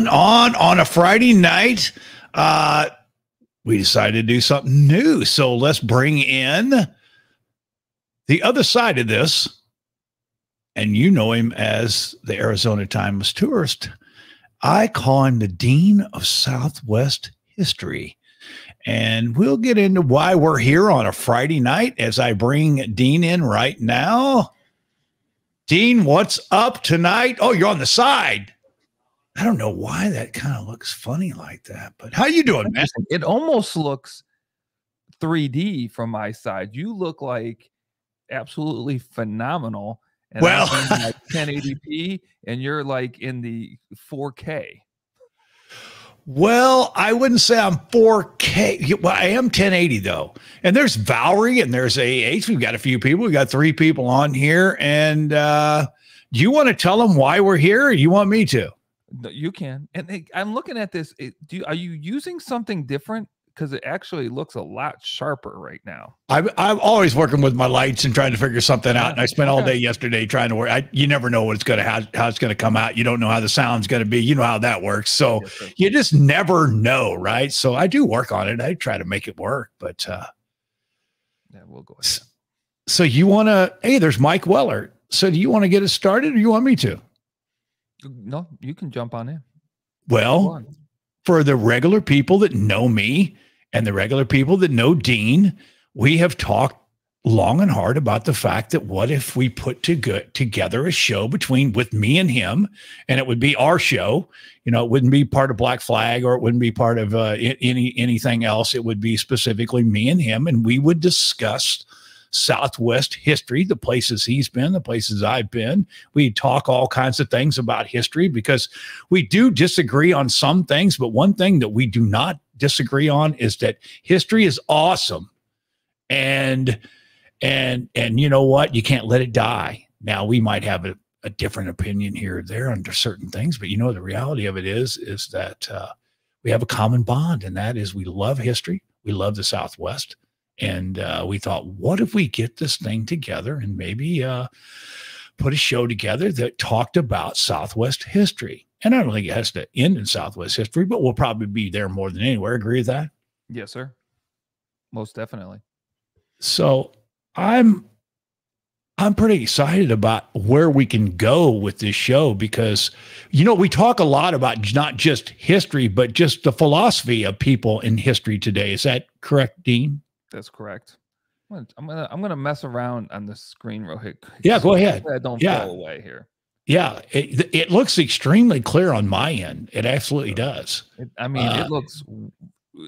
going on on a Friday night? Uh, we decided to do something new. So let's bring in the other side of this. And you know him as the Arizona Times tourist. I call him the Dean of Southwest History. And we'll get into why we're here on a Friday night as I bring Dean in right now. Dean, what's up tonight? Oh, you're on the side. I don't know why that kind of looks funny like that, but how you doing, man? It almost looks 3D from my side. You look like absolutely phenomenal. And well, like 1080p, and you're like in the 4K. Well, I wouldn't say I'm 4K. Well, I am 1080 though. And there's Valerie and there's AH. We've got a few people. We've got three people on here. And uh, do you want to tell them why we're here or you want me to? You can. And I'm looking at this. Do you, are you using something different because it actually looks a lot sharper right now. I'm I'm always working with my lights and trying to figure something out. And I spent all day yesterday trying to work. I, you never know what it's gonna how, how it's gonna come out. You don't know how the sound's gonna be. You know how that works. So you just never know, right? So I do work on it. I try to make it work, but uh yeah, we'll go. Ahead. So you want to? Hey, there's Mike Weller. So do you want to get us started, or you want me to? No, you can jump on in. Well, for the regular people that know me and the regular people that know Dean, we have talked long and hard about the fact that what if we put to good, together a show between with me and him and it would be our show. You know it wouldn't be part of black flag or it wouldn't be part of uh, any anything else. It would be specifically me and him and we would discuss Southwest history, the places he's been, the places I've been. We talk all kinds of things about history because we do disagree on some things, but one thing that we do not disagree on is that history is awesome. And and and you know what? You can't let it die. Now we might have a, a different opinion here or there under certain things, but you know the reality of it is is that uh, we have a common bond, and that is we love history. We love the Southwest and uh, we thought, what if we get this thing together and maybe uh, put a show together that talked about Southwest history? And I don't think it has to end in Southwest history, but we'll probably be there more than anywhere. Agree with that? Yes, sir. Most definitely. So I'm I'm pretty excited about where we can go with this show because, you know, we talk a lot about not just history, but just the philosophy of people in history today. Is that correct, Dean? That's correct. I'm gonna I'm gonna mess around on the screen real quick. Yeah, go ahead. I don't yeah. fall away here. Yeah, it, it looks extremely clear on my end. It absolutely does. It, I mean, uh, it looks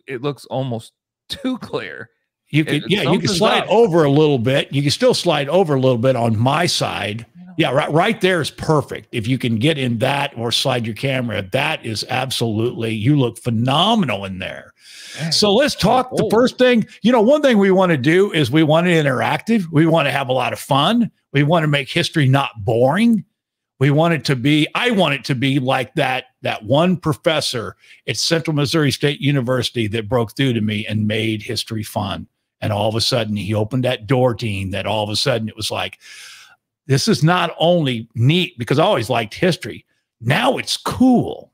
it looks almost too clear. You could, yeah, you can slide over a little bit. You can still slide over a little bit on my side. Yeah, right, right there is perfect. If you can get in that or slide your camera, that is absolutely. You look phenomenal in there. So let's talk. The first thing, you know, one thing we want to do is we want it interactive. We want to have a lot of fun. We want to make history not boring. We want it to be, I want it to be like that, that one professor at Central Missouri State University that broke through to me and made history fun. And all of a sudden he opened that door, Dean, that all of a sudden it was like, this is not only neat because I always liked history. Now it's cool.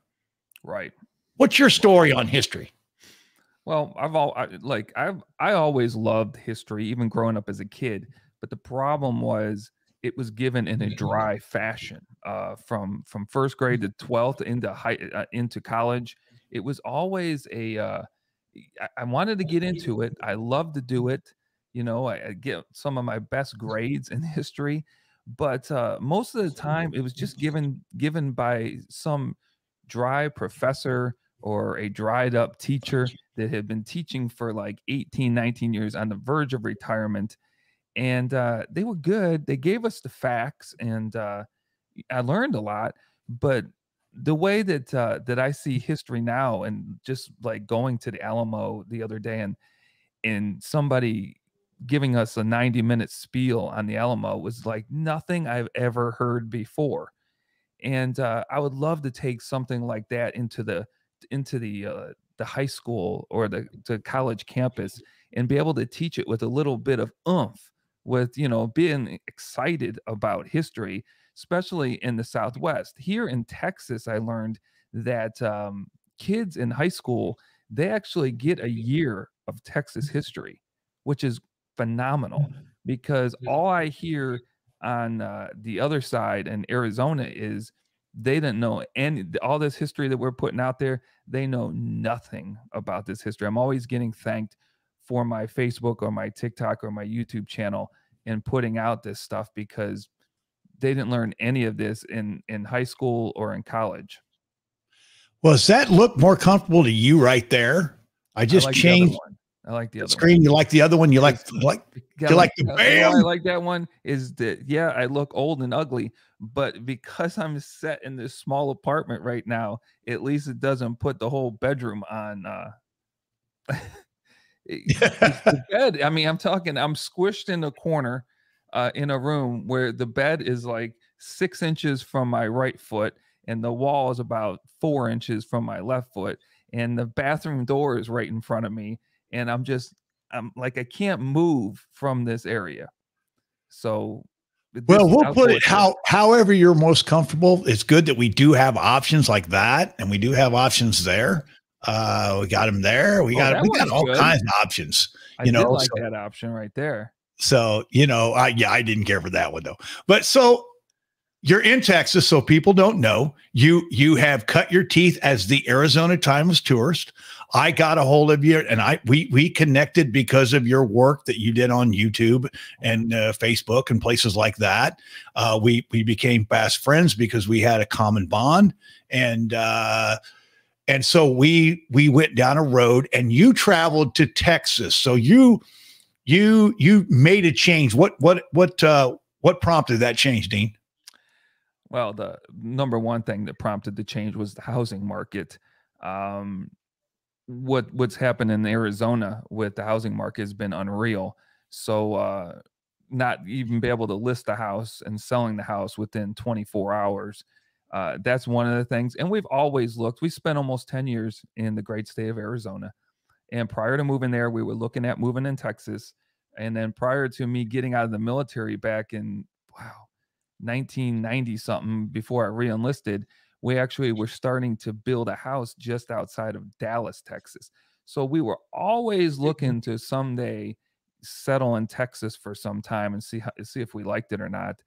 Right. What's your story on history? Well, I've all I, like I've I always loved history, even growing up as a kid. But the problem was it was given in a dry fashion. Uh, from from first grade to twelfth into high uh, into college, it was always a. Uh, I, I wanted to get into it. I loved to do it. You know, I, I get some of my best grades in history, but uh, most of the time it was just given given by some dry professor or a dried up teacher that had been teaching for like 18, 19 years on the verge of retirement. And uh, they were good. They gave us the facts, and uh, I learned a lot. But the way that uh, that I see history now, and just like going to the Alamo the other day, and and somebody giving us a 90 minute spiel on the Alamo was like nothing I've ever heard before. And uh, I would love to take something like that into the into the uh, the high school or the, the college campus and be able to teach it with a little bit of oomph with you know being excited about history especially in the southwest here in texas i learned that um, kids in high school they actually get a year of Texas history, which is phenomenal because all I hear on uh, the other side in Arizona is they didn't know any all this history that we're putting out there. They know nothing about this history. I'm always getting thanked for my Facebook or my TikTok or my YouTube channel and putting out this stuff because they didn't learn any of this in in high school or in college. Well, does that look more comfortable to you right there? I just I like changed. I like the other screen. One. You like the other one? You like like you like the bam? I like that one. Is that yeah? I look old and ugly, but because I'm set in this small apartment right now, at least it doesn't put the whole bedroom on. uh the bed. I mean, I'm talking. I'm squished in a corner, uh, in a room where the bed is like six inches from my right foot, and the wall is about four inches from my left foot, and the bathroom door is right in front of me, and I'm just, I'm like, I can't move from this area. So well, we'll put it how however you're most comfortable. It's good that we do have options like that, and we do have options there. Uh, we got them there. We oh, got we got all good. kinds of options. I you know, like so, that option right there. So you know, I yeah, I didn't care for that one though. But so you're in Texas, so people don't know you. You have cut your teeth as the Arizona Times tourist. I got a hold of you, and I we we connected because of your work that you did on YouTube and uh, Facebook and places like that. Uh, we we became fast friends because we had a common bond, and uh, and so we we went down a road, and you traveled to Texas. So you you you made a change. What what what uh, what prompted that change, Dean? Well, the number one thing that prompted the change was the housing market. Um, what what's happened in Arizona with the housing market has been unreal. So uh, not even be able to list the house and selling the house within 24 hours. Uh, that's one of the things. And we've always looked. We spent almost 10 years in the great state of Arizona. And prior to moving there, we were looking at moving in Texas. And then prior to me getting out of the military back in wow, 1990 something before I reenlisted, we actually were starting to build a house just outside of Dallas, Texas. So we were always mm-hmm. looking to someday settle in Texas for some time and see how, see if we liked it or not.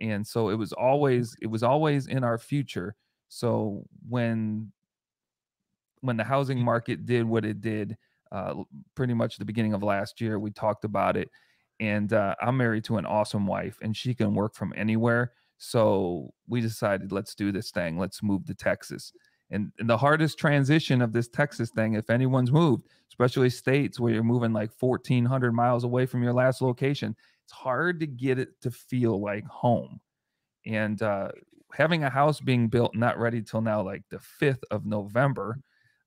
And so it was always it was always in our future. So when when the housing market did what it did, uh, pretty much the beginning of last year, we talked about it and uh, I'm married to an awesome wife, and she can work from anywhere. So we decided, let's do this thing. Let's move to Texas. And, and, the hardest transition of this Texas thing, if anyone's moved, especially states where you're moving like 1,400 miles away from your last location, it's hard to get it to feel like home. And uh, having a house being built, not ready till now, like the 5th of November,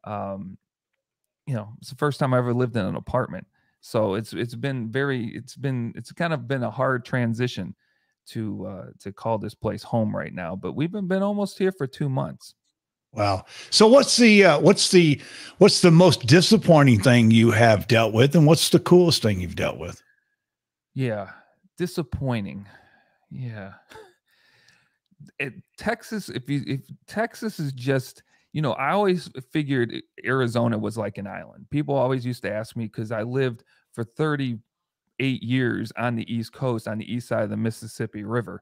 um, you know, it's the first time I ever lived in an apartment. So it's it's been very it's been it's kind of been a hard transition to uh to call this place home right now, but we've been been almost here for 2 months. Wow. So what's the uh, what's the what's the most disappointing thing you have dealt with and what's the coolest thing you've dealt with? Yeah, disappointing. Yeah. It, Texas if you if Texas is just you know, I always figured Arizona was like an island. People always used to ask me because I lived for 38 years on the East Coast, on the east side of the Mississippi River.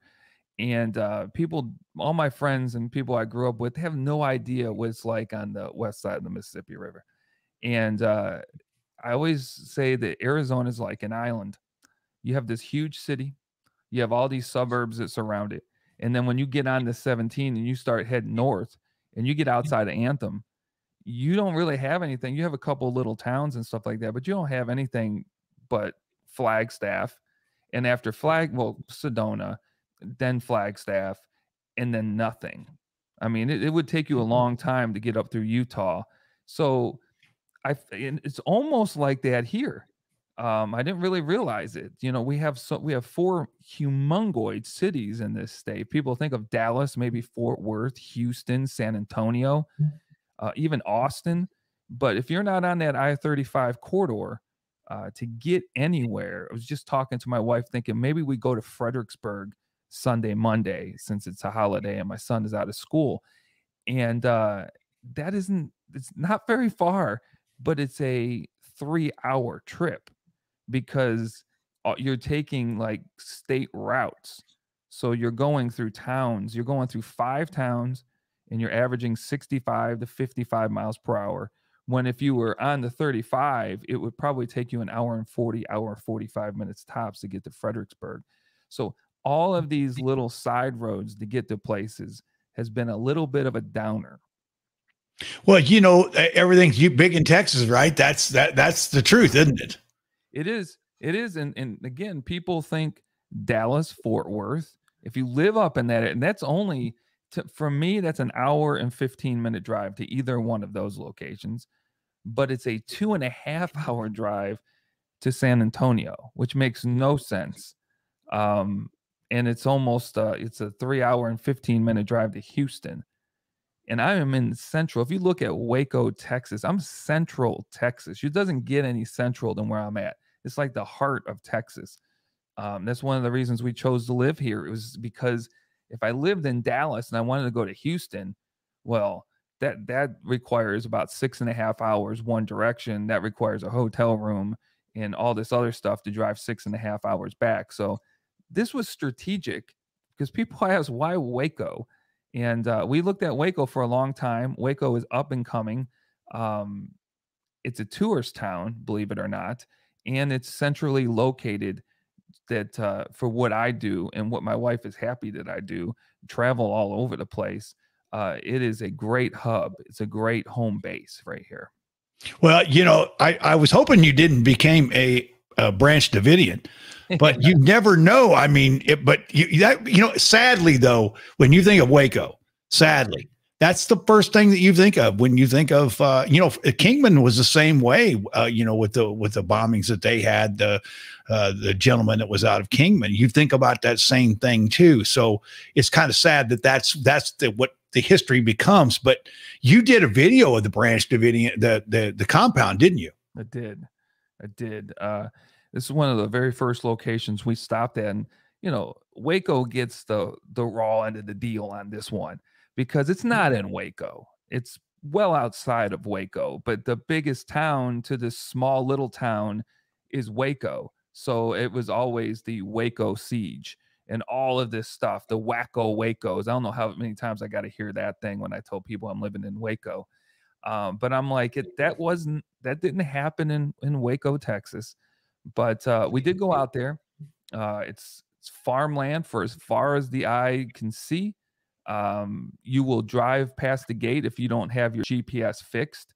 And uh, people, all my friends and people I grew up with, have no idea what it's like on the west side of the Mississippi River. And uh, I always say that Arizona is like an island. You have this huge city, you have all these suburbs that surround it. And then when you get on the 17 and you start heading north, and you get outside of Anthem, you don't really have anything. You have a couple little towns and stuff like that, but you don't have anything but Flagstaff. And after Flag, well, Sedona, then Flagstaff, and then nothing. I mean, it, it would take you a mm-hmm. long time to get up through Utah. So I it's almost like that here. Um, I didn't really realize it. You know, we have so we have four humongoid cities in this state. People think of Dallas, maybe Fort Worth, Houston, San Antonio, mm. uh, even Austin. But if you're not on that I-35 corridor uh, to get anywhere, I was just talking to my wife, thinking maybe we go to Fredericksburg Sunday, Monday, since it's a holiday and my son is out of school. and uh, that isn't it's not very far, but it's a three hour trip because uh, you're taking like state routes. So you're going through towns, you're going through five towns, and you're averaging 65 to 55 miles per hour. When if you were on the 35, it would probably take you an hour and 40, hour 45 minutes tops to get to Fredericksburg. So all of these little side roads to get to places has been a little bit of a downer. Well, you know, everything's big in Texas, right? That's that that's the truth, isn't it? It is. It is. And and again, people think Dallas, Fort Worth. If you live up in that, and that's only to, for me, that's an hour and 15 minute drive to either one of those locations. But it's a two and a half hour drive to San Antonio, which makes no sense. Um, and it's almost uh, it's a three hour and 15 minute drive to Houston. And I am in central. If you look at Waco, Texas, I'm central Texas. It doesn't get any central than where I'm at. It's like the heart of Texas. Um, that's one of the reasons we chose to live here. It was because if I lived in Dallas and I wanted to go to Houston, well, that that requires about six and a half hours one direction. That requires a hotel room and all this other stuff to drive six and a half hours back. So this was strategic because people ask why Waco, and uh, we looked at Waco for a long time. Waco is up and coming. Um, it's a tourist town, believe it or not, and it's centrally located. That uh, for what I do and what my wife is happy that I do, travel all over the place. Uh, it is a great hub. It's a great home base right here. Well, you know, I, I was hoping you didn't became a, a Branch Davidian but you never know. I mean, it, but you that you know, sadly though, when you think of Waco, sadly, that's the first thing that you think of when you think of uh, you know Kingman was the same way. Uh, you know, with the with the bombings that they had, the uh, the gentleman that was out of Kingman, you think about that same thing too. So it's kind of sad that that's that's the what the history becomes. But you did a video of the Branch Davidian, the the the compound, didn't you? I did, I did. Uh, this is one of the very first locations we stopped at. And, you know, Waco gets the the raw end of the deal on this one because it's not in Waco. It's well outside of Waco, but the biggest town to this small little town is Waco. So it was always the Waco siege and all of this stuff, the wacko Wacos. I don't know how many times I got to hear that thing when I told people I'm living in Waco. Um, but I'm like, it that wasn't that didn't happen in in Waco, Texas. But uh, we did go out there. Uh, it's it's farmland for as far as the eye can see. Um, you will drive past the gate if you don't have your GPS fixed,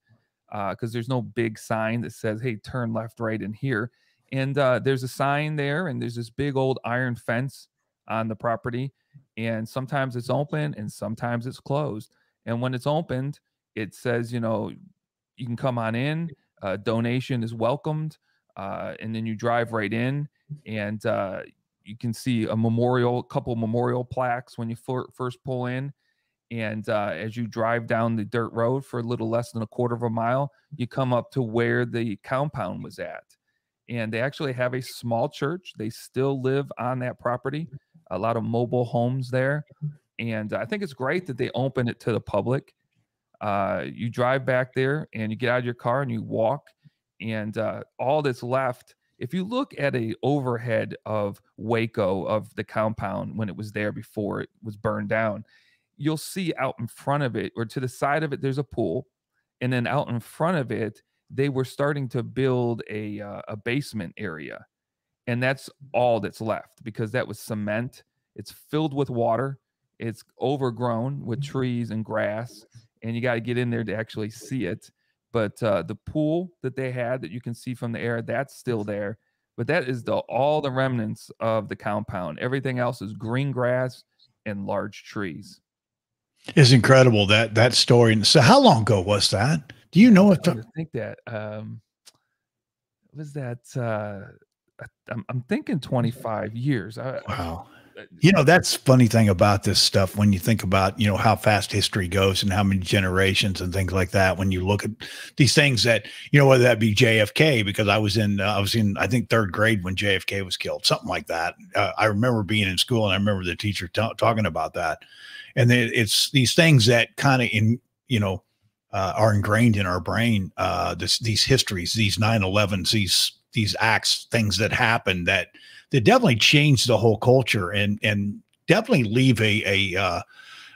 because uh, there's no big sign that says, "Hey, turn left, right in here." And uh, there's a sign there, and there's this big old iron fence on the property. And sometimes it's open, and sometimes it's closed. And when it's opened, it says, you know, you can come on in. Uh, donation is welcomed uh, and then you drive right in, and uh, you can see a memorial, a couple memorial plaques when you first pull in. And uh, as you drive down the dirt road for a little less than a quarter of a mile, you come up to where the compound was at. And they actually have a small church. They still live on that property, a lot of mobile homes there. And I think it's great that they open it to the public. Uh, you drive back there and you get out of your car and you walk and uh, all that's left if you look at a overhead of waco of the compound when it was there before it was burned down you'll see out in front of it or to the side of it there's a pool and then out in front of it they were starting to build a, uh, a basement area and that's all that's left because that was cement. It's filled with water. It's overgrown with mm-hmm. trees and grass and you got to get in there to actually see it but uh, the pool that they had that you can see from the air that's still there but that is the all the remnants of the compound. Everything else is green grass and large trees. It's incredible that that story so how long ago was that? Do you know if i think that um was that uh I'm, I'm thinking 25 years I, wow you know that's funny thing about this stuff when you think about you know how fast history goes and how many generations and things like that when you look at these things that you know whether that be jfk because i was in uh, i was in i think third grade when jfk was killed something like that. Uh, i remember being in school and i remember the teacher t- talking about that. And then it's these things that kind of in you know uh, are ingrained in our brain uh this, these histories these 9-11s these these acts things that happen that that definitely change the whole culture and and definitely leave a a uh,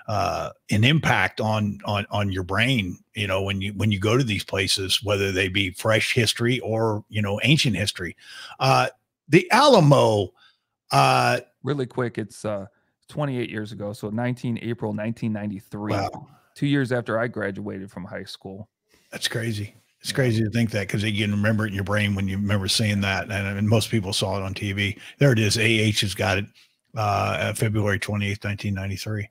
uh, an impact on on on your brain. You know, when you when you go to these places, whether they be fresh history or you know ancient history. Uh, the Alamo. Uh, really quick, it's uh, 28 years ago, so 19 April 1993. Wow. Two years after I graduated from high school. That's crazy. It's crazy to think that because you can remember it in your brain when you remember seeing that, and, and most people saw it on TV. There it is. AH has got it. Uh, February twenty eighth, nineteen ninety three.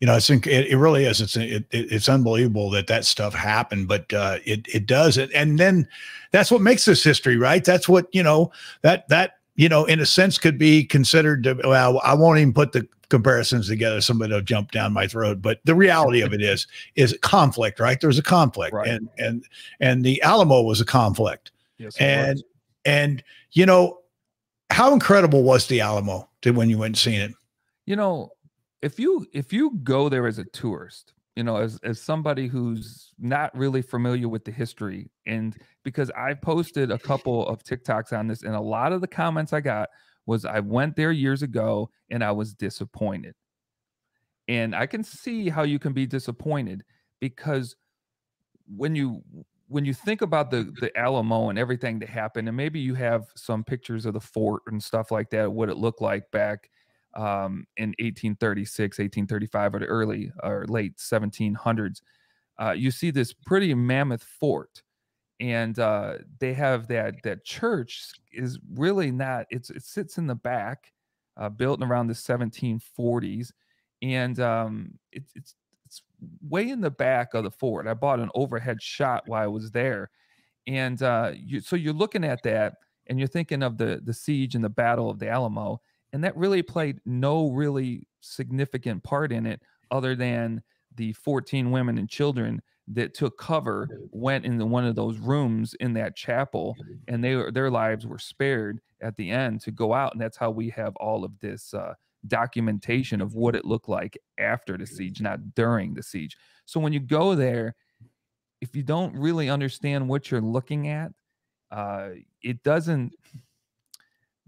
You know, it's it, it really is. It's it, it's unbelievable that that stuff happened, but uh, it it does it, and then that's what makes this history, right? That's what you know that that you know in a sense could be considered. To, well, I won't even put the comparisons together, somebody will jump down my throat. But the reality of it is, is conflict, right? There's a conflict, right. and and and the Alamo was a conflict, yes, and was. and you know, how incredible was the Alamo to when you went and seen it? You know, if you if you go there as a tourist, you know, as as somebody who's not really familiar with the history, and because I posted a couple of TikToks on this, and a lot of the comments I got was I went there years ago and I was disappointed. And I can see how you can be disappointed because when you when you think about the the Alamo and everything that happened, and maybe you have some pictures of the fort and stuff like that, what it looked like back um, in 1836, 1835, or the early or late 1700s, uh, you see this pretty mammoth fort. And uh, they have that that church is really not it's it sits in the back uh, built around the 1740s and um, it, it's it's way in the back of the fort. I bought an overhead shot while i was there. And uh, you, so you're looking at that and you're thinking of the the siege and the battle of the alamo and that really played no really significant part in it other than the 14 women and children that took cover went into one of those rooms in that chapel and they were their lives were spared at the end to go out and that's how we have all of this uh, documentation of what it looked like after the siege not during the siege. So when you go there if you don't really understand what you're looking at uh, it doesn't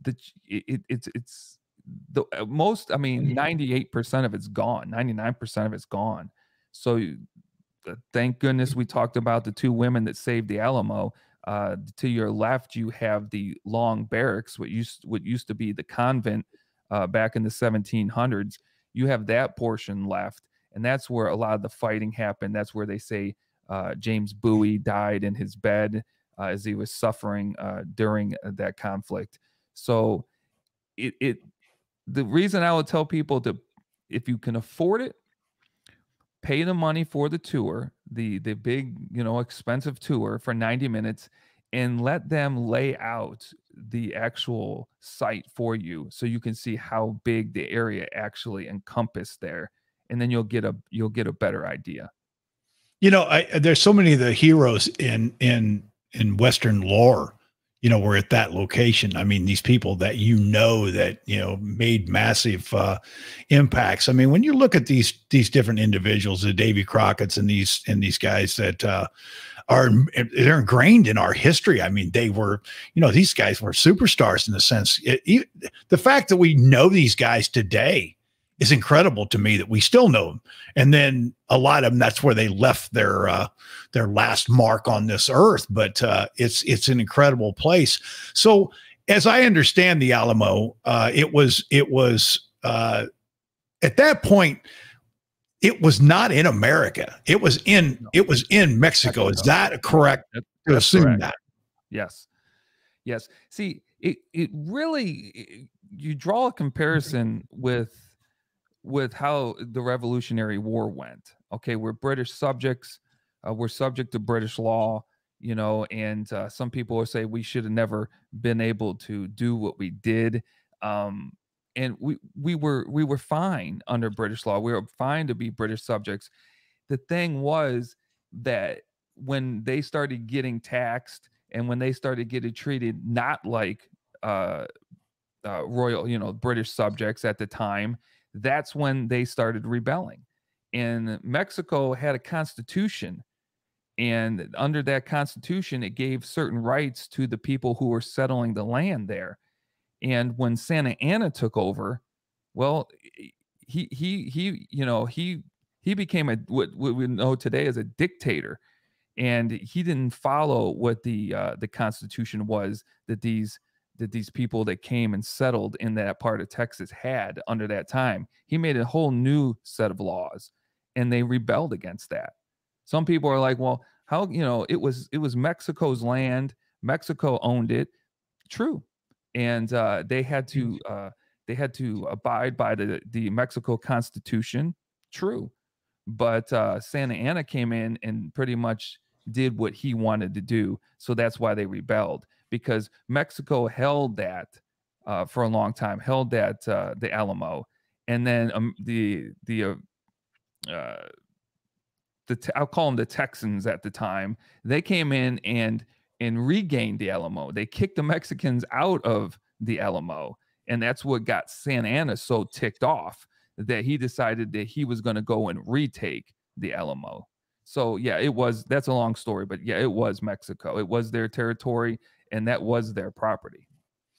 the it, it's it's the uh, most i mean 98% of it's gone 99% of it's gone so uh, thank goodness we talked about the two women that saved the Alamo. Uh, to your left, you have the long barracks, what used what used to be the convent uh, back in the 1700s. You have that portion left, and that's where a lot of the fighting happened. That's where they say uh, James Bowie died in his bed uh, as he was suffering uh, during that conflict. So, it it the reason I would tell people to, if you can afford it, pay the money for the tour, the the big, you know, expensive tour for 90 minutes and let them lay out the actual site for you so you can see how big the area actually encompass there and then you'll get a you'll get a better idea. You know, I there's so many of the heroes in in in western lore you know, we're at that location. I mean, these people that you know that you know made massive uh, impacts. I mean, when you look at these these different individuals, the Davy Crockett's and these and these guys that uh, are they're ingrained in our history. I mean, they were, you know, these guys were superstars in the sense. It, it, the fact that we know these guys today is incredible to me that we still know them. And then a lot of them, that's where they left their uh, their last mark on this earth. But uh, it's it's an incredible place. So as I understand the Alamo, uh, it was it was uh, at that point it was not in America. It was in it was in Mexico. Is that correct That's to assume correct. that? Yes. Yes. See, it it really it, you draw a comparison with with how the Revolutionary War went. Okay, we're British subjects, uh, we're subject to British law, you know, and uh, some people will say we should have never been able to do what we did. Um, and we we were we were fine under British law. We were fine to be British subjects. The thing was that when they started getting taxed and when they started getting treated not like uh, uh, royal, you know, British subjects at the time, that's when they started rebelling. And Mexico had a constitution. And under that constitution, it gave certain rights to the people who were settling the land there. And when Santa Anna took over, well, he he he you know he he became a what, what we know today as a dictator, and he didn't follow what the uh, the Constitution was that these that these people that came and settled in that part of Texas had under that time. He made a whole new set of laws, and they rebelled against that. Some people are like, well, how you know it was it was Mexico's land. Mexico owned it. True and uh, they had to uh, they had to abide by the the Mexico Constitution. True, but uh, Santa Anna came in and pretty much did what he wanted to do. So that's why they rebelled because Mexico held that uh, for a long time, held that uh, the Alamo, and then um, the the uh, uh the I'll call them the Texans at the time. They came in and and regained the Alamo. They kicked the Mexicans out of the Alamo. And that's what got Santa Anna so ticked off that he decided that he was going to go and retake the Alamo. So, yeah, it was that's a long story, but yeah, it was Mexico. It was their territory and that was their property.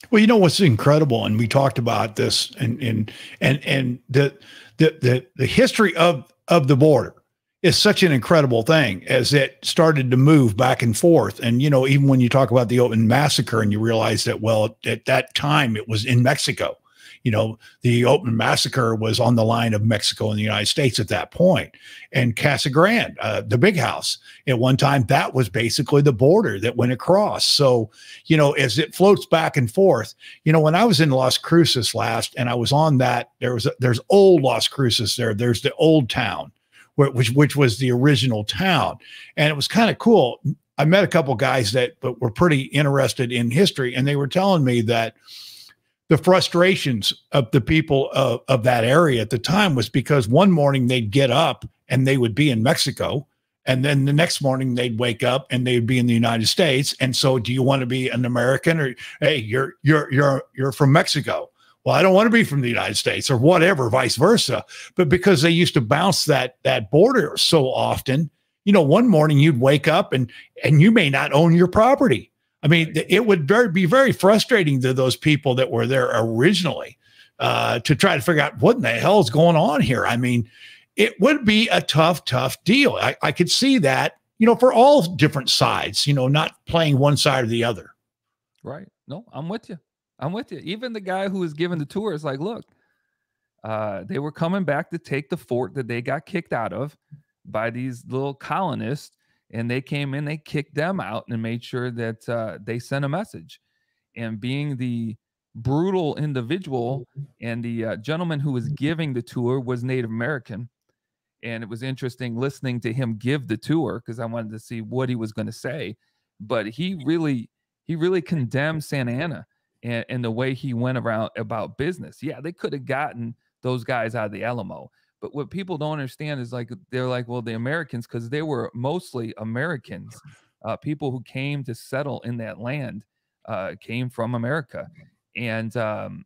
Well, you know what's incredible, and we talked about this, and and and and the the the, the history of of the border is such an incredible thing as it started to move back and forth. And, you know, even when you talk about the Oatman Massacre and you realize that, well, at that time it was in Mexico. You know, the Oatman Massacre was on the line of Mexico and the United States at that point. And Casa Grande, uh, the big house, at one time, that was basically the border that went across. So, you know, as it floats back and forth, you know, when I was in Las Cruces last and I was on that, there was, a, there's old Las Cruces there, there's the old town which which was the original town, and it was kind of cool. I met a couple guys that but were pretty interested in history, and they were telling me that the frustrations of the people of, of that area at the time was because one morning they'd get up and they would be in Mexico. And then the next morning they'd wake up and they'd be in the United States. And so, do you want to be an American or hey, you're you're you're you're from Mexico? well, I don't want to be from the United States or whatever, vice versa. But because they used to bounce that that border so often, you know, one morning you'd wake up and and you may not own your property. I mean, it would very be very frustrating to those people that were there originally uh, to try to figure out what in the hell is going on here. I mean, it would be a tough, tough deal. I, I could see that, you know, for all different sides, you know, not playing one side or the other. Right. No, I'm with you. I'm with you. Even the guy who was giving the tour is like, look, uh, they were coming back to take the fort that they got kicked out of by these little colonists, and they came in, they kicked them out, and made sure that uh, they sent a message. And being the brutal individual, and the uh, gentleman who was giving the tour was Native American, and it was interesting listening to him give the tour because I wanted to see what he was going to say. But he really, he really condemned Santa Anna and, and the way he went around about business. Yeah, they could have gotten those guys out of the Alamo. But what people don't understand is like they're like, well, the Americans, because they were mostly Americans, uh, people who came to settle in that land, uh, came from America, and um,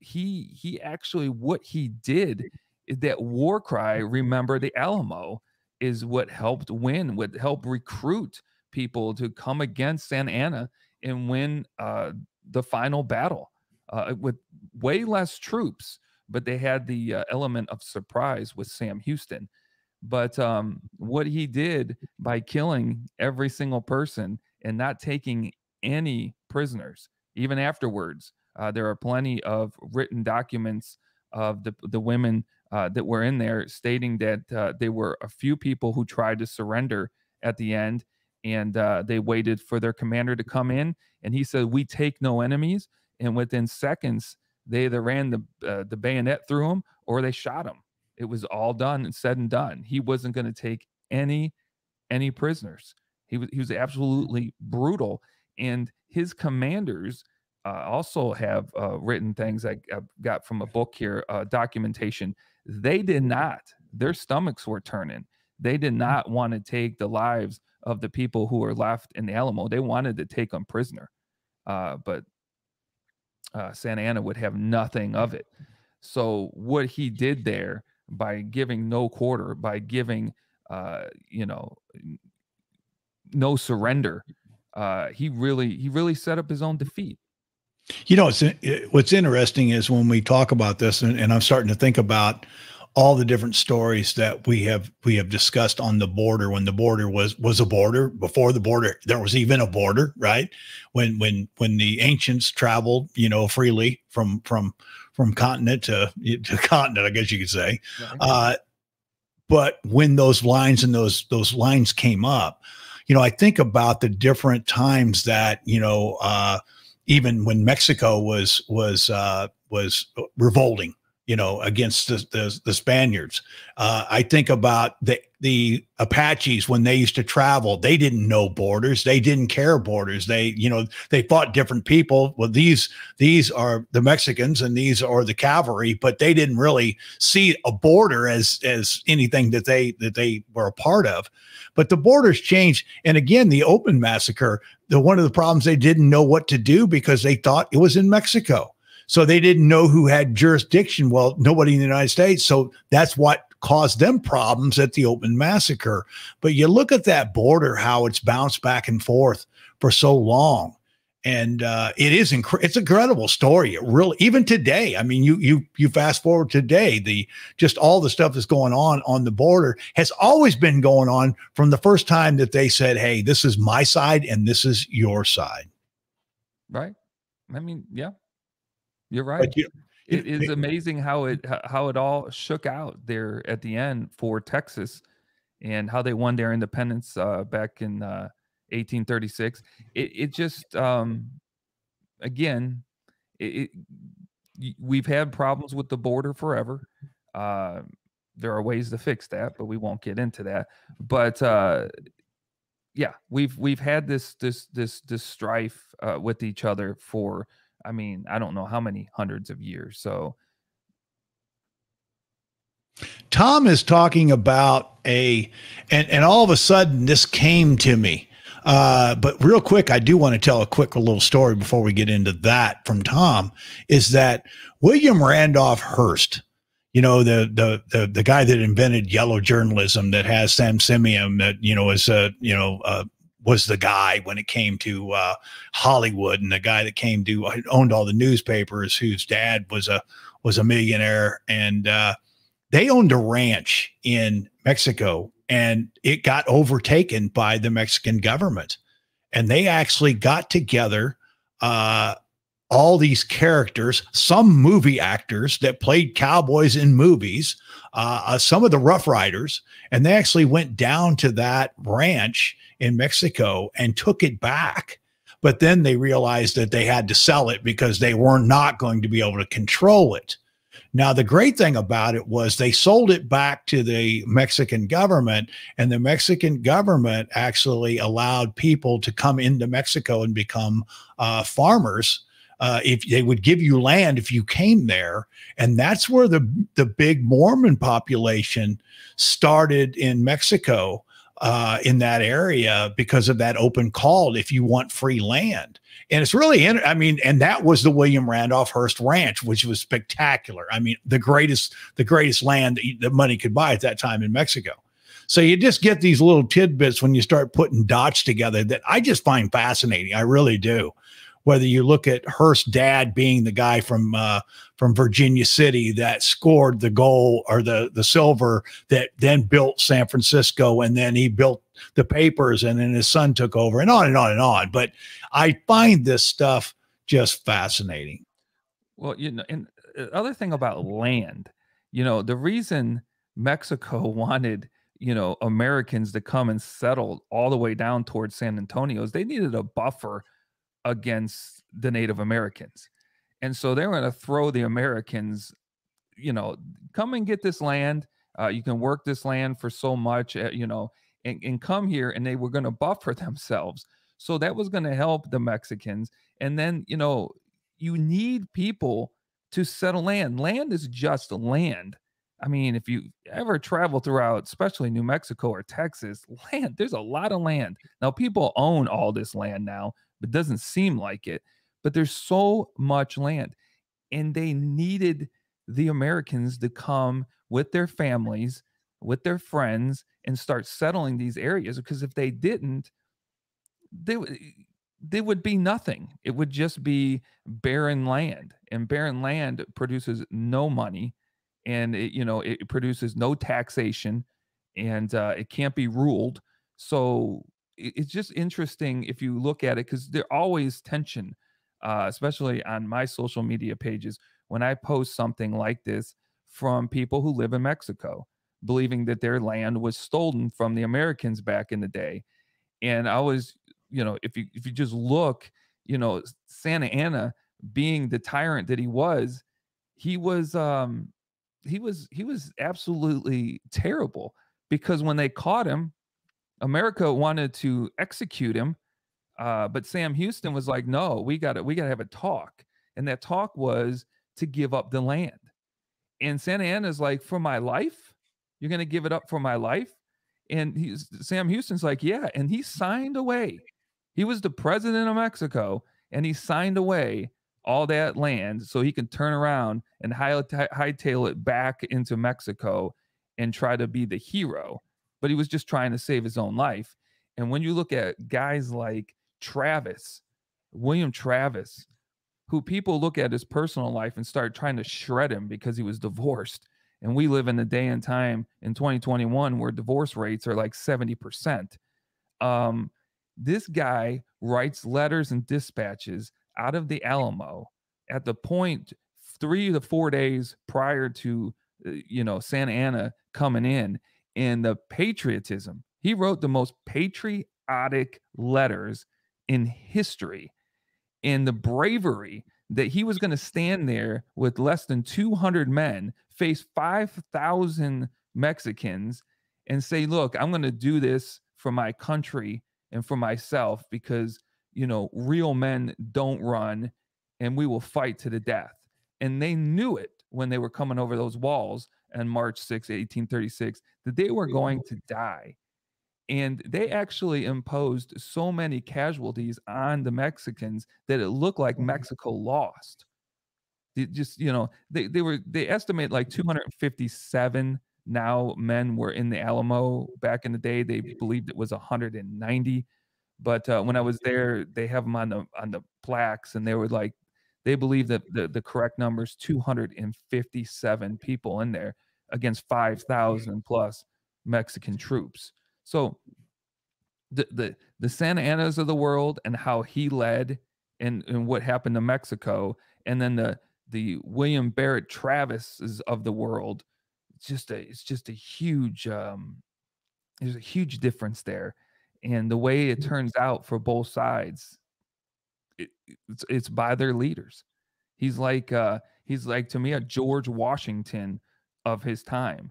he he actually what he did is that war cry, remember the Alamo, is what helped win, what helped recruit people to come against Santa Anna and win uh, the final battle uh, with way less troops, but they had the uh, element of surprise with Sam Houston. But um, what he did by killing every single person and not taking any prisoners, even afterwards, uh, there are plenty of written documents of the, the women uh, that were in there stating that uh, there were a few people who tried to surrender at the end and uh, they waited for their commander to come in and he said we take no enemies and within seconds they either ran the uh, the bayonet through him or they shot him it was all done and said and done he wasn't going to take any any prisoners he was he was absolutely brutal and his commanders uh, also have uh, written things I, I got from a book here, uh, documentation. They did not, their stomachs were turning. They did not want to take the lives of the people who were left in the Alamo. They wanted to take them prisoner. Uh, but uh, Santa Anna would have nothing of it. So what he did there by giving no quarter, by giving, uh, you know, no surrender, uh, he really he really set up his own defeat. You know, it's, what's interesting is when we talk about this, and, and I'm starting to think about all the different stories that we have we have discussed on the border when the border was was a border before the border there was even a border right? When when when the ancients traveled you know freely from from from continent to, to continent i guess you could say. Uh, but when those lines and those those lines came up you know i think about the different times that you know uh, even when mexico was was uh, was revolting you know, against the, the, the Spaniards. Uh, I think about the the Apaches when they used to travel. They didn't know borders. They didn't care borders. They, you know, they fought different people. Well, these these are the Mexicans and these are the cavalry, but they didn't really see a border as as anything that they that they were a part of. But the borders changed, and again, the Oatman massacre. The one of the problems they didn't know what to do because they thought it was in Mexico so they didn't know who had jurisdiction. Well, nobody in the United States. So that's what caused them problems at the Oatman massacre. But you look at that border, how it's bounced back and forth for so long. And uh, it is inc- it's incredible story. It really, even today. I mean, you you you fast forward today, the just all the stuff that's going on on the border has always been going on from the first time that they said, "Hey, this is my side and this is your side." Right. I mean, yeah, you're right. You, it, it is amazing how it how it all shook out there at the end for Texas, and how they won their independence uh, back in uh, 1836. It it just um, again, it, it, we've had problems with the border forever. Uh, there are ways to fix that, but we won't get into that. But uh, yeah, we've we've had this this this this strife uh, with each other for I mean, I don't know how many hundreds of years. So Tom is talking about a, and, and all of a sudden this came to me. Uh, but real quick, I do want to tell a quick little story before we get into that from Tom. Is that William Randolph Hearst? You know the the the the guy that invented yellow journalism that has San Simeon that you know is a you know a was the guy when it came to uh, Hollywood, and the guy that came to uh, owned all the newspapers, whose dad was a was a millionaire, and uh, they owned a ranch in Mexico, and it got overtaken by the Mexican government, and they actually got together. Uh, all these characters, some movie actors that played cowboys in movies, uh, uh, some of the Rough Riders, and they actually went down to that ranch in Mexico and took it back. But then they realized that they had to sell it because they were not going to be able to control it. Now, the great thing about it was they sold it back to the Mexican government, and the Mexican government actually allowed people to come into Mexico and become uh, farmers. Uh, if they would give you land if you came there, and that's where the the big Mormon population started in Mexico uh, in that area because of that open call if you want free land. And it's really, I mean, and that was the William Randolph Hearst Ranch, which was spectacular. I mean, the greatest, the greatest land that, that money could buy at that time in Mexico. So you just get these little tidbits when you start putting dots together that I just find fascinating. I really do whether you look at Hearst's dad being the guy from uh, from Virginia City that scored the goal or the the silver that then built San Francisco, and then he built the papers, and then his son took over, and on and on and on. But I find this stuff just fascinating. Well, you know, and uh, other thing about land, you know, the reason Mexico wanted you know Americans to come and settle all the way down towards San Antonio is they needed a buffer against the Native Americans. And so they're going to throw the Americans, you know, come and get this land. Uh, you can work this land for so much, uh, you know, and, and come here. And they were going to buffer themselves. So that was going to help the Mexicans. And then, you know, you need people to settle land. Land is just land. I mean, if you ever travel throughout, especially New Mexico or Texas, land, there's a lot of land. Now, people own all this land now, but doesn't seem like it. But there's so much land. And they needed the Americans to come with their families, with their friends, and start settling these areas. Because if they didn't, they they would be nothing. It would just be barren land, and barren land produces no money, and it, you know it produces no taxation, and uh, it can't be ruled. So it, it's just interesting if you look at it because there always tension, uh, especially on my social media pages when I post something like this from people who live in Mexico, believing that their land was stolen from the Americans back in the day. And I was you know, if you if you just look, you know, Santa Anna being the tyrant that he was, he was um he was he was absolutely terrible because when they caught him, America wanted to execute him. Uh, but Sam Houston was like, no, we got to we got to have a talk. And that talk was to give up the land. And Santa Anna's like, for my life, you're going to give it up for my life. And he's Sam Houston's like, yeah. And he signed away he was the president of Mexico and he signed away all that land so he can turn around and hightail it back into Mexico and try to be the hero. But he was just trying to save his own life. And when you look at guys like Travis, William Travis, who people look at his personal life and start trying to shred him because he was divorced. And we live in a day and time in 2021 where divorce rates are like 70%. Um, this guy writes letters and dispatches out of the Alamo at the point three to four days prior to uh, you know Santa Anna coming in and the patriotism. He wrote the most patriotic letters in history and the bravery that he was going to stand there with less than 200 men, face 5,000 Mexicans, and say, Look, I'm going to do this for my country and for myself because you know real men don't run and we will fight to the death and they knew it when they were coming over those walls on march 6 1836 that they were going to die and they actually imposed so many casualties on the mexicans that it looked like mm-hmm. mexico lost just you know they, they were they estimate like 257 now men were in the Alamo. Back in the day, they believed it was 190. But uh, when I was there, they have them on the on the plaques, and they were like, they believe that the, the correct number is 257 people in there against 5,000 plus Mexican troops. So the the the Santa Annas of the world and how he led and, and what happened to Mexico, and then the the William Barrett Travises of the world it's just a it's just a huge um there's a huge difference there and the way it mm. turns out for both sides it, it's it's by their leaders. He's like uh he's like to me a george washington of his time.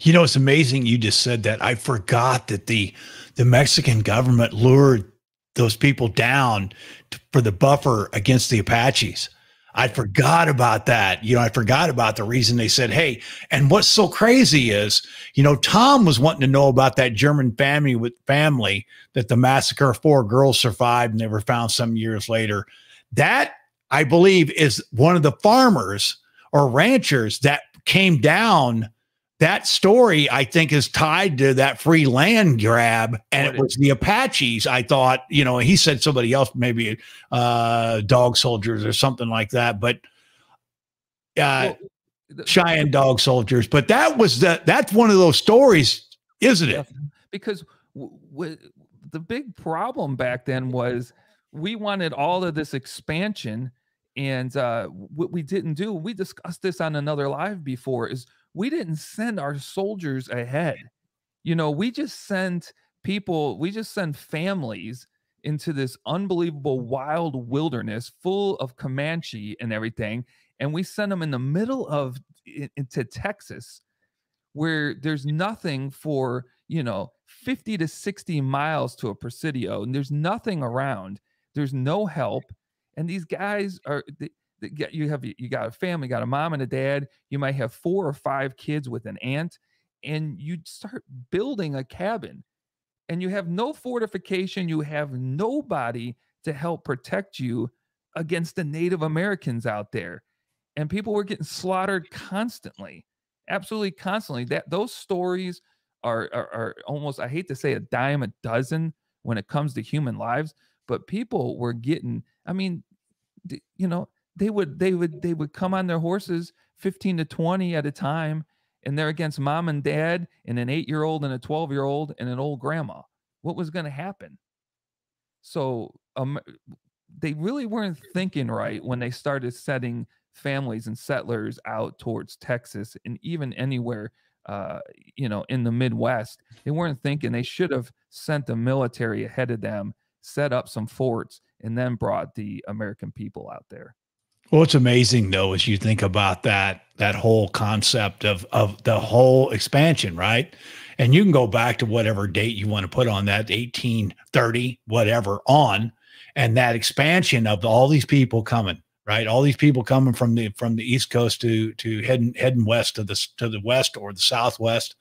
You know it's amazing you just said that. I forgot that the the mexican government lured those people down to, for the buffer against the apaches I forgot about that. You know, I forgot about the reason they said, hey, and what's so crazy is, you know, Tom was wanting to know about that German family with family that the massacre of four girls survived and they were found some years later. That I believe is one of the farmers or ranchers that came down that story I think is tied to that free land grab, and it was the Apaches. I thought, you know, he said somebody else, maybe uh, dog soldiers or something like that, but uh, well, Cheyenne dog soldiers. But that was that. That's one of those stories, isn't it? Because w- w- the big problem back then was we wanted all of this expansion, and uh, what we didn't do. We discussed this on another live before. Is we didn't send our soldiers ahead. You know, we just sent people, we just send families into this unbelievable wild wilderness full of Comanche and everything. And we send them in the middle of into Texas where there's nothing for, you know, 50 to 60 miles to a Presidio and there's nothing around. There's no help. And these guys are you have you got a family, got a mom and a dad. You might have four or five kids with an aunt, and you start building a cabin, and you have no fortification. You have nobody to help protect you against the Native Americans out there, and people were getting slaughtered constantly, absolutely constantly. That those stories are, are, are almost I hate to say a dime a dozen when it comes to human lives, but people were getting. I mean, you know, they would they would they would come on their horses 15 to 20 at a time and they're against mom and dad and an 8-year-old and a 12-year-old and an old grandma what was going to happen so um they really weren't thinking right when they started setting families and settlers out towards Texas and even anywhere uh, you know, in the Midwest. They weren't thinking they should have sent the military ahead of them, set up some forts, and then brought the American people out there. Well, it's amazing though, as you think about that that whole concept of of the whole expansion, right? And you can go back to whatever date you want to put on that, 1830, whatever, on, and that expansion of all these people coming right? All these people coming from the from the East Coast to to heading heading west to the to the west or the southwest,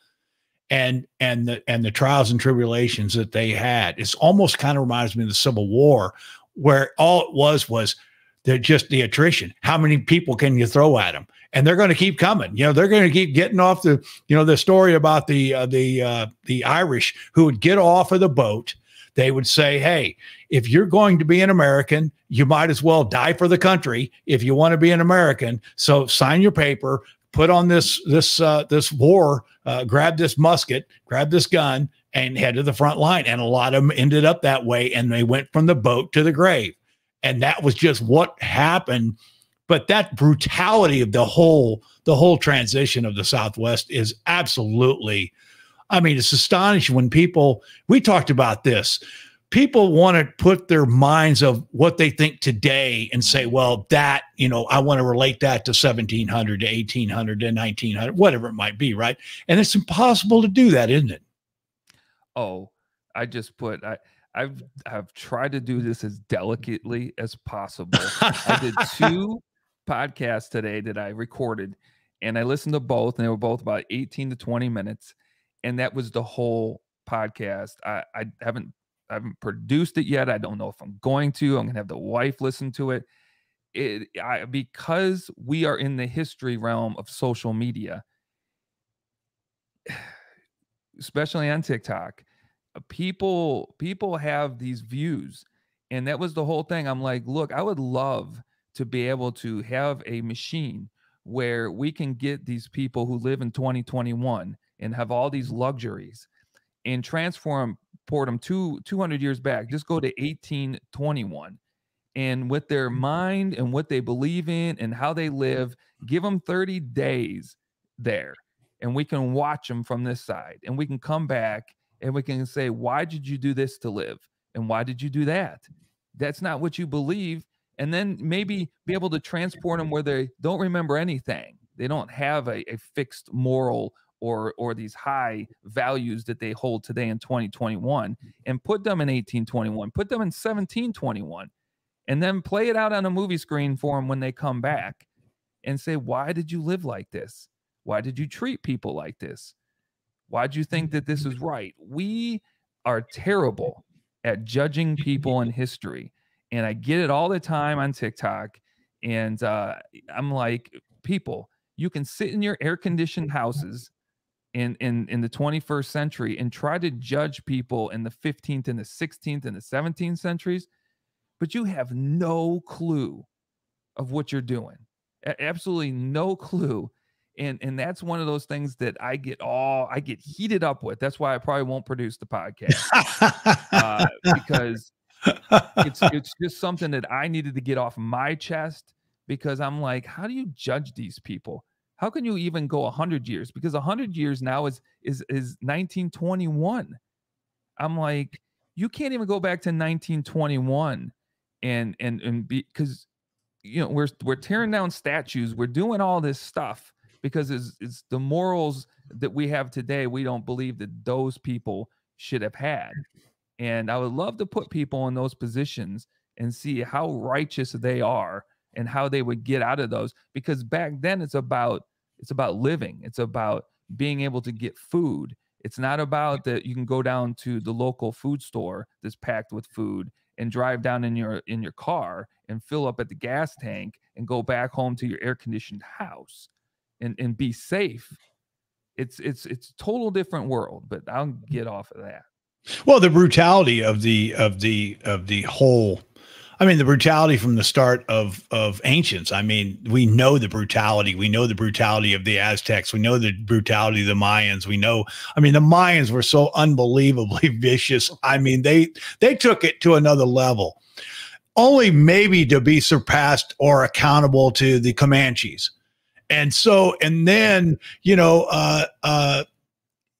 and and the and the trials and tribulations that they had. It's almost kind of reminds me of the Civil War, where all it was was they're just the attrition. How many people can you throw at them? And they're going to keep coming. You know, they're going to keep getting off the. You know, the story about the uh, the uh, the Irish who would get off of the boat they would say, hey, if you're going to be an American, you might as well die for the country if you want to be an American. So sign your paper, put on this this uh, this war, uh, grab this musket, grab this gun, and head to the front line. And a lot of them ended up that way, and they went from the boat to the grave. And that was just what happened. But that brutality of the whole the whole transition of the Southwest is absolutely I mean, it's astonishing when people, we talked about this. People want to put their minds of what they think today and say, well, that, you know, I want to relate that to 1700 to 1800 to 1900, whatever it might be, right? And it's impossible to do that, isn't it? Oh, I just put, I, I've I've tried to do this as delicately as possible. I did two podcasts today that I recorded and I listened to both and they were both about 18 to 20 minutes and that was the whole podcast. I, I haven't I haven't produced it yet. I don't know if I'm going to. I'm gonna have the wife listen to it. It I, because we are in the history realm of social media, especially on TikTok. Uh, people people have these views, and that was the whole thing. I'm like, look, I would love to be able to have a machine where we can get these people who live in 2021 and have all these luxuries and transform port them to 200 years back just go to 1821 and with their mm. mind and what they believe in and how they live give them 30 days there and we can watch them from this side and we can come back and we can say why did you do this to live? And why did you do that? That's not what you believe. And then maybe be able to transport them where they don't remember anything. They don't have a, a fixed moral or or these high values that they hold today in 2021 and put them in 1821 put them in 1721 and then play it out on a movie screen for them when they come back and say why did you live like this? Why did you treat people like this why did you think that this is right? We are terrible at judging people in history and i get it all the time on tiktok and uh, i'm like people you can sit in your air conditioned houses in in in the 21st century and try to judge people in the 15th and the 16th and the 17th centuries but you have no clue of what you're doing absolutely no clue and and that's one of those things that i get all i get heated up with that's why i probably won't produce the podcast uh, because it's it's just something that i needed to get off my chest because i'm like how do you judge these people how can you even go 100 years? Because 100 years now is is is 1921. I'm like, you can't even go back to 1921 and and and because you know we're we're tearing down statues, we're doing all this stuff because it's, it's the morals that we have today. We don't believe that those people should have had. And I would love to put people in those positions and see how righteous they are and how they would get out of those because back then it's about it's about living it's about being able to get food it's not about that you can go down to the local food store that's packed with food and drive down in your in your car and fill up at the gas tank and go back home to your air conditioned house and and be safe it's it's it's total different world but i'll mm. get off of that well the brutality of the of the of the whole I mean, the brutality from the start of of ancients. I mean, we know the brutality. We know the brutality of the Aztecs. We know the brutality of the Mayans. We know. I mean, the Mayans were so unbelievably vicious. I mean, they they took it to another level, only maybe to be surpassed or accountable to the Comanches. And so, and then you know, uh, uh,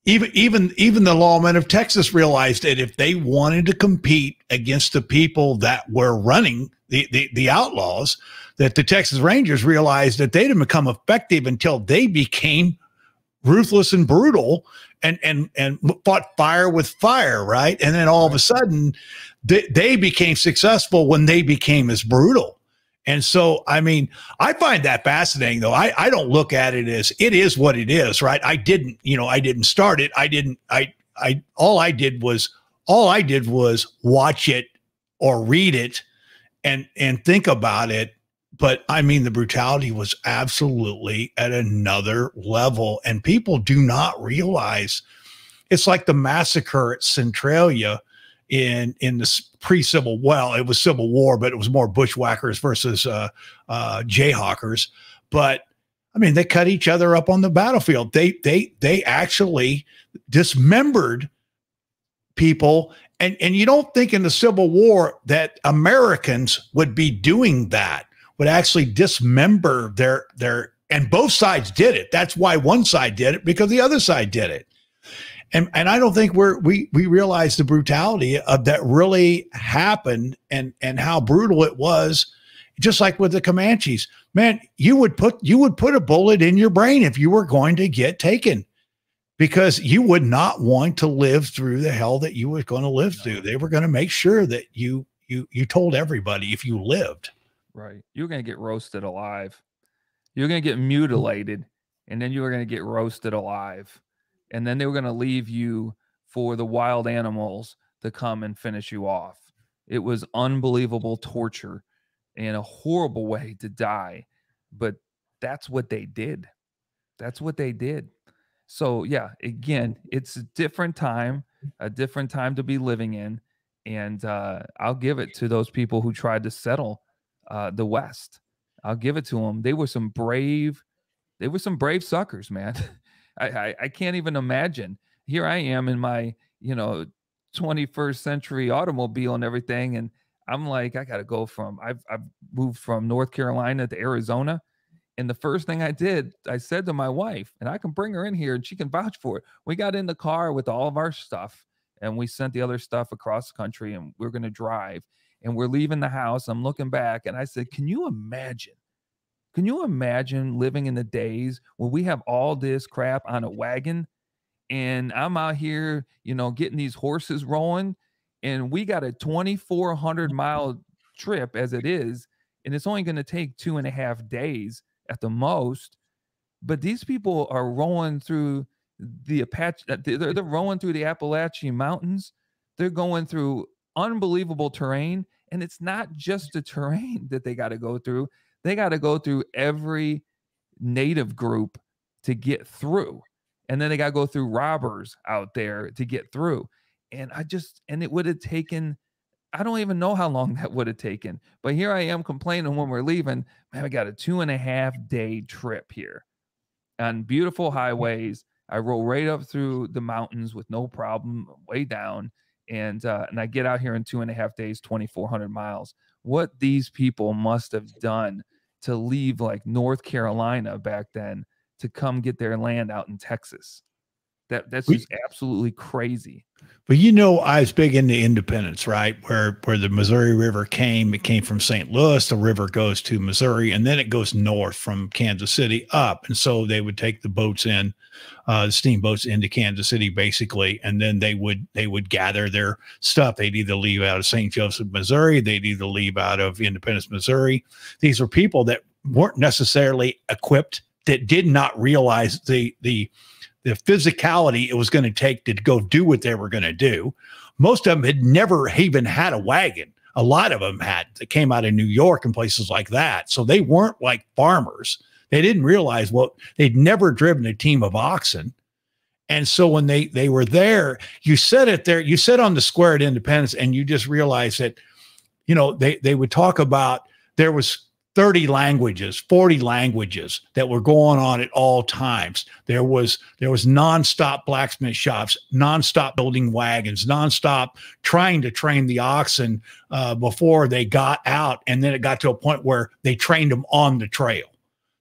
even even even the lawmen of Texas realized that if they wanted to compete against the people that were running the, the, the outlaws, that the Texas Rangers realized that they didn't become effective until they became ruthless and brutal and and and fought fire with fire, right? And then all of a sudden, they, they became successful when they became as brutal. And so, I mean, I find that fascinating though. I, I don't look at it as it is what it is, right? I didn't, you know, I didn't start it. I didn't, I, I, all I did was, all I did was watch it or read it and, and think about it. But I mean, the brutality was absolutely at another level. And people do not realize it's like the massacre at Centralia in in the pre-civil well it was civil war but it was more bushwhackers versus uh, uh, jayhawkers. But i mean they cut each other up on the battlefield. They they they actually dismembered people. And and you don't think in the civil war that americans would be doing that would actually dismember their their and both sides did it. That's why one side did it because the other side did it and and I don't think we're we we realize the brutality of that really happened and and how brutal it was. Just like with the Comanches, man, you would put you would put a bullet in your brain if you were going to get taken, because you would not want to live through the hell that you were going to live through. They were going to make sure that you you you told everybody if you lived. Right, you're going to get roasted alive. You're going to get mutilated, and then you were going to get roasted alive and then they were going to leave you for the wild animals to come and finish you off. It was unbelievable torture and a horrible way to die, but that's what they did. That's what they did. So, yeah, again, it's a different time, a different time to be living in. And uh, I'll give it to those people who tried to settle uh, the West. I'll give it to them. They were some brave, they were some brave suckers, man. I, I, I can't even imagine. Here I am in my, you know, 21st century automobile and everything. And I'm like, I got to go from, I've, I've moved from North Carolina to Arizona. And the first thing I did, I said to my wife, and I can bring her in here and she can vouch for it. We got in the car with all of our stuff and we sent the other stuff across the country and we're going to drive and we're leaving the house. I'm looking back and I said, Can you imagine can you imagine living in the days when we have all this crap on a wagon and I'm out here, you know, getting these horses rolling and we got a 2,400 mile trip as it is, and it's only going to take two and a half days at the most. But these people are rolling through the Apache, uh, they're, they're rolling through the Appalachian Mountains. They're going through unbelievable terrain. And it's not just the terrain that they got to go through, they got to go through every native group to get through. And then they got to go through robbers out there to get through. And I just, and it would have taken, I don't even know how long that would have taken. But here I am complaining when we're leaving. Man, I got a two and a half day trip here on beautiful highways. I roll right up through the mountains with no problem, way down. And uh, and I get out here in two and a half days, 2,400 miles. What these people must have done to leave like North Carolina back then to come get their land out in Texas. That that's just absolutely crazy. But you know, I was big into independence, right? Where where the Missouri River came, it came from St. Louis. The river goes to Missouri, and then it goes north from Kansas City up. And so they would take the boats in, uh, the steamboats into Kansas City, basically, and then they would they would gather their stuff. They'd either leave out of St. Joseph, Missouri. They'd either leave out of Independence, Missouri. These were people that weren't necessarily equipped, that did not realize the the the physicality it was going to take to go do what they were going to do. Most of them had never even had a wagon. A lot of them had that came out of New York and places like that. So they weren't like farmers. They didn't realize what they'd never driven a team of oxen. And so when they they were there, you said it there, you said on the square at Independence, and you just realized that, you know, they they would talk about there was 30 languages 40 languages that were going on at all times. There was there was nonstop blacksmith shops nonstop building wagons nonstop trying to train the oxen uh, before they got out. And then it got to a point where they trained them on the trail.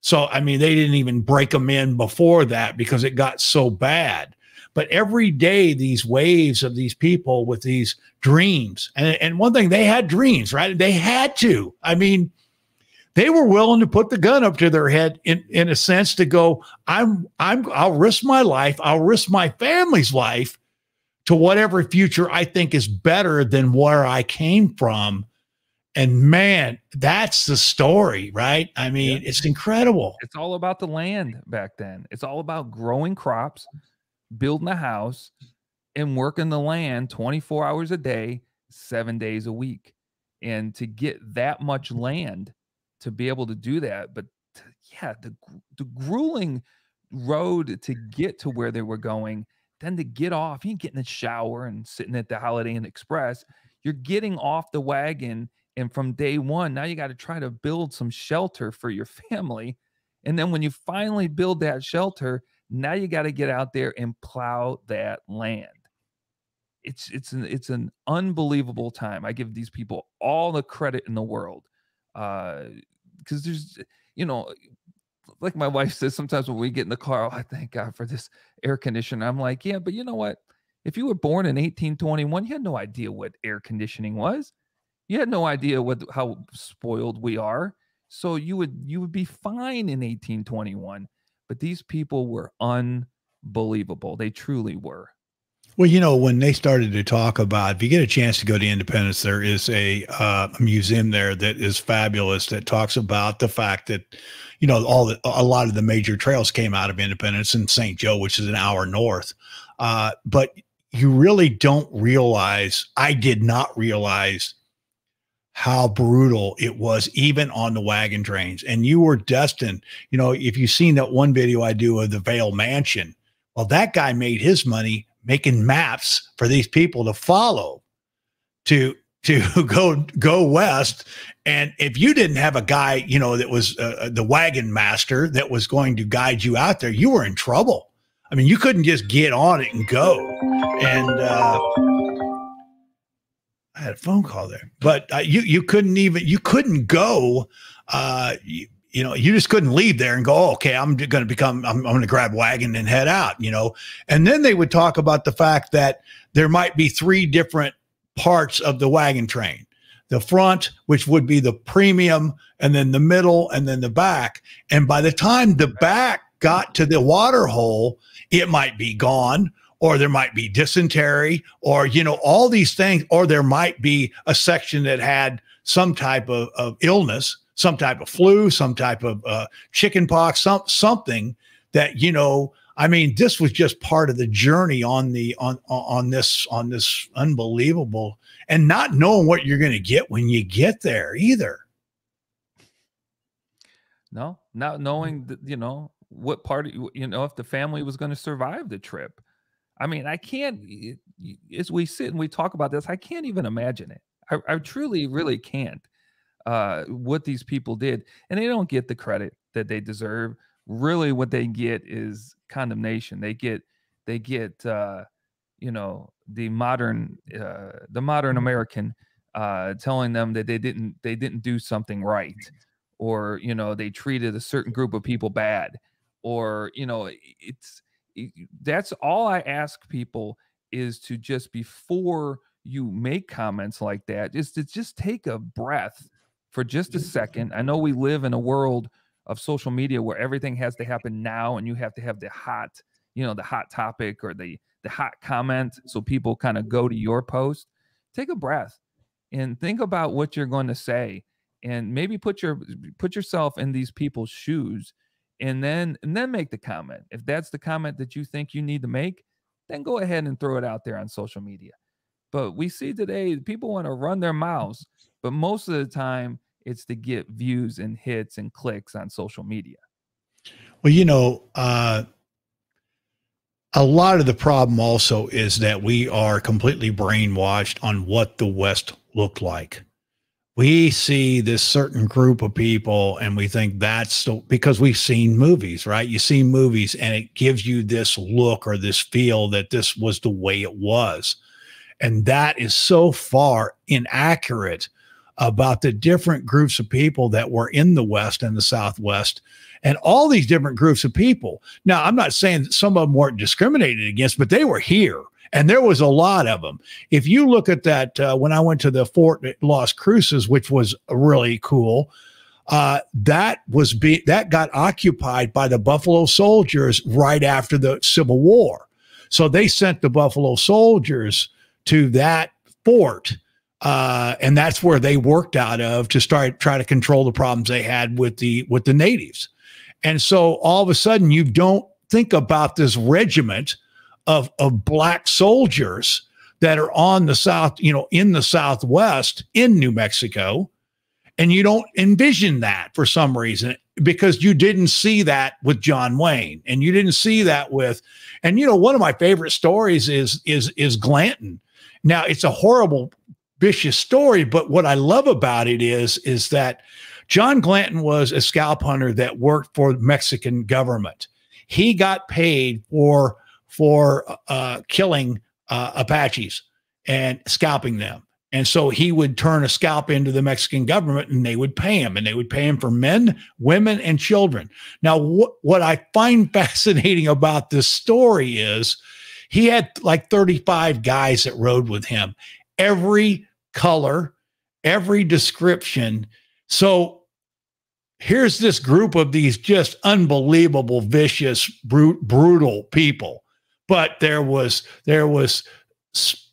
So i mean they didn't even break them in before that because it got so bad. But every day these waves of these people with these dreams and, and one thing they had dreams right? They had to. I mean they were willing to put the gun up to their head in, in a sense to go, I'm, I'm, I'll risk my life. I'll risk my family's life to whatever future I think is better than where I came from. And man, that's the story, right? I mean, yeah. it's incredible. It's all about the land back then. It's all about growing crops, building a house, and working the land 24 hours a day, seven days a week. And to get that much land to be able to do that. But yeah, the the grueling road to get to where they were going, then to get off, you get in the shower and sitting at the Holiday Inn Express, you're getting off the wagon. And from day one, now you got to try to build some shelter for your family. And then when you finally build that shelter, now you got to get out there and plow that land. It's it's an it's an unbelievable time. I give these people all the credit in the world. Uh, because there's eh, you know eh, like my wife says sometimes when we get in the car oh, i thank god for this air conditioner. I'm like yeah but you know what? If you were born in 1821 you had no idea what air conditioning was. You had no idea what how spoiled we are. So you would you would be fine in 1821 but these people were unbelievable. They truly were well, you know, when they started to talk about, if you get a chance to go to Independence, there is a, uh, museum there that is fabulous that talks about the fact that, you know, all the, a lot of the major trails came out of Independence and St. Joe, which is an hour north. Uh, but you really don't realize, I did not realize how brutal it was, even on the wagon trains. And you were destined, you know, if you've seen that one video I do of the Vaile Mansion, well, that guy made his money making maps for these people to follow to to go go west. And if you didn't have a guy you know that was uh, uh, the wagon master that was going to guide you out there you were in trouble. I mean you couldn't just get on it and go. And uh, i had a phone call there but uh, you you couldn't even you couldn't go uh, you, you know, you just couldn't leave there and go, oh, okay, I'm going to become, I'm, I'm going to grab wagon and head out, you know. And then they would talk about the fact that there might be three different parts of the wagon train the front, which would be the premium, and then the middle, and then the back. And by the time the back got to the water hole, it might be gone, or there might be dysentery, or, you know, all these things, or there might be a section that had some type of, of illness some type of flu, some type of uh, chicken pox, some something that you know. I mean, this was just part of the journey on the on on this on this unbelievable, and not knowing what you're going to get when you get there either. No, not knowing that you know what part of, you know if the family was going to survive the trip. I mean, I can't. As we sit and we talk about this, I can't even imagine it. I, I truly, really can't uh, what these people did, and they don't get the credit that they deserve. Really, what they get is condemnation. They get they get uh, you know the modern uh, the modern American uh, telling them that they didn't they didn't do something right, or you know they treated a certain group of people bad, or you know it's that's all I ask people is to just before you make comments like that, is to just take a breath for just a second. I know we live in a world of social media where everything has to happen now and you have to have the hot, you know, the hot topic or the the hot comment so people kind of go to your post. Take a breath and think about what you're going to say and maybe put your put yourself in these people's shoes and then and then make the comment. If that's the comment that you think you need to make, then go ahead and throw it out there on social media. But we see today people want to run their mouths, but most of the time it's to get views and hits and clicks on social media. Well, you know, uh, a lot of the problem also is that we are completely brainwashed on what the West looked like we see this certain group of people and we think that's so because we've seen movies, right? You see movies and it gives you this look or this feel that this was the way it was. And that is so far inaccurate about the different groups of people that were in the West and the Southwest and all these different groups of people. Now, I'm not saying that some of them weren't discriminated against, but they were here and there was a lot of them. If you look at that, uh, when I went to the Fort Las Cruces, which was really cool, uh, that was be that got occupied by the Buffalo Soldiers right after the Civil War. So they sent the Buffalo Soldiers to that fort. Uh, and that's where they worked out of to start try to control the problems they had with the with the natives. And so all of a sudden you don't think about this regiment of of black soldiers that are on the south, you know, in the southwest in New Mexico, and you don't envision that for some reason because you didn't see that with John Wayne, and you didn't see that with, and you know, one of my favorite stories is is is Glanton. Now it's a horrible, vicious story, but what I love about it is is that John Glanton was a scalp hunter that worked for the Mexican government. He got paid for for uh, killing uh, Apaches and scalping them. And so he would turn a scalp into the Mexican government and they would pay him and they would pay him for men, women, and children. Now, wh- what I find fascinating about this story is he had like 35 guys that rode with him, every color, every description. So here's this group of these just unbelievable, vicious, brute, brutal people but there was there was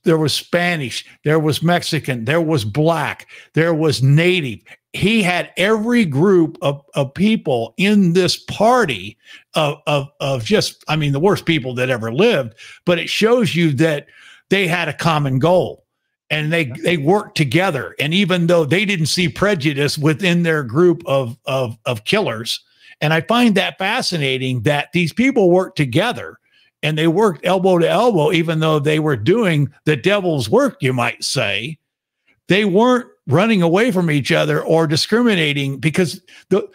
there was Spanish, there was Mexican, there was black, there was native. He had every group of, of people in this party of, of, of just, I mean, the worst people that ever lived, but it shows you that they had a common goal and they they worked together. And even though they didn't see prejudice within their group of of, of killers, and I find that fascinating that these people worked together and they worked elbow to elbow, even though they were doing the devil's work, you might say. They weren't running away from each other or discriminating because the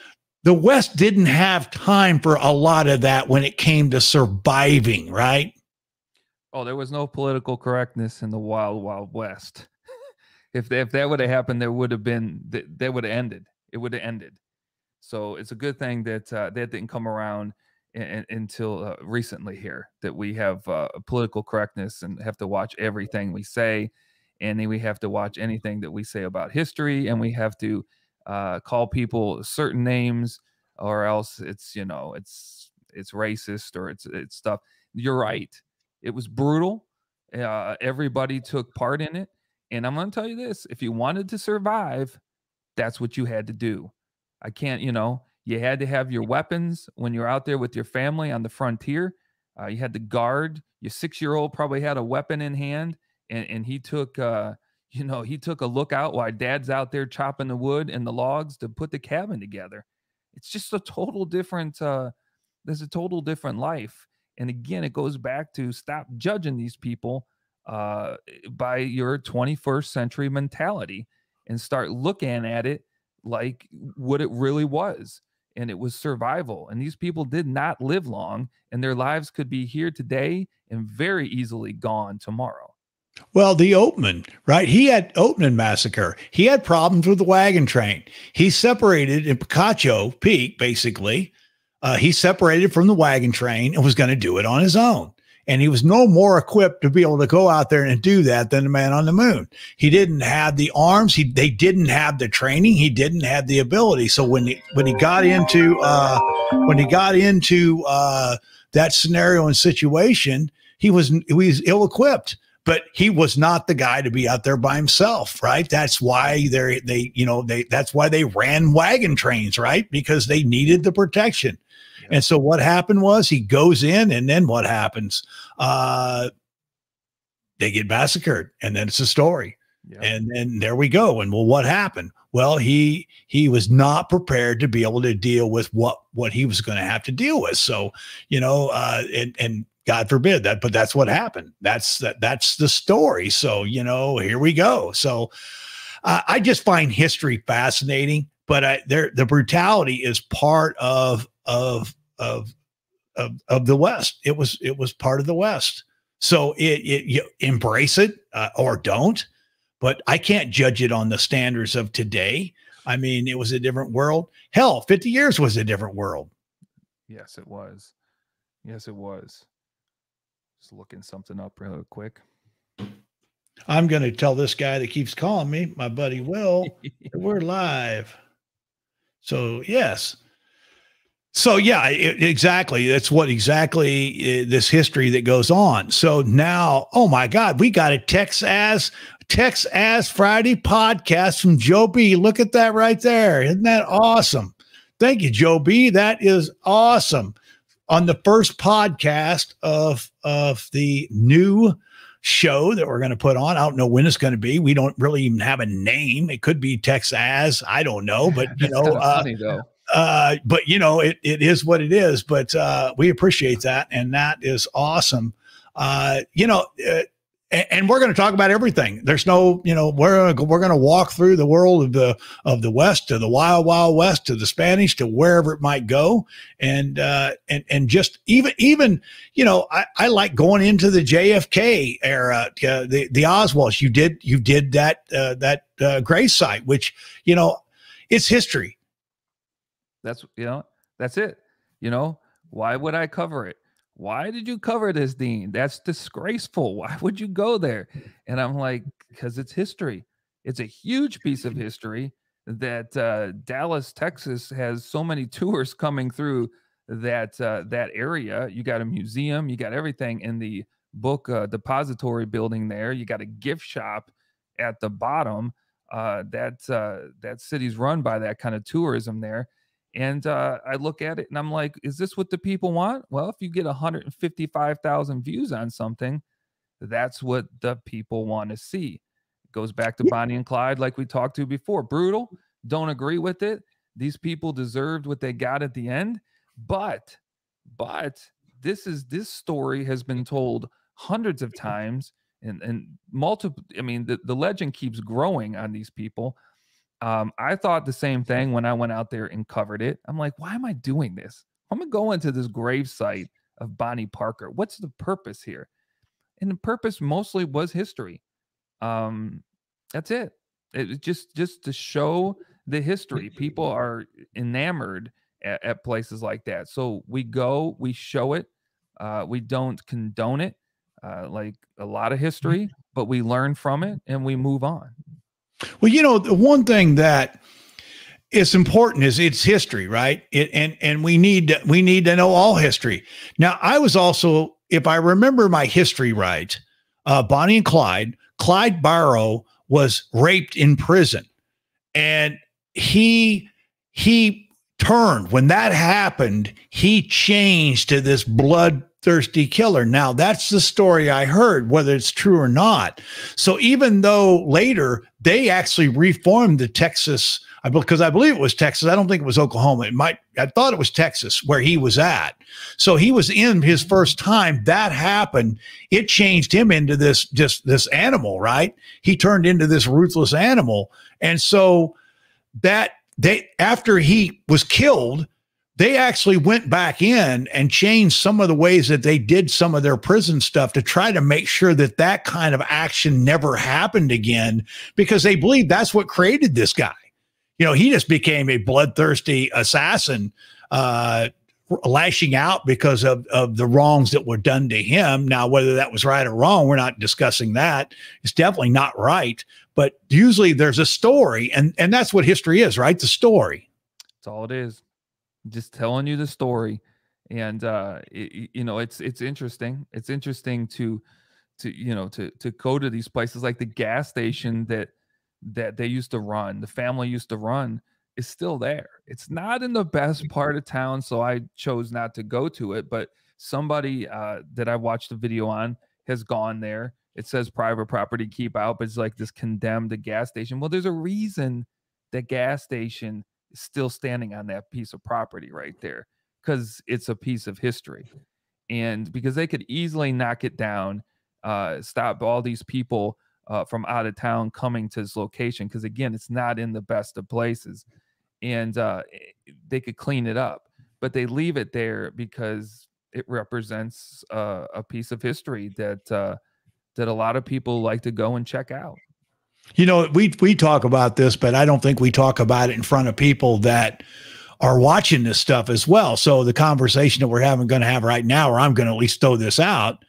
the West didn't have time for a lot of that when it came to surviving, right? Oh, there was no political correctness in the wild, wild West. if if that would have happened, there would have been that, that would have ended. It would have ended. So it's a good thing that uh, that didn't come around in, until uh, recently here that we have uh, political correctness and have to watch everything we say and then we have to watch anything that we say about history and we have to uh, call people certain names or else it's you know it's it's racist or it's it's stuff you're right it was brutal uh, everybody took part in it and i'm going to tell you this if you wanted to survive that's what you had to do i can't you know you had to have your weapons when you're out there with your family on the frontier. Uh, you had to guard. Your six year old probably had a weapon in hand, and, and he took, uh, you know, he took a look out while dad's out there chopping the wood and the logs to put the cabin together. It's just a total different. Uh, there's a total different life, and again, it goes back to stop judging these people uh, by your 21st century mentality and start looking at it like what it really was and it was survival. And these people did not live long, and their lives could be here today and very easily gone tomorrow. Well, the Oatman, right? He had Oatman massacre. He had problems with the wagon train. He separated in Picacho Peak, basically, uh, he separated from the wagon train and was going to do it on his own. And he was no more equipped to be able to go out there and do that than the man on the moon. He didn't have the arms. He they didn't have the training. He didn't have the ability. So when he when he got into uh, when he got into uh, that scenario and situation, he was he was ill equipped but he was not the guy to be out there by himself, right? That's why they they you know they that's why they ran wagon trains, right? Because they needed the protection. Yeah. And so what happened was he goes in, and then what happens? Uh, they get massacred, and then it's a story. Yeah. And then there we go. And well, what happened? Well, he he was not prepared to be able to deal with what what he was going to have to deal with. So, you know, uh, and and God forbid that, but that's what happened. That's that. That's the story. So you know, here we go. So uh, I just find history fascinating, but I, there the brutality is part of of of of of the West. It was it was part of the West. So it, it you embrace it uh, or don't, but I can't judge it on the standards of today. I mean, it was a different world. Hell, 50 years was a different world. Yes, it was. Yes, it was. Just looking something up real quick. I'm going to tell this guy that keeps calling me, my buddy Will, we're live. So, yes. So, yeah, it, exactly. That's what exactly uh, this history that goes on. So now, oh my God, we got a Tex as Tex as Friday podcast from Joe B. Look at that right there. Isn't that awesome? Thank you, Joe B. That is awesome on the first podcast of of the new show that we're going to put on. I don't know when it's going to be. We don't really even have a name. It could be Texas. I don't know, but you know, uh, funny, uh, but you know, it, it is what it is. But uh, we appreciate that, and that is awesome. Uh, you know, uh, and, we're going to talk about everything. There's no, you know, we're we're going to walk through the world of the of the West to the Wild Wild West to the Spanish to wherever it might go, and uh, and and just even even you know, I, I like going into the JFK era, uh, the the Oswalds. You did you did that uh, that uh, grave site, which you know, it's history. That's you know, that's it. You know, why would I cover it? Why did you cover this, Dean? That's disgraceful. Why would you go there? And I'm like, because it's history. It's a huge piece of history that uh, Dallas, Texas has so many tours coming through that uh, that area. You got a museum, you got everything in the book uh, depository building there. You got a gift shop at the bottom. Uh, that uh, that city's run by that kind of tourism there. And uh, I look at it and I'm like, is this what the people want? Well, if you get 155,000 views on something, that's what the people want to see. It goes back to Bonnie and Clyde, like we talked to before. Brutal, don't agree with it. These people deserved what they got at the end. But, but this is this story has been told hundreds of times and, and multiple. I mean, the, the legend keeps growing on these people um, I thought the same thing when I went out there and covered it. I'm like, why am I doing this? I'm gonna go into this grave site of Bonnie Parker. What's the purpose here? And the purpose mostly was history. Um, that's it. It just just to show the history. People are enamored at, at places like that. So we go, we show it. Uh, we don't condone it, uh, like a lot of history, but we learn from it and we move on. Well, you know, the one thing that is important is it's history, right? It, and and we need we need to know all history. Now, I was also, if I remember my history right, uh, Bonnie and Clyde, Clyde Barrow was raped in prison, and he he turned when that happened. He changed to this blood thirsty killer. Now, that's the story I heard, whether it's true or not. So even though later they actually reformed the Texas, because I believe it was Texas. I don't think it was Oklahoma. It might, I thought it was Texas where he was at. So he was in his first time. That happened. It changed him into this, just this animal, right? He turned into this ruthless animal. And so that they, after he was killed, they actually went back in and changed some of the ways that they did some of their prison stuff to try to make sure that that kind of action never happened again because they believe that's what created this guy. You know, he just became a bloodthirsty assassin uh, lashing out because of, of the wrongs that were done to him. Now, whether that was right or wrong, we're not discussing that. It's definitely not right. But usually there's a story, and, and that's what history is, right? The story. That's all it is. Just telling you the story. And uh, it, you know, it's it's interesting. It's interesting to to you know to to go to these places like the gas station that that they used to run, the family used to run is still there. It's not in the best part of town, so I chose not to go to it. But somebody uh, that I watched a video on has gone there. It says private property keep out, but it's like this condemned gas station. Well, there's a reason the gas station still standing on that piece of property right there because it's a piece of history. And because they could easily knock it down, uh, stop all these people uh, from out of town coming to this location because again it's not in the best of places and uh, eh, they could clean it up but they leave it there because it represents uh, a piece of history that uh, that a lot of people like to go and check out you know we we talk about this but i don't think we talk about it in front of people that are watching this stuff as well so the conversation that we're having going to have right now or i'm going to at least throw this out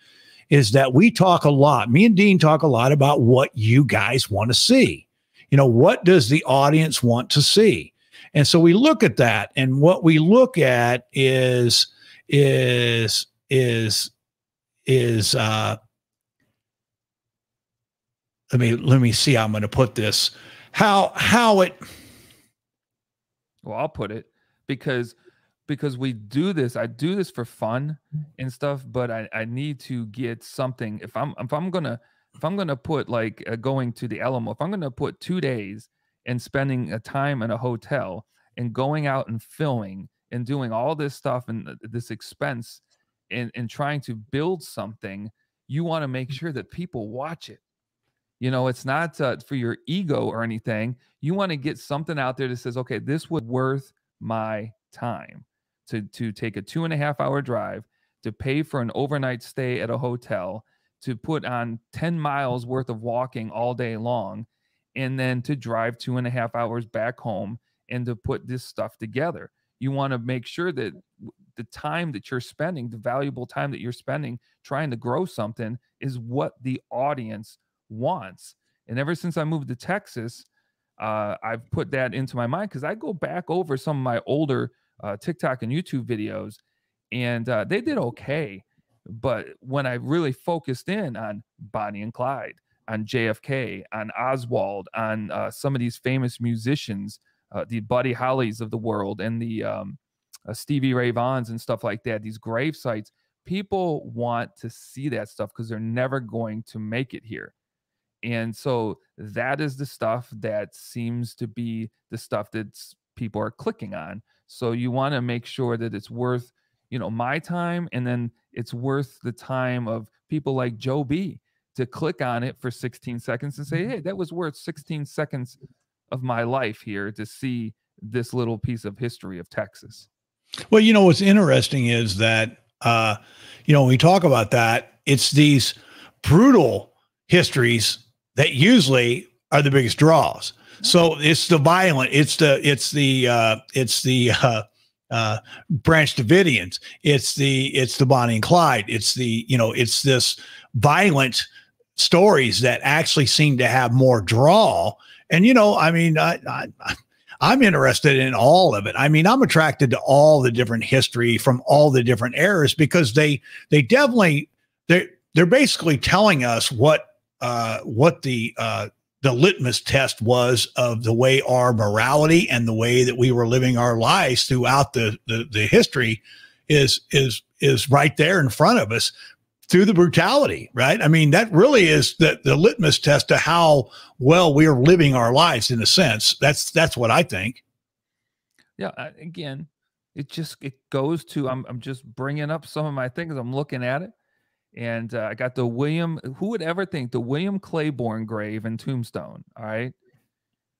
is that we talk a lot. Me and Dean talk a lot about what you guys want to see. You know, what does the audience want to see? And so we look at that, and what we look at is is is is uh let me let me see how I'm going to put this. How how it well, I'll put it because because we do this. I do this for fun and stuff, but I, I need to get something. If I'm if I'm gonna if I'm gonna put like uh, going to the Alamo, if I'm gonna put two days and spending a time in a hotel and going out and filming and doing all this stuff and this expense and and trying to build something, you want to make sure that people watch it. You know, it's not uh, for your ego or anything. You want to get something out there that says, okay, this was worth my time to to take a two and a half hour drive to pay for an overnight stay at a hotel to put on 10 miles worth of walking all day long and then to drive two and a half hours back home and to put this stuff together you want to make sure that the time that you're spending the valuable time that you're spending trying to grow something is what the audience wants and ever since i moved to texas uh, i've put that into my mind because i go back over some of my older uh, TikTok and YouTube videos, and uh, they did okay. But when I really focused in on Bonnie and Clyde, on JFK, on Oswald, on uh, some of these famous musicians, uh, the Buddy Hollies of the world, and the um, uh, Stevie Ray Vaughns and stuff like that, these grave sites, people want to see that stuff because they're never going to make it here. And so that is the stuff that seems to be the stuff that people are clicking on. So you want to make sure that it's worth, you know, my time and then it's worth the time of people like Joe B to click on it for 16 seconds and say, mm-hmm. "Hey, that was worth 16 seconds of my life here to see this little piece of history of Texas." Well, you know what's interesting is that uh, you know, when we talk about that, it's these brutal histories that usually are the biggest draws. So it's the violent. It's the it's the uh, it's the uh, uh, Branch Davidians. It's the it's the Bonnie and Clyde. It's the you know it's this violent stories that actually seem to have more draw. And you know, I mean, I, I I'm interested in all of it. I mean, I'm attracted to all the different history from all the different eras because they they definitely they they're basically telling us what uh, what the uh, the litmus test was of the way our morality and the way that we were living our lives throughout the, the, the history is is is right there in front of us through the brutality, right? I mean, that really is the, the litmus test to how well we're living our lives in a sense. That's that's what I think. Yeah, again, it just it goes to I'm I'm just bringing up some of my things. I'm looking at it and uh, I got the William. Who would ever think the William Claiborne grave and tombstone? All right,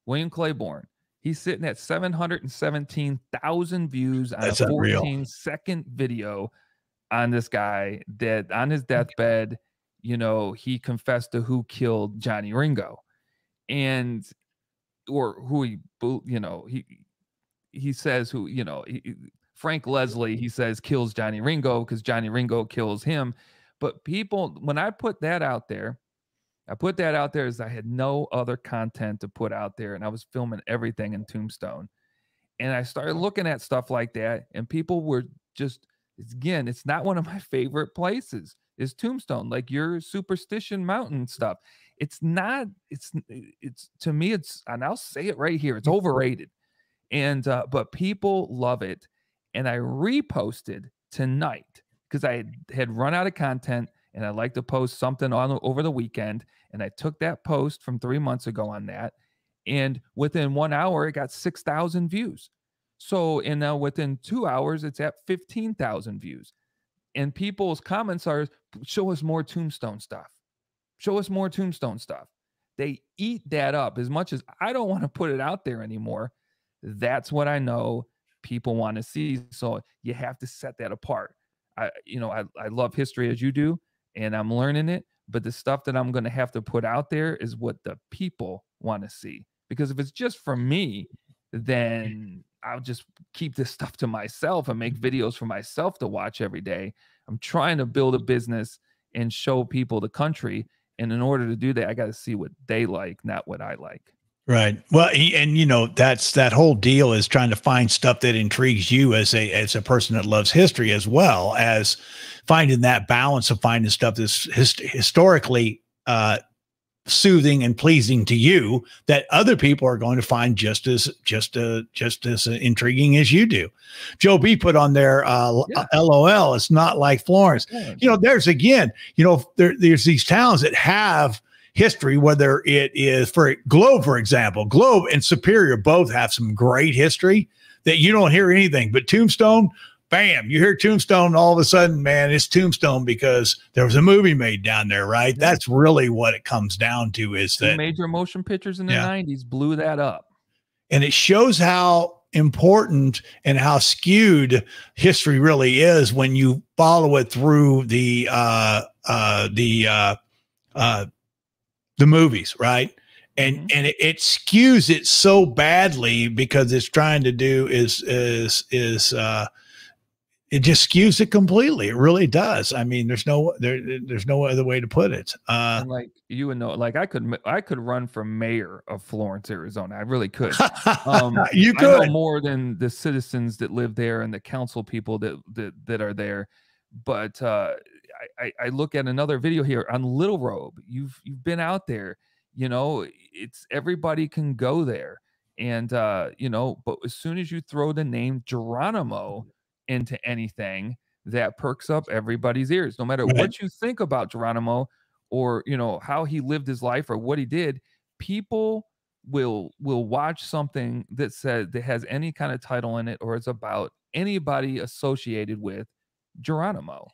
William Claiborne. He's sitting at 717,000 views on That's a 14 unreal. second video on this guy that on his deathbed, you know, he confessed to who killed Johnny Ringo and or who he, you know, he he says who, you know, he, Frank Leslie, he says, kills Johnny Ringo because Johnny Ringo kills him. But people, when I put that out there, I put that out there as I had no other content to put out there, and I was filming everything in Tombstone. And I started looking at stuff like that, and people were just again, it's not one of my favorite places. Is Tombstone like your Superstition Mountain stuff? It's not. It's it's to me. It's and I'll say it right here. It's mm. overrated, and uh, but people love it. And I reposted tonight because I had run out of content and I like to post something on over the weekend. And I took that post from three months ago on that, and within one hour, it got six thousand views. So, and now within two hours, it's at 15,000 views. And people's comments are show us more tombstone stuff. Show us more tombstone stuff. They eat that up as much as I don't want to put it out there anymore. That's what I know people want to see. So you have to set that apart. I, you know, I, I love history as you do, and I'm learning it. But the stuff that I'm going to have to put out there is what the people want to see. Because if it's just for me, mm. then I'll just keep this stuff to myself and make videos for myself to watch every day. I'm trying to build a business and show people the country. And in order to do that, I got to see what they like, not what I like. Right. Well, and you know that's that whole deal is trying to find stuff that intrigues you as a as a person that loves history as well as finding that balance of finding stuff that's hist- historically uh, soothing and pleasing to you that other people are going to find just as just uh, just as intriguing as you do. Joe B put on there, uh, yeah. LOL. It's not like Florence. Yeah. You know, there's again, you know, there, there's these towns that have history, whether it is for Globe, for example, Globe and Superior both have some great history that you don't hear anything, but Tombstone bam, you hear Tombstone, all of a sudden, man, it's Tombstone because there was a movie made down there, right? That's really what it comes down to is that major motion pictures in the yeah. 90s blew that up. And it shows how important and how skewed history really is when you follow it through the uh uh the uh uh the movies, right? and mm-hmm. and it, it, skews it so badly because it's trying to do is is is uh it just skews it completely. It really does. I mean, there's no there there's no other way to put it. Uh, and like you would know, like I could I could run for mayor of Florence, Arizona. I really could. Um, you could more than the citizens that live there and the council people that that that are there. But uh, I, I look at another video here on Little Robe. You've you've been out there. You know, it's everybody can go there, and uh, you know, but as soon as you throw the name Geronimo into anything that perks up everybody's ears no matter right. what you think about geronimo or you know how he lived his life or what he did people will will watch something that said that has any kind of title in it or is about anybody associated with geronimo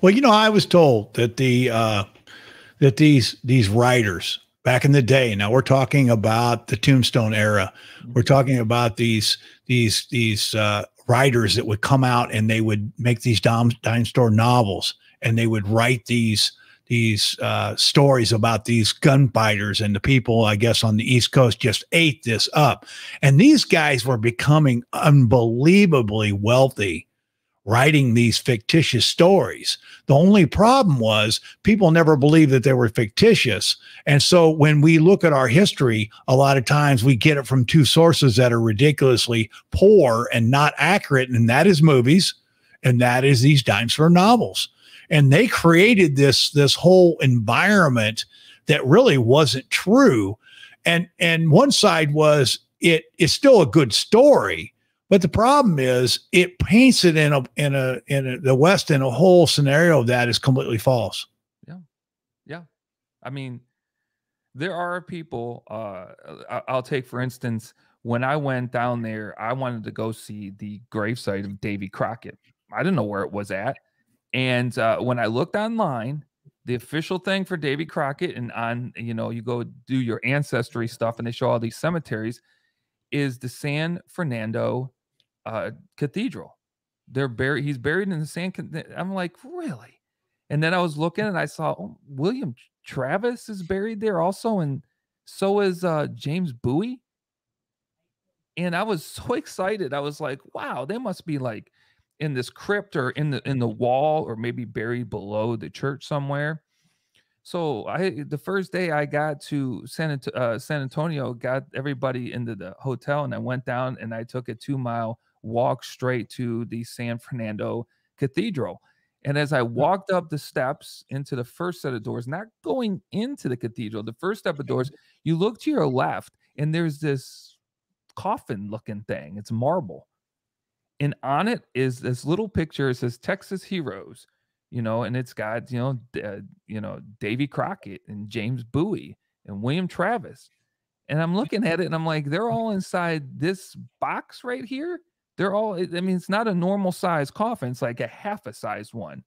well you know i was told that the uh that these these writers back in the day now we're talking about the tombstone era we're talking about these these these uh writers that would come out and they would make these dime, dime store novels and they would write these these uh, stories about these gunfighters and the people, I guess, on the East Coast just ate this up. And these guys were becoming unbelievably wealthy writing these fictitious stories. The only problem was people never believed that they were fictitious. And so when we look at our history, a lot of times we get it from two sources that are ridiculously poor and not accurate, and that is movies and that is these dime store novels. And they created this this whole environment that really wasn't true. And and one side was it is still a good story, but the problem is, it paints it in a in a in a, the West in a whole scenario that is completely false. Yeah, yeah. I mean, there are people. Uh, I'll take for instance, when I went down there, I wanted to go see the gravesite of Davy Crockett. I didn't know where it was at, and uh, when I looked online, the official thing for Davy Crockett, and on you know you go do your ancestry stuff, and they show all these cemeteries, is the San Fernando uh, cathedral. They're buried. He's buried in the sand. I'm like, really? And then I was looking and I saw oh, William Travis is buried there also, and so is uh, James Bowie. and I was so excited. I was like, wow, they must be like in this crypt or in the in the wall or maybe buried below the church somewhere. So I the first day I got to San, uh, San Antonio, got everybody into the hotel, and I went down and I took a two mile walk straight to the San Fernando Cathedral. And as I walked up the steps into the first set of doors, not going into the cathedral, the first step of doors, you look to your left and there's this coffin looking thing. It's marble. And on it is this little picture. It says Texas Heroes, you know, and it's got, you know, uh, you know, Davy Crockett and James Bowie and William Travis. And I'm looking at it and I'm like, they're all inside this box right here. They're all, I mean, it's not a normal size coffin, it's like a half a size one.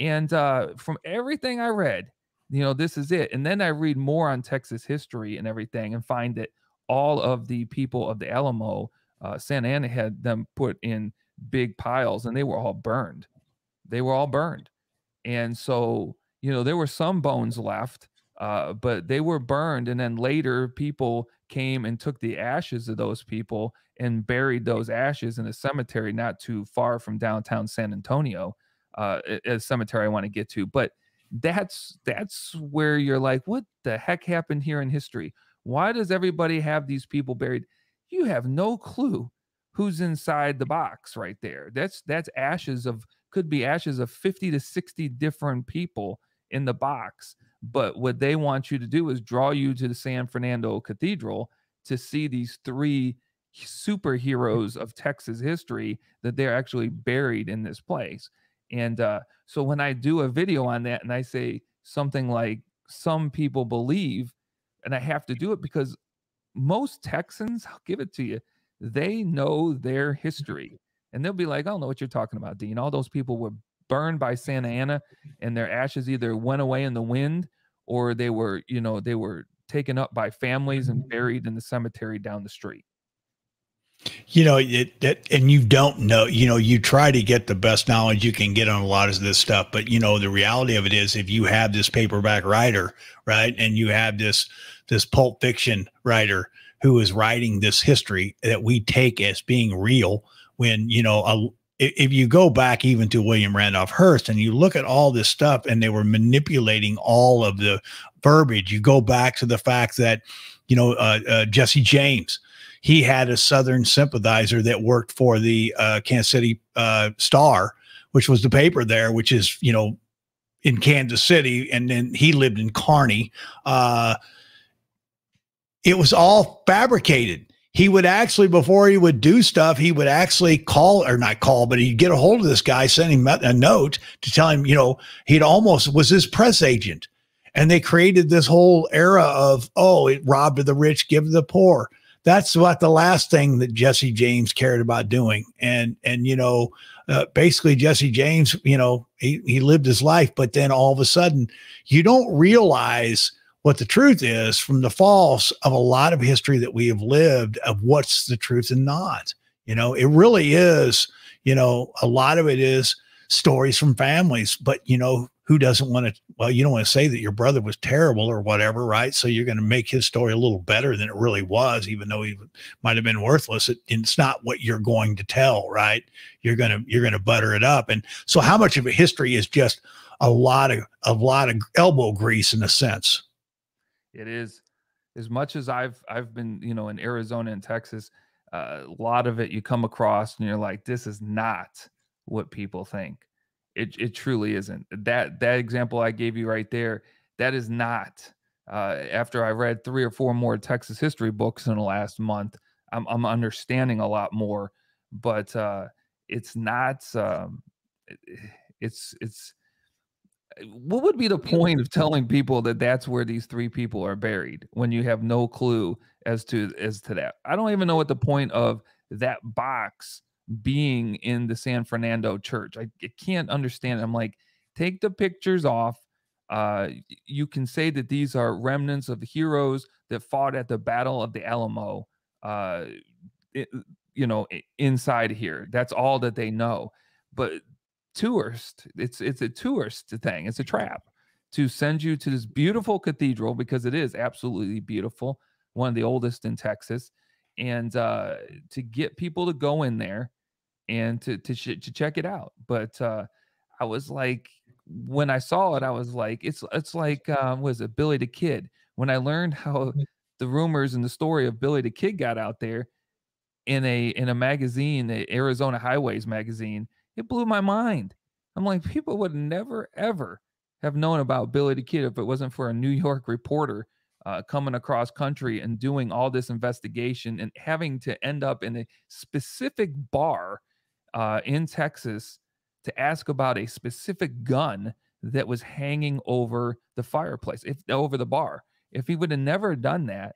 And uh, from everything I read, you know, this is it. And then I read more on Texas history and everything and find that all of the people of the Alamo, uh, Santa Anna had them put in big piles and they were all burned. They were all burned. And so, you know, there were some bones left, uh, but they were burned. And then later, people came and took the ashes of those people and buried those ashes in a cemetery not too far from downtown San Antonio, uh, a cemetery I want to get to. But that's that's where you're like, what the heck happened here in history? Why does everybody have these people buried? You have no clue who's inside the box right there. That's that's ashes of could be ashes of 50 to 60 different people in the box. But what they want you to do is draw you to the San Fernando Cathedral to see these three superheroes of Texas history that they're actually buried in this place. And uh, so when I do a video on that and I say something like, some people believe, and I have to do it because most Texans, I'll give it to you, they know their history. And they'll be like, I don't know what you're talking about, Dean. All those people were burned by Santa Anna and their ashes either went away in the wind or they were, you know, they were taken up by families and buried in the cemetery down the street. You know, it, it, and you don't know, you know, you try to get the best knowledge you can get on a lot of this stuff. But, you know, the reality of it is if you have this paperback writer, right, and you have this, this pulp fiction writer who is writing this history that we take as being real when, you know, if you go back even to William Randolph Hearst and you look at all this stuff and they were manipulating all of the verbiage, you go back to the fact that, you know, uh, uh, Jesse James, he had a Southern sympathizer that worked for the uh, Kansas City uh, Star, which was the paper there, which is, you know, in Kansas City. And then he lived in Kearney. Uh, it was all fabricated he would actually before he would do stuff he would actually call or not call but he'd get a hold of this guy send him a note to tell him you know he'd almost was his press agent. And they created this whole era of oh it robbed the rich give the poor. That's what the last thing that jesse james cared about doing. And and you know uh, basically jesse james you know he, he lived his life but then all of a sudden you don't realize what the truth is from the false of a lot of history that we have lived of what's the truth and not. You know, it really is, you know, a lot of it is stories from families, but you know, who doesn't want to well, you don't want to say that your brother was terrible or whatever, right? So you're going to make his story a little better than it really was, even though he might have been worthless. It, it's not what you're going to tell, right? You're going to you're going to butter it up. And so how much of a history is just a lot of a lot of elbow grease in a sense? It is as much as I've I've been, you know, in Arizona and Texas, uh, a lot of it you come across and you're like, this is not what people think. It it truly isn't. That that example I gave you right there, that is not. Uh, after I read three or four more Texas history books in the last month, I'm I'm understanding a lot more. But uh, it's not. Um, it's it's what would be the point of telling people that that's where these three people are buried when you have no clue as to as to that? I don't even know what the point of that box being in the san fernando church. I, I can't understand i'm like take the pictures off. Uh, you can say that these are remnants of the heroes that fought at the battle of the alamo uh, it, you know inside here. That's all that they know. But tourist. It's it's a tourist thing. It's a trap to send you to this beautiful cathedral because it is absolutely beautiful, one of the oldest in Texas. and uh, to get people to go in there and to to to check it out. But uh, I was like, when I saw it, I was like, it's it's like um, was it Billy the Kid? When I learned how mm-hmm. the rumors and the story of Billy the Kid got out there in a in a magazine, the Arizona Highways magazine, it blew my mind. I'm like, people would never ever have known about Billy the Kid if it wasn't for a New York reporter uh, coming across country and doing all this investigation and having to end up in a specific bar uh, in Texas to ask about a specific gun that was hanging over the fireplace, if over the bar. If he would have never done that,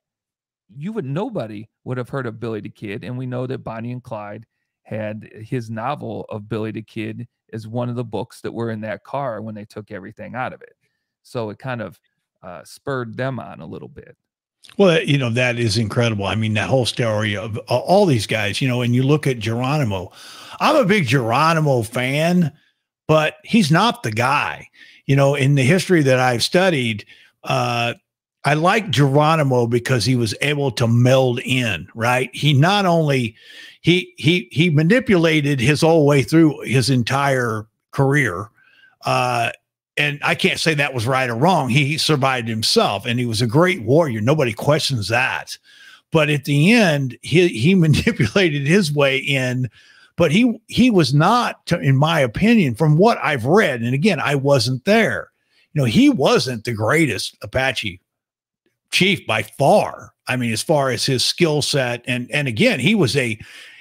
you would nobody would have heard of Billy the Kid. And we know that Bonnie and Clyde had his novel of Billy the Kid as one of the books that were in that car when they took everything out of it. So it kind of uh, spurred them on a little bit. Well, you know, that is incredible. I mean, that whole story of uh, all these guys, you know, and you look at Geronimo. I'm a big Geronimo fan, but he's not the guy. You know, in the history that I've studied, uh, I like Geronimo because he was able to meld in, right? He not only he he he manipulated his whole way through his entire career. Uh, and I can't say that was right or wrong. He survived himself and he was a great warrior. Nobody questions that. But at the end, he, he manipulated his way in. But he he was not, in my opinion, from what I've read, and again, I wasn't there. You know, he wasn't the greatest Apache chief by far. I mean, as far as his skill set, and and again, he was a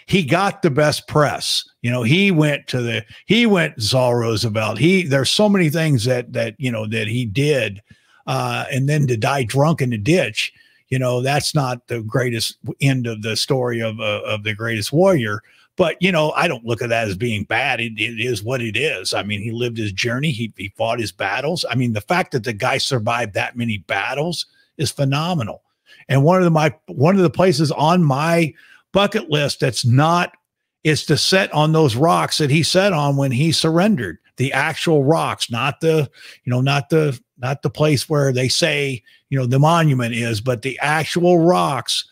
he got the best press. You know, he went to the he went Saul Roosevelt. He there's so many things that that you know that he did, uh, and then to die drunk in the ditch. You know, that's not the greatest end of the story of uh, of the greatest warrior. But you know, I don't look at that as being bad. It, it is what it is. I mean, he lived his journey. He he fought his battles. I mean, the fact that the guy survived that many battles is phenomenal. And one of the my one of the places on my bucket list that's not is to set on those rocks that he set on when he surrendered the actual rocks not the you know not the not the place where they say you know the monument is but the actual rocks.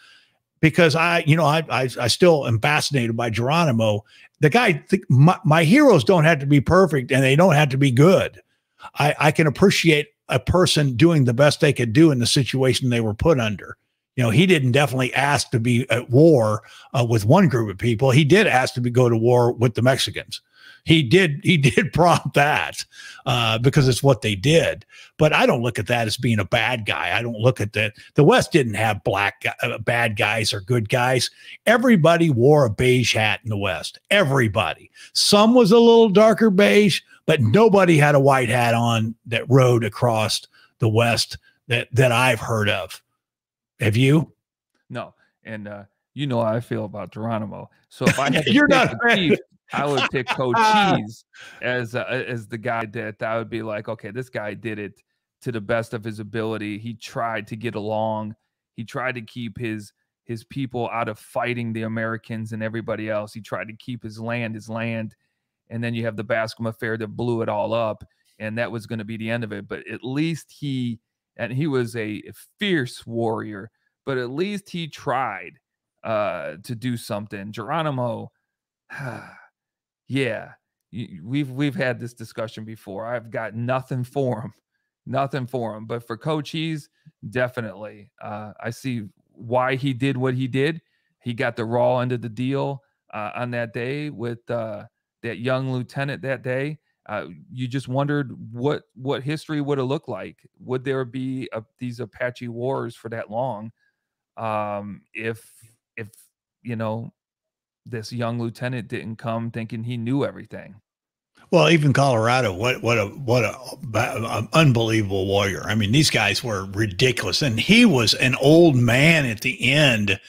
Because i you know i i, I still am fascinated by geronimo. The guy my, my heroes don't have to be perfect and they don't have to be good. I i can appreciate a person doing the best they could do in the situation they were put under you know, he didn't definitely ask to be at war uh, with one group of people. He did ask to be, go to war with the Mexicans. He did. He did prompt that uh, because it's what they did. But I don't look at that as being a bad guy. I don't look at that. The West didn't have black uh, bad guys or good guys. Everybody wore a beige hat in the West. Everybody. Some was a little darker beige, but nobody had a white hat on that rode across the West that that I've heard of. Have you? No. And uh, you know how I feel about Geronimo. So if I had to You're not chief, I would pick Cochise as uh, as the guy that I would be like, okay, this guy did it to the best of his ability. He tried to get along. He tried to keep his his people out of fighting the Americans and everybody else. He tried to keep his land his land. And then you have the Bascom affair that blew it all up. And that was going to be the end of it. But at least he and he was a fierce warrior, but at least he tried uh, to do something. Geronimo, yeah, we've we've had this discussion before. I've got nothing for him, nothing for him. But for Cochise, definitely, uh, I see why he did what he did. He got the raw end of the deal uh, on that day with uh, that young lieutenant that day uh, you just wondered what what history would have looked like. Would there be a, these Apache wars for that long? Um, if if you know this young lieutenant didn't come thinking he knew everything. Well, even Colorado, what what a what a, a, unbelievable warrior. I mean, these guys were ridiculous, and he was an old man at the end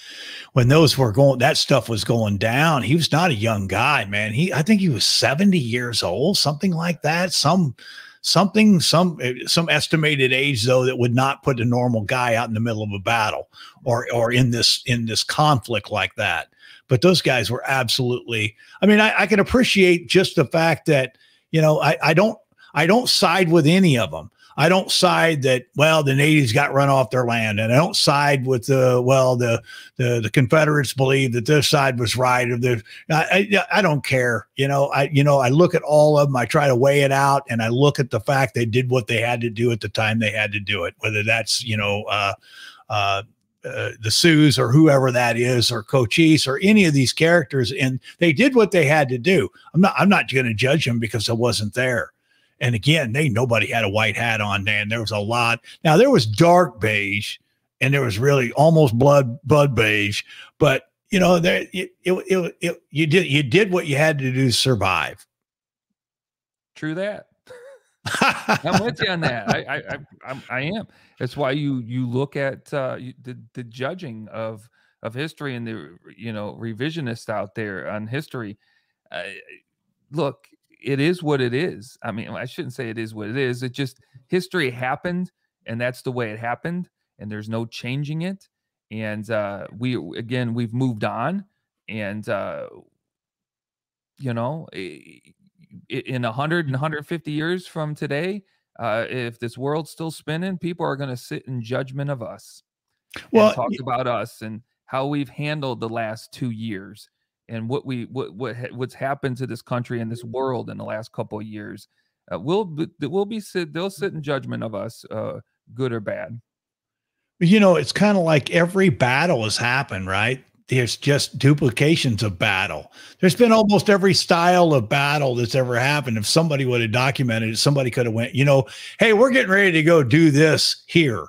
when those were going. That stuff was going down. He was not a young guy, man. He, I think he was seventy years old, something like that. Some something some eh, some estimated age though that would not put a normal guy out in the middle of a battle or or in this in this conflict like that but those guys were absolutely. I mean, I, I can appreciate just the fact that you know I, I don't I don't side with any of them. I don't side that well the natives got run off their land, and I don't side with the well the the, the Confederates believe that this side was right or the I, I, I don't care. You know I you know I look at all of them. I try to weigh it out, and I look at the fact they did what they had to do at the time they had to do it. Whether that's you know. Uh, uh, uh, the Sioux or whoever that is, or Cochise or any of these characters, and they did what they had to do. I'm not. I'm not going to judge them because I wasn't there. And again, they nobody had a white hat on, Dan. There was a lot. Now there was dark beige, and there was really almost blood blood beige. But you know, there it, it, it, it you did you did what you had to do to survive. True that. I'm with you on that. I, I, I, I am. That's why you you look at uh, the the judging of of history and the you know revisionists out there on history. Uh, look, it is what it is. I mean, I shouldn't say it is what it is. It just history happened, and that's the way it happened, and there's no changing it. And uh, we again, we've moved on, and uh, you know, in 100 and 150 years from today, uh, if this world's still spinning, people are going to sit in judgment of us. Well, talk about us and how we've handled the last two years and what we what what what's happened to this country and this world in the last couple of years uh, will will be sit they'll sit in judgment of us uh, good or bad. You know it's kind of like every battle has happened right? There's just duplications of battle. There's been almost every style of battle that's ever happened. If somebody would have documented it somebody could have went you know hey we're getting ready to go do this here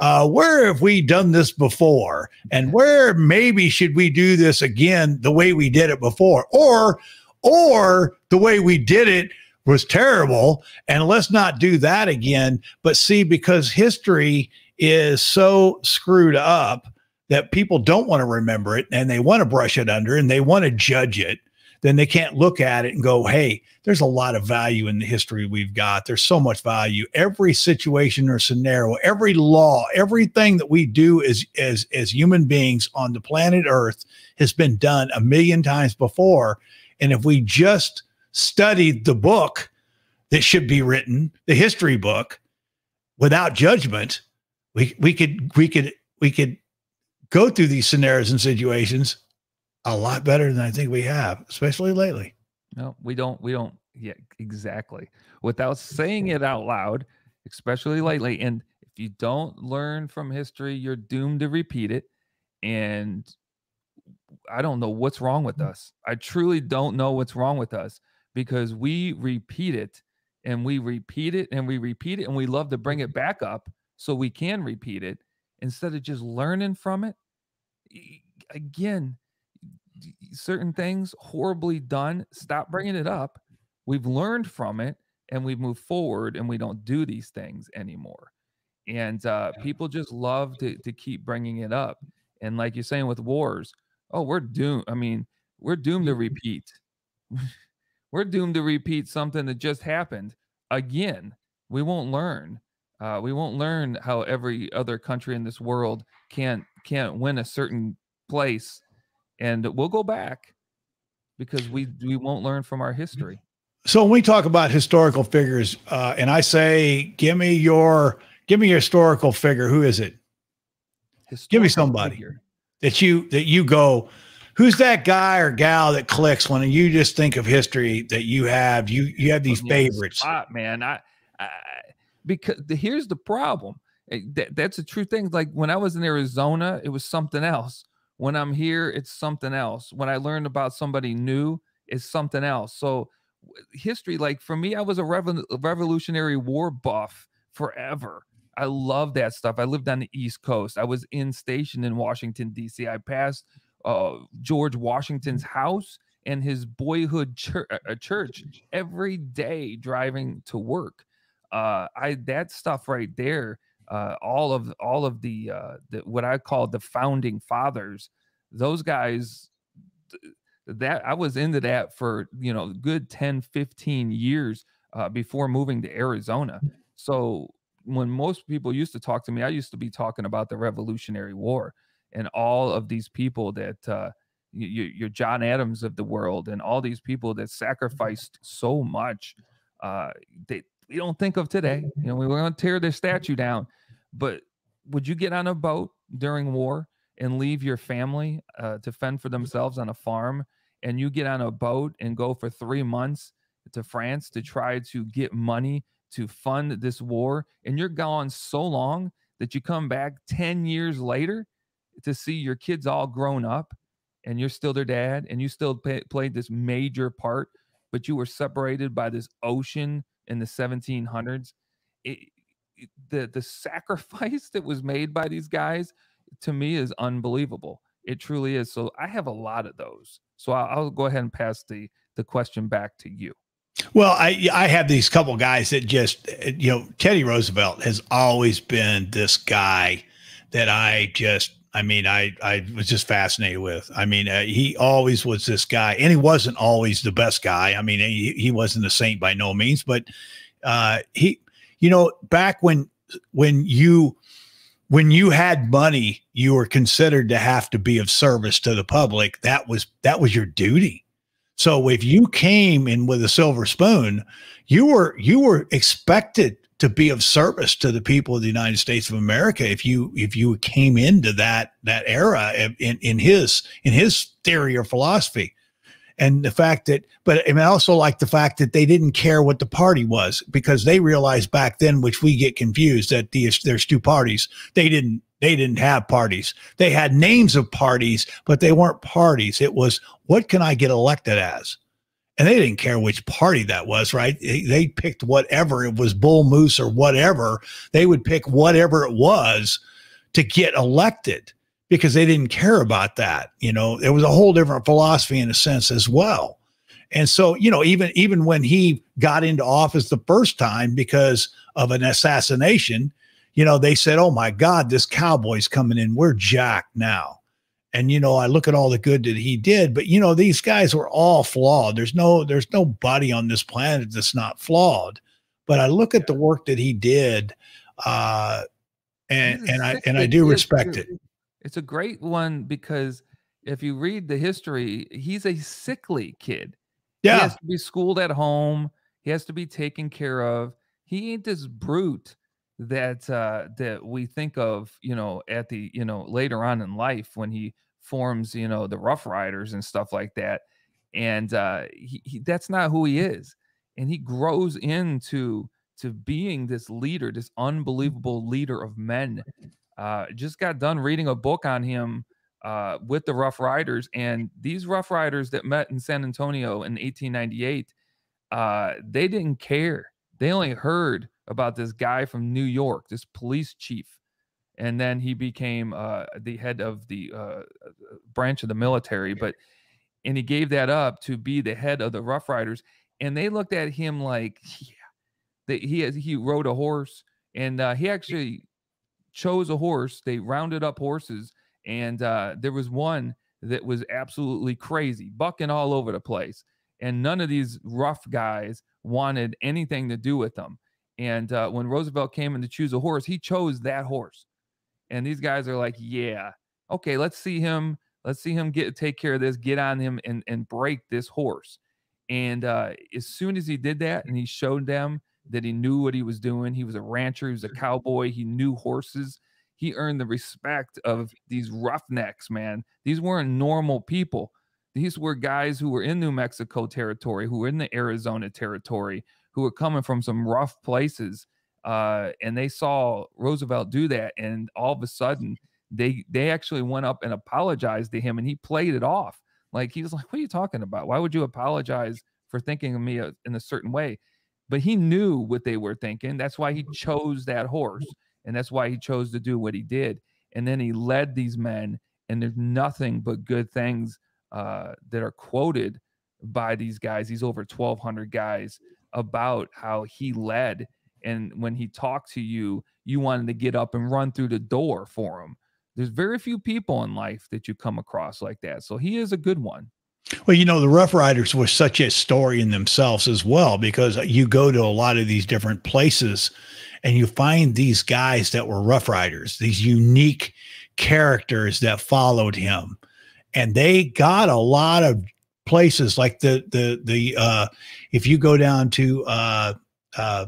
uh, where have we done this before? And where maybe should we do this again the way we did it before? Or, or the way we did it was terrible. And let's not do that again. But see, because history is so screwed up that people don't want to remember it and they want to brush it under and they want to judge it then they can't look at it and go, hey, there's a lot of value in the history we've got. There's so much value. Every situation or scenario, every law, everything that we do as as as human beings on the planet Earth has been done a million times before. And if we just studied the book that should be written, the history book, without judgment, we we could we could we could go through these scenarios and situations a lot better than I think we have, especially lately. No, we don't. We don't. Yeah, exactly. Without saying it out loud, especially lately. And if you don't learn from history, you're doomed to repeat it. And I don't know what's wrong with mm. us. I truly don't know what's wrong with us because we repeat it and we repeat it and we repeat it and we love to bring it mm-hmm. back up so we can repeat it instead of just learning from it. Again, certain things horribly done, stop bringing it up. We've learned from it and we move forward and we don't do these things anymore. And uh, people just love to, to keep bringing it up. And like you're saying with wars, oh, we're doomed. I mean, we're doomed to mm-hmm. repeat. we're doomed to repeat something that just happened again. We won't learn. Uh, we won't learn how every other country in this world can't can't win a certain place and we'll go back because we we won't learn from our history. So when we talk about historical figures, uh, and I say, give me your give me your historical figure. Who is it? Historical give me somebody figure. that you that you go. Who's that guy or gal that clicks when you just think of history that you have? You you have these favorites, spot, man. I, I because the, here's the problem. Eh, that, that's a true thing. Like when I was in Arizona, it was something else when I'm here, it's something else. When I learned about somebody new, it's something else. So history, like for me, I was a Revo- Revolutionary War buff forever. I love that stuff. I lived on the East Coast. I was in station in Washington D.C. I passed uh, George Washington's house and his boyhood church, uh, church every day driving to work. Uh, I that stuff right there uh, all of all of the, uh, the what I call the founding fathers. Those guys, that I was into that for you know good 10, 15 years uh, before moving to Arizona. So when most people used to talk to me, I used to be talking about the Revolutionary War and all of these people that uh, you, you're John Adams of the world and all these people that sacrificed so much. Uh, they we don't think of today. You know, we were going to tear their statue down, but would you get on a boat during war and leave your family uh, to fend for themselves on a farm, and you get on a boat and go for three months to France to try to get money to fund this war, and you're gone so long that you come back 10 years later to see your kids all grown up and you're still their dad and you still pay, played this major part, but you were separated by this ocean in the 1700s. It, it, the the sacrifice that was made by these guys to me is unbelievable. It truly is. So I have a lot of those. So I'll, I'll go ahead and pass the the question back to you. Well, I I have these couple guys that just eh, you know Teddy Roosevelt has always been this guy that I just I mean I I was just fascinated with. I mean uh, he always was this guy, and he wasn't always the best guy. I mean he he wasn't a saint by no means, but uh, he you know back when when you when you had money, you were considered to have to be of service to the public. That was that was your duty so if you came in with a silver spoon, you were you were expected to be of service to the people of the United States of America if you if you came into that that era in in his in his theory or philosophy and the fact that but I also like the fact that they didn't care what the party was because they realized back then which we get confused that the, there's two parties they didn't they didn't have parties. They had names of parties, but they weren't parties. It was what can I get elected as? And they didn't care which party that was, right? They picked whatever it was, Bull Moose or whatever. They would pick whatever it was to get elected because they didn't care about that. You know, it was a whole different philosophy in a sense as well. And so, you know, even even when he got into office the first time because of an assassination, you know, they said, "Oh my God, this cowboy's coming in. We're jacked now." And you know, I look at all the good that he did, but you know, these guys were all flawed. There's no, there's nobody on this planet that's not flawed. But I look at the work that he did, uh, and and I and I do respect it. It's a great one because if you read the history, he's a sickly kid. Yeah, he has to be schooled at home. He has to be taken care of. He ain't this brute that uh that we think of you know at the you know later on in life when he forms you know the rough riders and stuff like that and uh he, he that's not who he is and he grows into to being this leader this unbelievable leader of men uh just got done reading a book on him uh with the rough riders and these rough riders that met in san antonio in 1898 uh they didn't care they only heard about this guy from New York, this police chief. And then he became uh, the head of the uh, branch of the military. But and he gave that up to be the head of the Rough Riders. And they looked at him like, yeah, that he has, he rode a horse, and uh, he actually chose a horse. They rounded up horses, and uh, there was one that was absolutely crazy, bucking all over the place. And none of these rough guys wanted anything to do with them. And uh, when Roosevelt came in to choose a horse, he chose that horse. And these guys are like, yeah, okay, let's see him. Let's see him get take care of this, get on him and, and break this horse. And uh, as soon as he did that and he showed them that he knew what he was doing, he was a rancher, he was a cowboy, he knew horses. He earned the respect of these roughnecks, man. These weren't normal people. These were guys who were in New Mexico territory, who were in the Arizona territory, who were coming from some rough places. Uh, and they saw Roosevelt do that, and all of a sudden, they they actually went up and apologized to him, and he played it off like he was like, "What are you talking about? Why would you apologize for thinking of me uh, in a certain way?" But he knew what they were thinking. That's why he chose that horse, and that's why he chose to do what he did. And then he led these men, and there's nothing but good things uh, that are quoted by these guys. These over 1,200 guys about how he led and when he talked to you you wanted to get up and run through the door for him there's very few people in life that you come across like that so he is a good one well, you know, the Rough Riders were such a story in themselves as well, because you go to a lot of these different places and you find these guys that were Rough Riders, these unique characters that followed him. And they got a lot of places like the the the uh if you go down to uh uh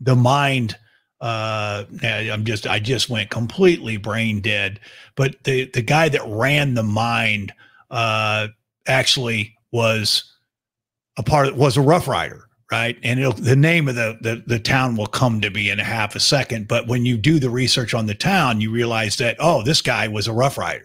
the mind uh i'm just i just went completely brain dead. But the the guy that ran the mind uh actually was a part of, was a rough rider right? And the name of the, the the town will come to be in a half a second. But when you do the research on the town you realize that oh this guy was a rough rider.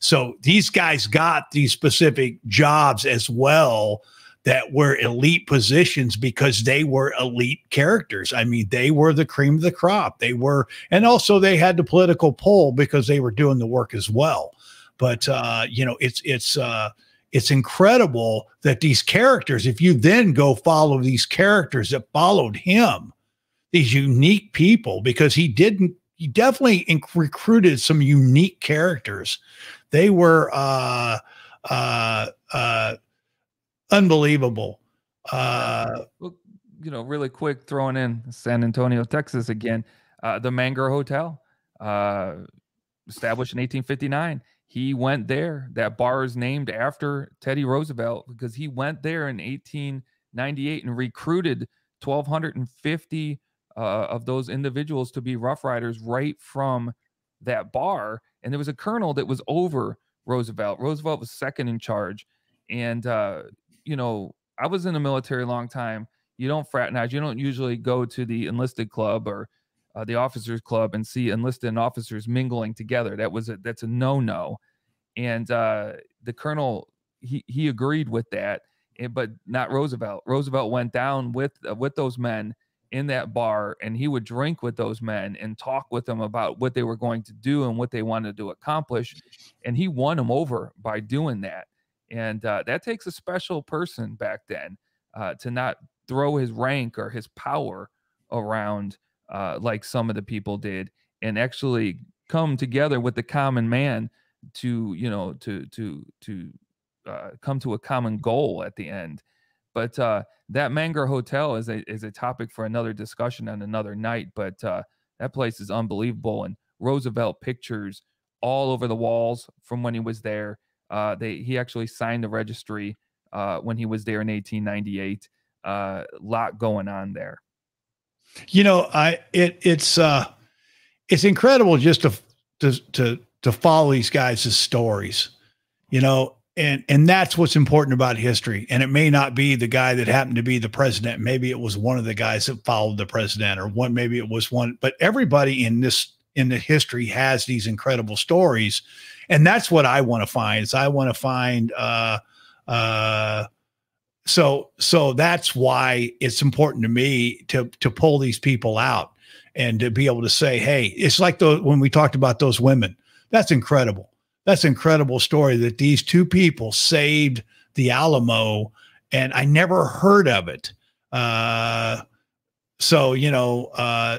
So these guys got these specific jobs as well that were elite positions because they were elite characters. I mean, they were the cream of the crop. They were, and also they had the political pull because they were doing the work as well. But uh, you know, it's it's uh, it's incredible that these characters, if you then go follow these characters that followed him, these unique people, because he didn't, he definitely recruited some unique characters. They were uh, uh, uh, unbelievable. Uh, well, you know, really quick throwing in San Antonio, Texas again. Uh, the Menger Hotel, uh, established in 1859. He went there. That bar is named after Teddy Roosevelt because he went there in 1898 and recruited 1,250 uh, of those individuals to be Rough Riders right from that bar. And there was a colonel that was over Roosevelt. Roosevelt was second in charge. And uh, you know, I was in the military a long time. You don't fraternize. You don't usually go to the enlisted club or uh, the officers club and see enlisted and officers mingling together. That was a that's a no no. And uh, the colonel he he agreed with that, but not Roosevelt. Roosevelt went down with uh, with those men in that bar, and he would drink with those men and talk with them about what they were going to do and what they wanted to accomplish, and he won them over by doing that. And uh, that takes a special person back then uh, to not throw his rank or his power around uh, like some of the people did and actually come together with the common man to, you know, to, to, to uh, come to a common goal at the end. But uh, that Menger Hotel is a, is a topic for another discussion on another night. But uh, that place is unbelievable. And Roosevelt pictures all over the walls from when he was there uh, they he actually signed the registry uh, when he was there in 1898. A uh, lot going on there. You know, I it it's uh it's incredible just to to to to follow these guys' stories. You know, and and that's what's important about history. And it may not be the guy that happened to be the president. Maybe it was one of the guys that followed the president, or one. Maybe it was one. But everybody in this in the history has these incredible stories and that's what I want to find. Is I want to find. Uh, uh, so so that's why it's important to me to to pull these people out and to be able to say, hey, it's like the when we talked about those women. That's incredible. That's incredible story that these two people saved the Alamo, and I never heard of it. Uh, so you know, uh,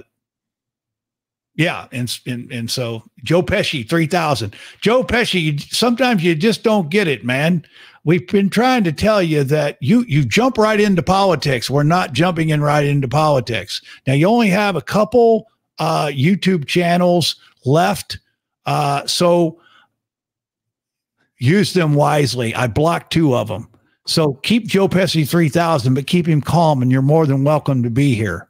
yeah, and and and so Joe Pesci, three thousand. Joe Pesci, sometimes you just don't get it, man. We've been trying to tell you that you you jump right into politics. We're not jumping in right into politics. Now you only have a couple uh, YouTube channels left, uh, so use them wisely. I blocked two of them, so keep Joe Pesci three thousand, but keep him calm, and you're more than welcome to be here.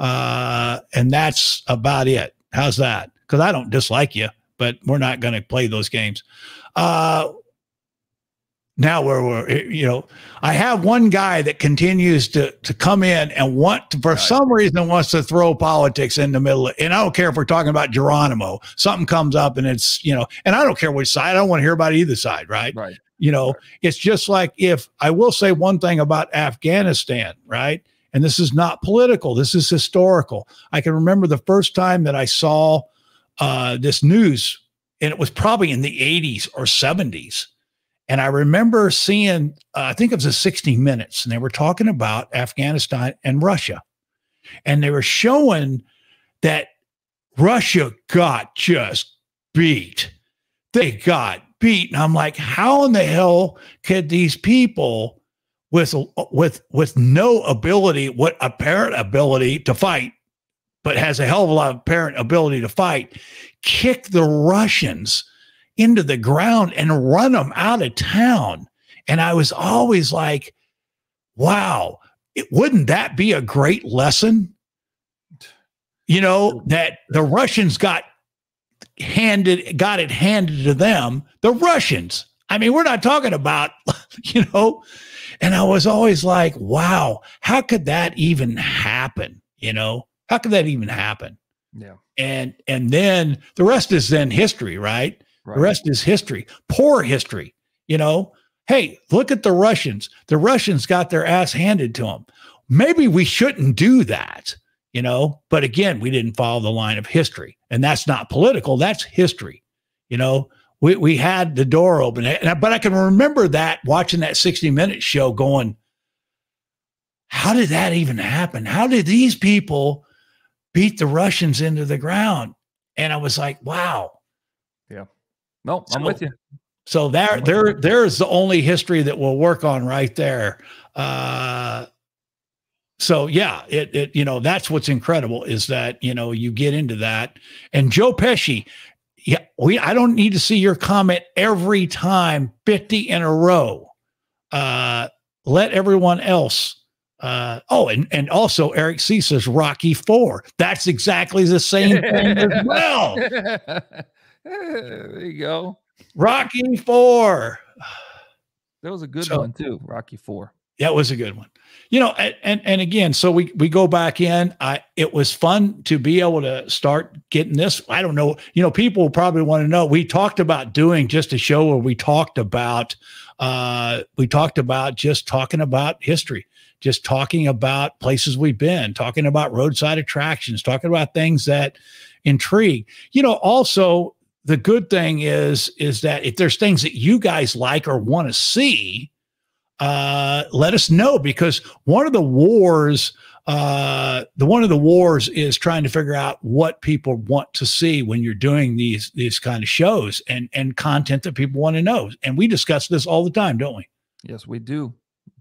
Uh, and that's about it. How's that? Because I don't dislike you, but we're not going to play those games. Uh, now where we're, eh, you know, I have one guy that continues to to come in and want to, for some reason wants to throw politics in the middle. Of, and I don't care if we're talking about Geronimo. Something comes up and it's you know, and I don't care which side. I don't want to hear about either side. Right. Right. You know, right. it's just like if I will say one thing about Afghanistan. Right. And this is not political, this is historical. I can remember the first time that I saw uh, this news, and it was probably in the 80s or 70s. And I remember seeing, uh, I think it was a 60 Minutes, and they were talking about Afghanistan and Russia. And they were showing that Russia got just beat. They got beat. And I'm like, how in the hell could these people with with with no ability, what apparent ability to fight, but has a hell of a lot of apparent ability to fight, kick the Russians into the ground and run them out of town. And I was always like, wow, it, wouldn't that be a great lesson you know, that the Russians got handed got it handed to them. The Russians. I mean, we're not talking about, you know, and I was always like, wow, how could that even happen? You know, how could that even happen? Yeah. And and then the rest is then history, right? right? The rest is history. Poor history. You know, hey, look at the Russians. The Russians got their ass handed to them. Maybe we shouldn't do that, you know. But again, we didn't follow the line of history, and that's not political. That's history. You know, we we had the door open, but I can remember that watching that sixty minute show, going, "How did that even happen? How did these people?" beat the Russians into the ground. And I was like, wow. Yeah. No, I'm with you. So there, there, there's the only history that we'll work on right there. Uh, so yeah, it, it, you know, that's what's incredible is that, you know, you get into that and Joe Pesci, yeah, we, I don't need to see your comment every time 50 in a row. Uh, let everyone else uh, oh, and, and also Eric C says Rocky Four. That's exactly the same thing as well. there you go. Rocky Four. That was a good so, one too. Rocky Four. That was a good one. You know, and, and again, so we we go back in. I it was fun to be able to start getting this. I don't know. You know, people probably want to know. We talked about doing just a show where we talked about uh we talked about just talking about history just talking about places we've been, talking about roadside attractions, talking about things that intrigue. You know, also the good thing is is that if there's things that you guys like or want to see, uh, let us know because one of the wars, uh, the one of the wars is trying to figure out what people want to see when you're doing these these kind of shows and and content that people want to know. And we discuss this all the time, don't we? Yes, we do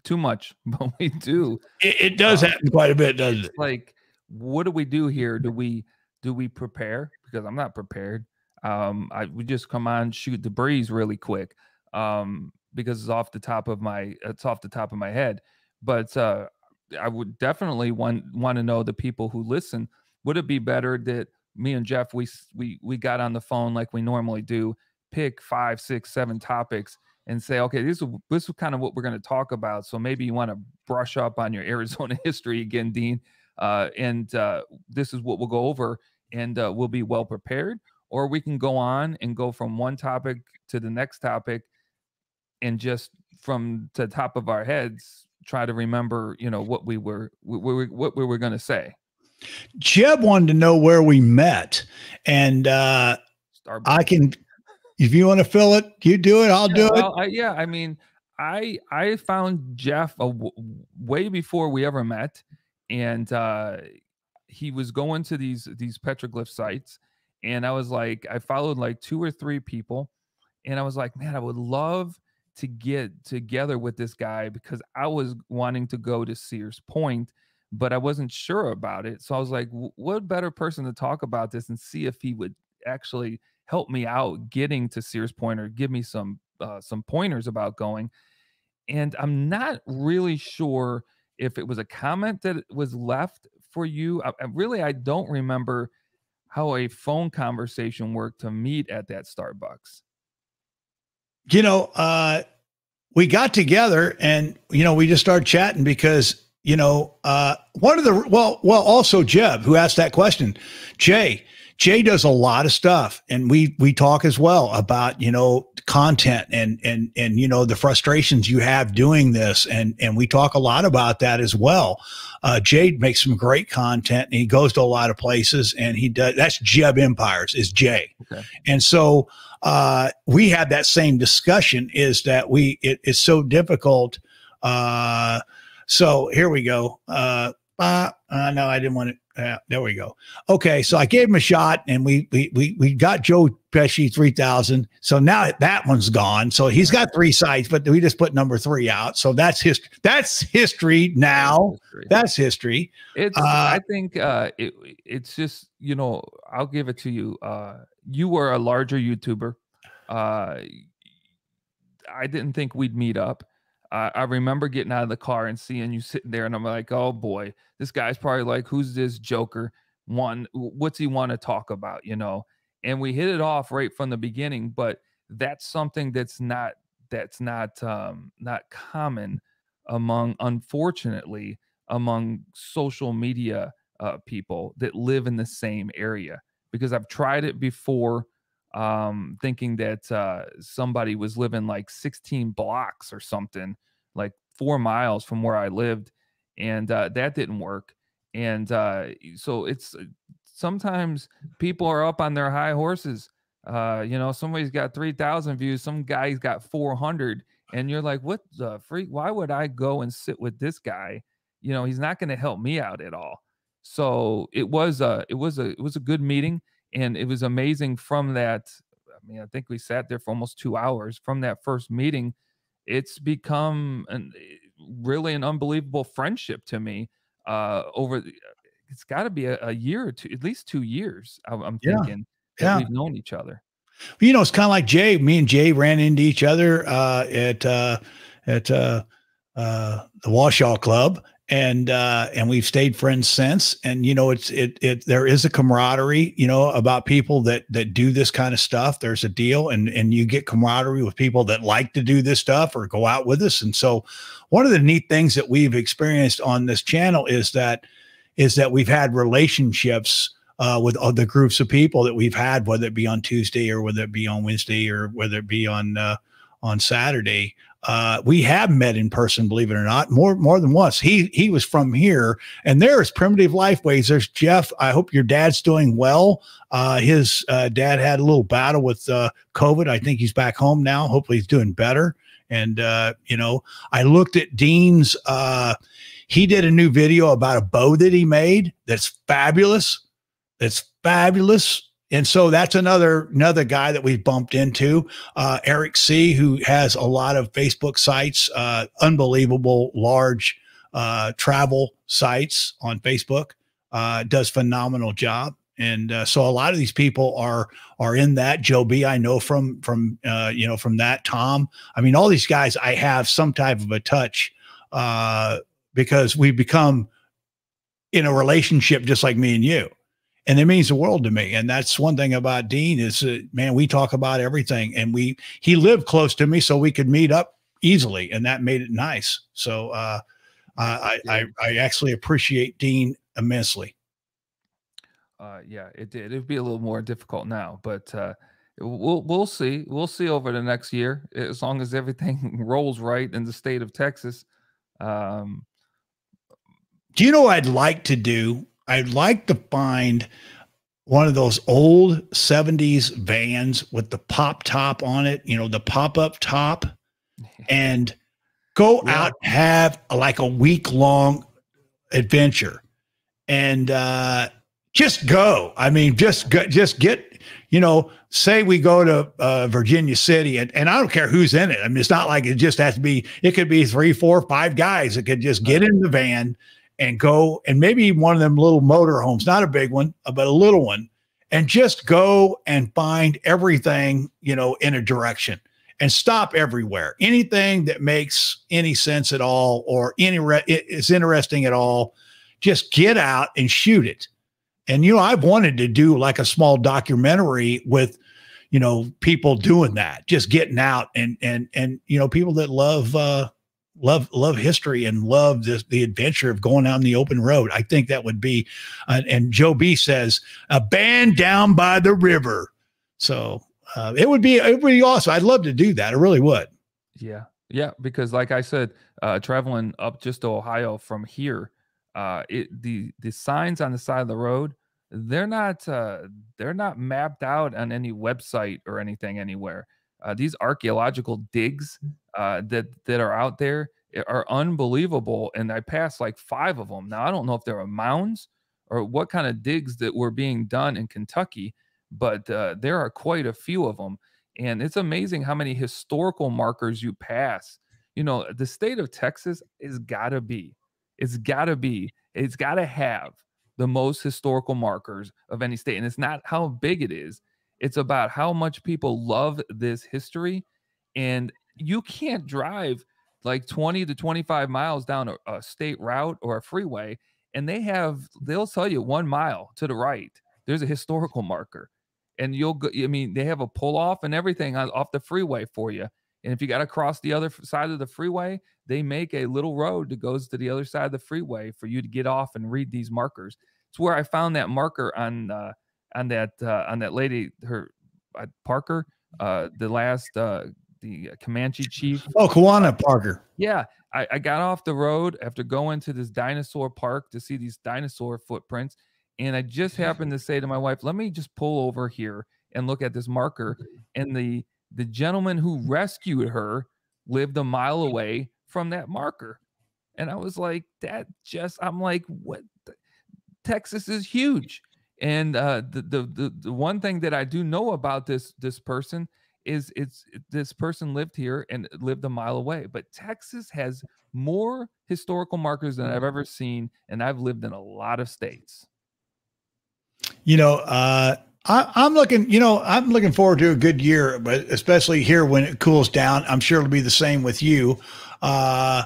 too much, but we do. It, it does um, happen quite a bit, doesn't it? Like, what do we do here? Do we do we prepare? Because I'm not prepared. Um, I we just come on, shoot the breeze really quick. Um, because it's off the top of my it's off the top of my head. But uh I would definitely want want to know the people who listen. Would it be better that me and Jeff we we we got on the phone like we normally do, pick five, six, seven topics, and say, okay, this is this is kind of what we're going to talk about. So maybe you want to brush up on your Arizona history again, Dean. Uh, and uh, this is what we'll go over, and uh, we'll be well prepared. Or we can go on and go from one topic to the next topic, and just from the top of our heads try to remember, you know, what we were, we, we, what we were going to say. Jeb wanted to know where we met, and uh, I can if you want to fill it, you do it. I'll yeah, do well, it. I, yeah, I mean, I I found Jeff a w- way before we ever met, and uh, he was going to these these petroglyph sites, and I was like, I followed like two or three people, and I was like, man, I would love to get together with this guy because I was wanting to go to Sears Point, but I wasn't sure about it. So I was like, what better person to talk about this and see if he would actually help me out getting to Sears Point or give me some uh, some pointers about going. And I'm not really sure if it was a comment that was left for you. I, I really I don't remember how a phone conversation worked to meet at that Starbucks. You know, uh, we got together and you know we just started chatting because you know uh, one of the well well also Jeb who asked that question, Jay Jay does a lot of stuff and we we talk as well about, you know, content and and and you know the frustrations you have doing this and and we talk a lot about that as well. Uh, Jay makes some great content and he goes to a lot of places and he does that's Jeb Empires is Jay. Okay. And so uh, we had that same discussion is that we it, it's so difficult uh, so here we go. Uh, uh, no, I didn't want to. Yeah, there we go. Okay, so I gave him a shot, and we we we we got Joe Pesci three thousand. So now that one's gone. So he's got three sites, but we just put number three out. So that's his that's history now. That's history. It's uh, I think uh, it, it's just you know I'll give it to you. Uh, you were a larger YouTuber. Uh, I didn't think we'd meet up. I, I remember getting out of the car and seeing you sitting there, and I'm like, oh boy, this guy's probably like, who's this Joker? want what's he want to talk about you know and we hit it off right from the beginning but that's something that's not that's not um not common among unfortunately among social media uh, people that live in the same area because I've tried it before um thinking that uh somebody was living like 16 blocks or something like 4 miles from where I lived and uh that didn't work and uh so it's uh, sometimes people are up on their high horses uh you know somebody's got 3000 views some guy's got 400 and you're like what the freak? Why would I go and sit with this guy? You know he's not going to help me out at all. So it was a it was a it was a good meeting and it was amazing from that i mean i think we sat there for almost two hours from that first meeting it's become an, eh, really an unbelievable friendship to me uh over the, it's got to be a, a, year or two at least two years i'm thinking yeah. yeah. we've known each other you know it's kind of like jay me and jay ran into each other uh at uh at uh uh the washoe club and uh, and we've stayed friends since. And you know, it's it it there is a camaraderie, you know, about people that that do this kind of stuff. There's a deal, and and you get camaraderie with people that like to do this stuff or go out with us. And so, one of the neat things that we've experienced on this channel is that is that we've had relationships. Uh, with other groups of people that we've had, whether it be on Tuesday or whether it be on Wednesday or whether it be on uh, on Saturday, uh, we have met in person, believe it or not, more more than once. He he was from here, and there's primitive lifeways. There's Jeff. I hope your dad's doing well. Uh, his uh, dad had a little battle with uh, COVID. I think he's back home now. Hopefully, he's doing better. And uh, you know, I looked at Dean's. Uh, he did a new video about a bow that he made. That's fabulous. That's fabulous and so that's another another guy that we've bumped into uh, eric c who has a lot of facebook sites uh, unbelievable large uh, travel sites on facebook uh, does phenomenal job. And uh, so a lot of these people are are in that. Joe b i know from from uh, you know from that. Tom i mean all these guys i have some type of a touch because we've become in a relationship just like me and you and it means the world to me. And that's one thing about Dean is, uh, man, we talk about everything, and we he lived close to me, so we could meet up easily, and that made it nice. So uh, I, I I actually appreciate Dean immensely. Uh, yeah, it did. It'd be a little more difficult now, but uh, we'll we'll see. We'll see over the next year as long as everything rolls right in the state of Texas. Um, do you know what I'd like to do? I'd like to find one of those old 70s vans with the pop top on it, you know, the pop up top, and go yeah. out have like a week long adventure and uh, just go. I mean, just go, just get, you know, say we go to uh, Virginia City and, and I don't care who's in it. I mean, it's not like it just has to be, it could be three, four, five guys that could just get in the van and go and maybe one of them little motor homes, not a big one, uh, but a little one, and just go and find everything, you know, in a direction and stop everywhere. Anything that makes any sense at all or any re- is interesting at all, just get out and shoot it. And you know, I've wanted to do like a small documentary with you know people doing that just getting out and and and you know people that love uh love love history and love this, the adventure of going out on the open road. I think that would be, uh, and Joe B says a band down by the river. So uh, it would be it would be awesome. I'd love to do that. I really would. Yeah, yeah. Because like I said, uh, traveling up just to Ohio from here, uh, it the the signs on the side of the road they're not uh, they're not mapped out on any website or anything anywhere. Uh, these archaeological digs uh, that that are out there eh, are unbelievable, and I passed like five of them. Now I don't know if there are mounds or what kind of digs that were being done in Kentucky, but uh, there are quite a few of them, and it's amazing how many historical markers you pass. You know, the state of Texas is gotta be, it's gotta be, it's gotta have the most historical markers of any state, and it's not how big it is it's about how much people love this history. And you can't drive like 20 to 25 miles down a, a state route or a freeway and they have they'll tell you one mile to the right there's a historical marker and you'll go i mean they have a pull off and everything off the freeway for you and if you got to cross the other side of the freeway they make a little road that goes to the other side of the freeway for you to get off and read these markers it's where i found that marker on uh on that uh on that lady her uh, parker uh the last uh the Comanche chief. Oh, Quanah Parker. Yeah, I, I got off the road after going to this dinosaur park to see these dinosaur footprints. And I just happened to say to my wife, let me just pull over here and look at this marker. And the the gentleman who rescued her lived a mile away from that marker. And I was like, that just I'm like, what the, Texas is huge. And uh the, the the one thing that I do know about this this person is it's this person lived here and lived a mile away but texas has more historical markers than i've ever seen and i've lived in a lot of states you know uh I, am looking, you know, I'm looking forward to a good year, but especially here when it cools down. I'm sure it'll be the same with you. Uh,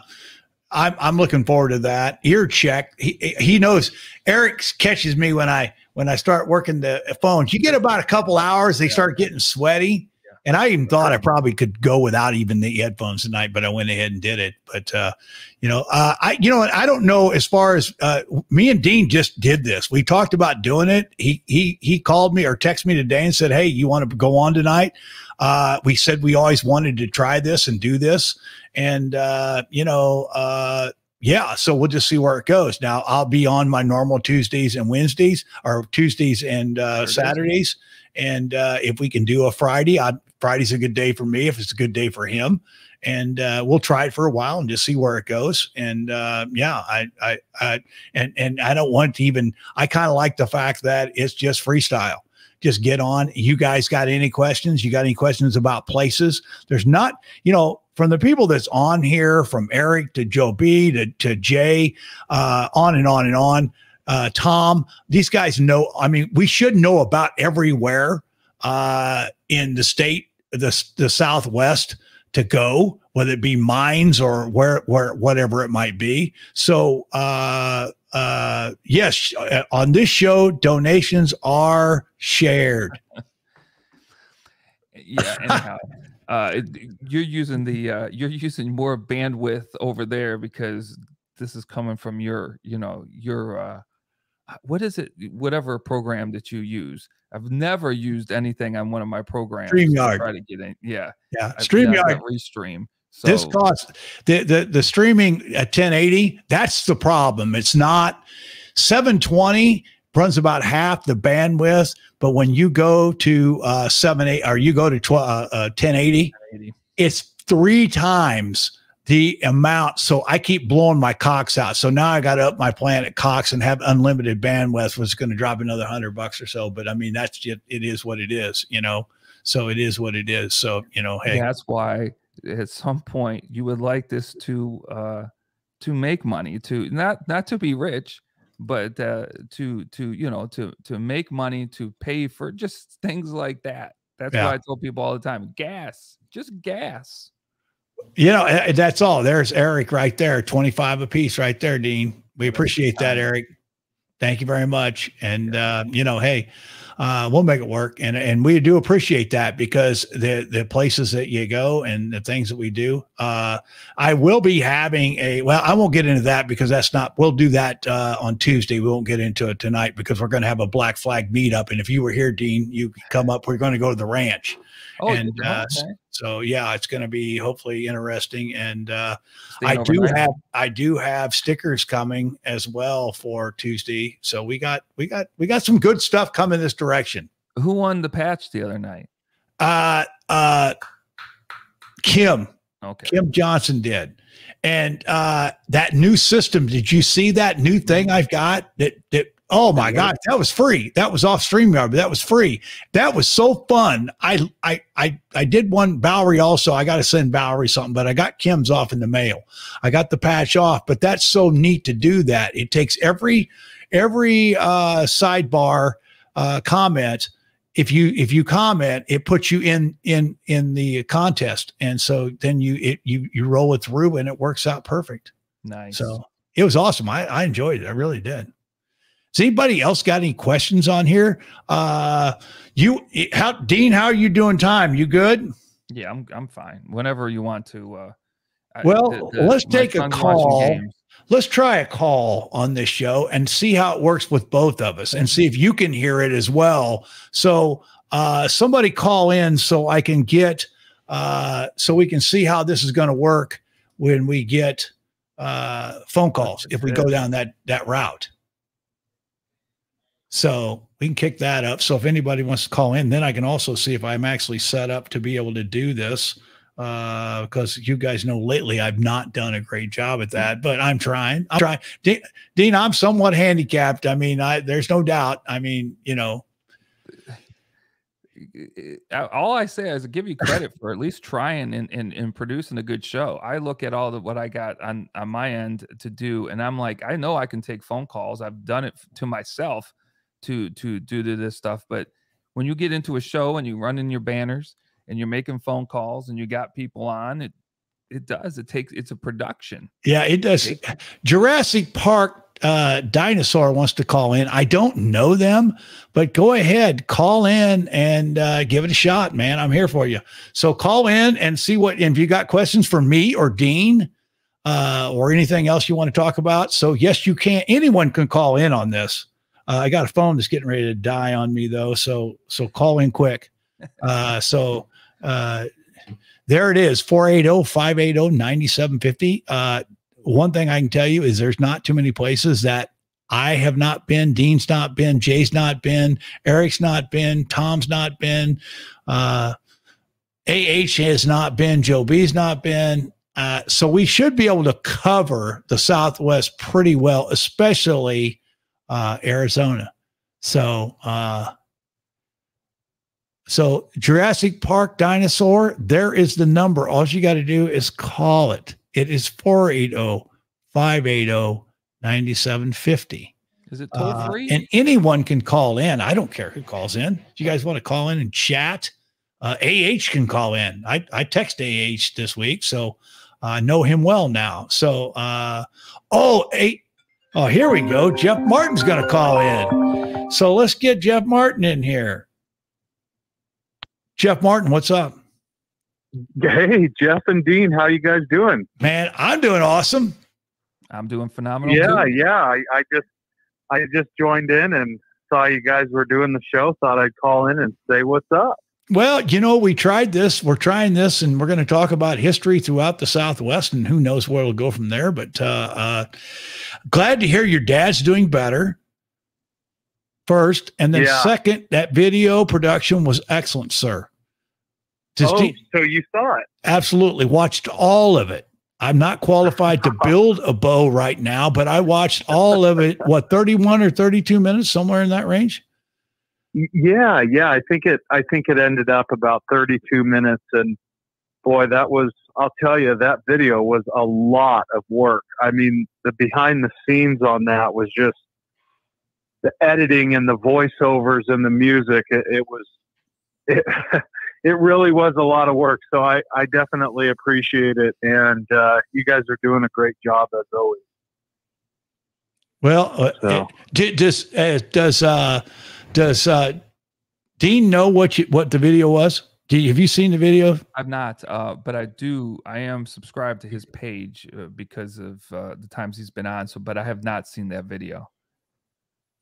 I'm, I'm looking forward to that. Ear check. He, he knows Eric catches me when I when I start working the phones. You get about a couple hours, they start getting sweaty. And I even thought I probably could go without even the headphones tonight, but I went ahead and did it. But uh, you know, uh, I you know I don't know as far as uh, me and Dean just did this. We talked about doing it. He he he called me or texted me today and said, "Hey, you want to go on tonight?" Uh, we said we always wanted to try this and do this, and uh, you know. Yeah, so we'll just see where it goes. Now I'll be on my normal Tuesdays and Wednesdays, or Tuesdays and uh, Saturdays. And uh, if we can do a Friday, I'd, Friday's a good day for me if it's a good day for him. And uh, we'll try it for a while and just see where it goes. And uh, yeah, I, I, I, and and I don't want to even. I kind of like the fact that it's just freestyle. Just get on. You guys got any questions? You got any questions about places? There's not, you know, from the people that's on here, from Eric to Joe B to, to Jay, uh, on and on and on. Uh, Tom, these guys know. I mean, we should know about everywhere uh, in the state the the Southwest to go, whether it be mines or where where whatever it might be. So uh, uh, yes, uh, on this show, donations are shared. yeah. Anyhow. uh, you're using the uh, you're using more bandwidth over there because this is coming from your you know your uh, what is it whatever program that you use I've never used anything on one of my programs. StreamYard. try to get in. Yeah. Yeah. StreamYard. Restream. So, this cost the, the the streaming at 1080. That's the problem. It's not 720 runs about half the bandwidth, but when you go to uh 78 or you go to 12, uh, uh, 1080, 1080, it's three times the amount. So I keep blowing my Cox out. So now I got to up my plan at Cox and have unlimited bandwidth, was going to drop another hundred bucks or so. But I mean, that's just, it is what it is, you know? So it is what it is. So, you know, hey. That's why at some point you would like this to, uh, to make money to not, not to be rich, but, uh, to, to, you know, to, to make money, to pay for just things like that. That's yeah. why I tell people all the time, gas, just gas. You know, eh, that's all. There's Eric right there, 25 a piece right there, Dean. We appreciate that, Eric. Thank you very much. And uh, you know, hey, uh, we'll make it work. And and we do appreciate that because the the places that you go and the things that we do. Uh, I will be having a well, I won't get into that because that's not. We'll do that uh, on Tuesday. We won't get into it tonight because we're going to have a Black Flag meetup. And if you were here, Dean, you come up. We're going to go to the ranch. Oh, and uh, okay. so yeah, it's going to be hopefully interesting. And uh, I do have I do have stickers coming as well for Tuesday. So we got we got we got some good stuff coming this direction. Who won the patch the other night? Uh uh Kim. Okay. Kim Johnson did. And uh that new system, did you see that new thing I've got that that Oh my God, that was free. That was off StreamYard, but that was free. That was so fun. I I I I did one Valerie also. I got to send Valerie something, but I got Kim's off in the mail. I got the patch off, but that's so neat to do that. It takes every every uh, sidebar uh, comment. If you if you comment, it puts you in in in the contest, and so then you it you you roll it through, and it works out perfect. Nice. So it was awesome. I, I enjoyed it. I really did. Has anybody else got any questions on here? Uh, you, how Dean? How are you doing? Time? You good? Yeah, I'm. I'm fine. Whenever you want to. Uh, well, the, the, let's take a call. Let's try a call on this show and see how it works with both of us, and see if you can hear it as well. So, uh, somebody call in so I can get, uh, so we can see how this is going to work when we get uh, phone calls if we go down that that route. So we can kick that up. So if anybody wants to call in, then I can also see if I'm actually set up to be able to do this. Uh, because you guys know lately I've not done a great job at that, but I'm trying. I'm trying. Dean, Dean I'm somewhat handicapped. I mean, I there's no doubt. I mean, you know, all I say is give you credit for at least trying and, and, and producing a good show. I look at all the what I got on on my end to do, and I'm like, I know I can take phone calls. I've done it to myself to to do this stuff, but when you get into a show and you run in your banners and you're making phone calls and you got people on, it it does. It takes it's a production. Yeah, it does. It, Jurassic Park uh, Dinosaur wants to call in. I don't know them, but go ahead, call in and uh, give it a shot, man. I'm here for you. So call in and see what. And if you got questions for me or Dean uh, or anything else you want to talk about, so yes, you can. Anyone can call in on this. Uh, I got a phone that's getting ready to die on me though, so so call in quick. Uh, so uh, there it is 480 580 9750 Uh, one thing I can tell you is there's not too many places that I have not been, Dean's not been, Jay's not been, Eric's not been, Tom's not been, uh, AH has not been, Joe B's not been. Uh, so we should be able to cover the Southwest pretty well, especially uh, Arizona. So, uh, so Jurassic Park dinosaur, there is the number. All you got to do is call it. It is 480 580 9750. Is it toll uh, free? Uh, and anyone can call in. I don't care who calls in. If you guys want to call in and chat, uh, AH can call in. I, I text AH this week, so I know him well now. So, uh, oh, eight. Oh, here we go. Jeff Martin's going to call in. So let's get Jeff Martin in here. Jeff Martin, what's up? Hey, Jeff and Dean, how you guys doing? Man, I'm doing awesome. I'm doing phenomenal. Yeah, too. yeah. I, I just I just joined in and saw you guys were doing the show. Thought I'd call in and say what's up. Well, you know, we tried this. We're trying this, and we're going to talk about history throughout the Southwest, and who knows where it'll go from there. But uh, uh, glad to hear your dad's doing better. First, and then yeah. second, that video production was excellent, sir. Just oh, so you saw it? Absolutely. Watched all of it. I'm not qualified to build a bow right now, but I watched all of it. What 31 or 32 minutes, somewhere in that range? Yeah, yeah. I think it. I think it ended up about 32 minutes, and boy, that was. I'll tell you, that video was a lot of work. I mean, the behind the scenes on that was just the editing and the voiceovers and the music. It, it was. It, it really was a lot of work. So I, I definitely appreciate it. And uh, you guys are doing a great job as always. Well, uh, so. does uh, does uh, does uh, Dean know what you, what the video was? Do You, have you seen the video? I've not, uh, but I do. I am subscribed to his page uh, because of uh, the times he's been on. So, but I have not seen that video.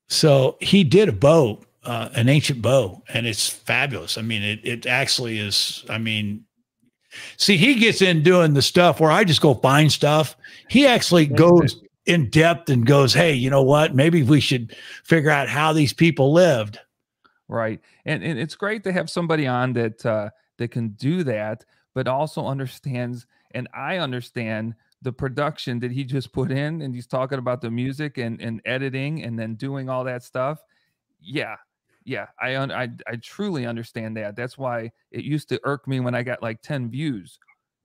So he did a bow uh, an ancient bow, and it's fabulous. I mean, it it actually is. I mean, see, he gets in doing the stuff where I just go find stuff. He actually goes in depth and goes, "Hey, you know what? Maybe we should figure out how these people lived." Right, and and it's great to have somebody on that uh, that can do that, but also understands, and I understand the production that he just put in and he's talking about the music and, and editing and then doing all that stuff yeah yeah, I, I I truly understand that. That's why it used to irk me when I got like 10 views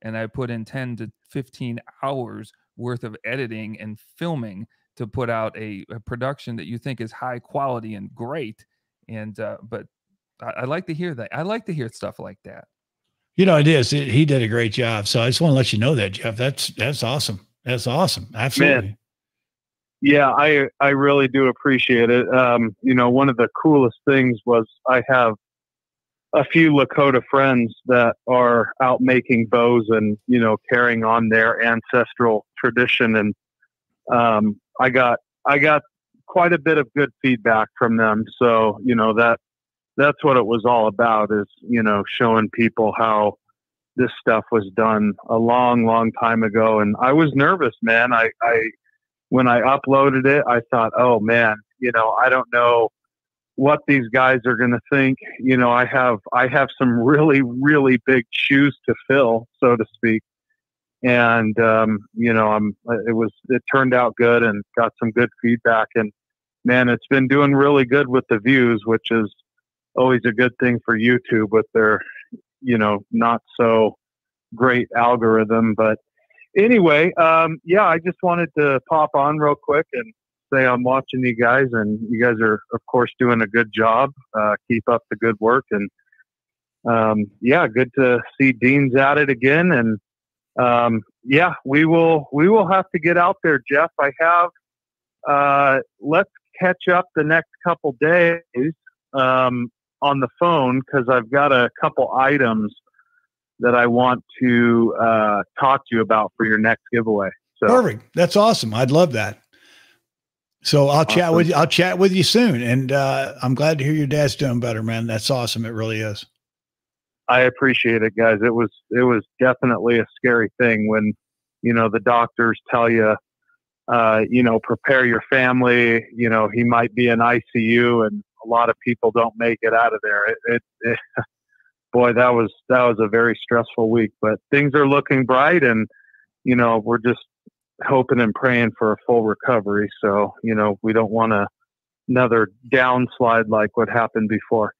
and I put in 10 to 15 hours worth of editing and filming to put out a, a production that you think is high quality and great. And uh, but I, I, like to hear that. I like to hear stuff like that. You know, it is. It, he did a great job. So I just want to let you know that, Jeff. That's that's awesome. That's awesome. Absolutely. Man Yeah, I I really do appreciate it. Um, you know, one of the coolest things was I have a few Lakota friends that are out making bows and you know carrying on their ancestral tradition, and um, I got I got quite a bit of good feedback from them. So you know that that's what it was all about is you know showing people how this stuff was done a long long time ago. And i was nervous man. I i when i uploaded it i thought oh man you know i don't know what these guys are going to think. You know i have i have some really really big shoes to fill so to speak and um you know i'm it was it turned out good and got some good feedback and man it's been doing really good with the views which is always a good thing for YouTube with their, you know, not so great algorithm. But anyway, um, yeah, I just wanted to pop on real quick and say I'm watching you guys, and you guys are, of course, doing a good job. Uh, keep up the good work, and um, yeah, good to see Dean's at it again. And um, yeah, we will we will have to get out there, Jeff. I have. Uh, let's catch up the next couple days. Um, on the phone because I've got a couple items that I want to uh, talk to you about for your next giveaway. So perfect. That's awesome. I'd love that. So I'll awesome. chat with you. I'll chat with you soon, and uh, I'm glad to hear your dad's doing better, man. That's awesome. It really is. I appreciate it, guys. It was it was definitely a scary thing when you know the doctors tell you, uh, you know, prepare your family. You know, he might be in ICU, and a lot of people don't make it out of there. It, it, it, boy, that was that was a very stressful week. But things are looking bright, and you know we're just hoping and praying for a full recovery. So you know we don't want to another downslide like what happened before.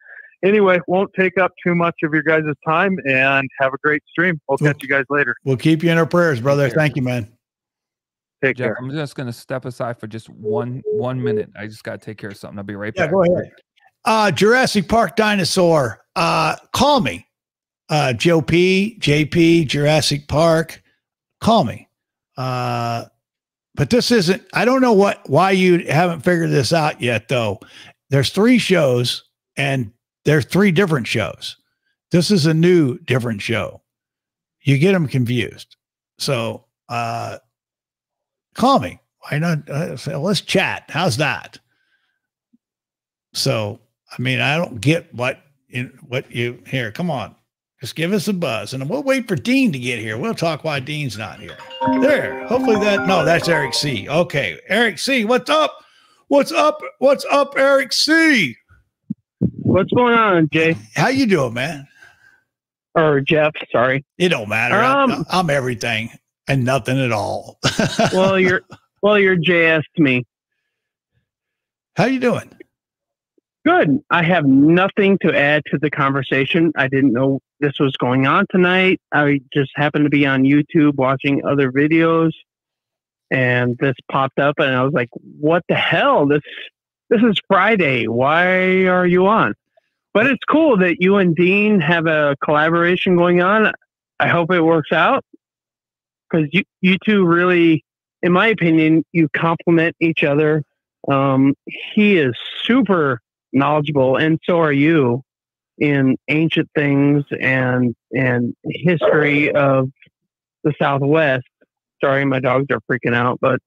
Anyway, won't take up too much of your guys' time, and have a great stream. We'll catch you guys later. We'll keep you in our prayers, brother. Thank you, man. Take Jeff, care. I'm just going to step aside for just one one minute. I just got to take care of something. I'll be right yeah, back. Go ahead. Uh, Jurassic Park dinosaur. Uh, call me. Uh, Joe P, JP, Jurassic Park. Call me. Uh, but this isn't. I don't know what why you haven't figured this out yet, though. There's three shows, and there's three different shows. This is a new different show. You get them confused. So uh, call me. Why not? Uh, let's chat. How's that? So, I mean, I don't get what in what you here. Come on, just give us a buzz, and we'll wait for Dean to get here. We'll talk why Dean's not here. There. Hopefully that. No, that's Eric C. Okay, Eric C. What's up? What's up? What's up, Eric C? What's going on, Jay? How you doing, man? Or Jeff? Sorry, it don't matter. Um, I'm, I'm everything and nothing at all. well, you're well, you're JS to me. How you doing? Good. I have nothing to add to the conversation. I didn't know this was going on tonight. I just happened to be on YouTube watching other videos and this popped up and I was like, "What the hell? This this is Friday. Why are you on?" But it's cool that you and Dean have a collaboration going on. I hope it works out because you you two really, in my opinion, you complement each other. Um, he is super knowledgeable, and so are you in ancient things and and history of the Southwest. Sorry, my dogs are freaking out, but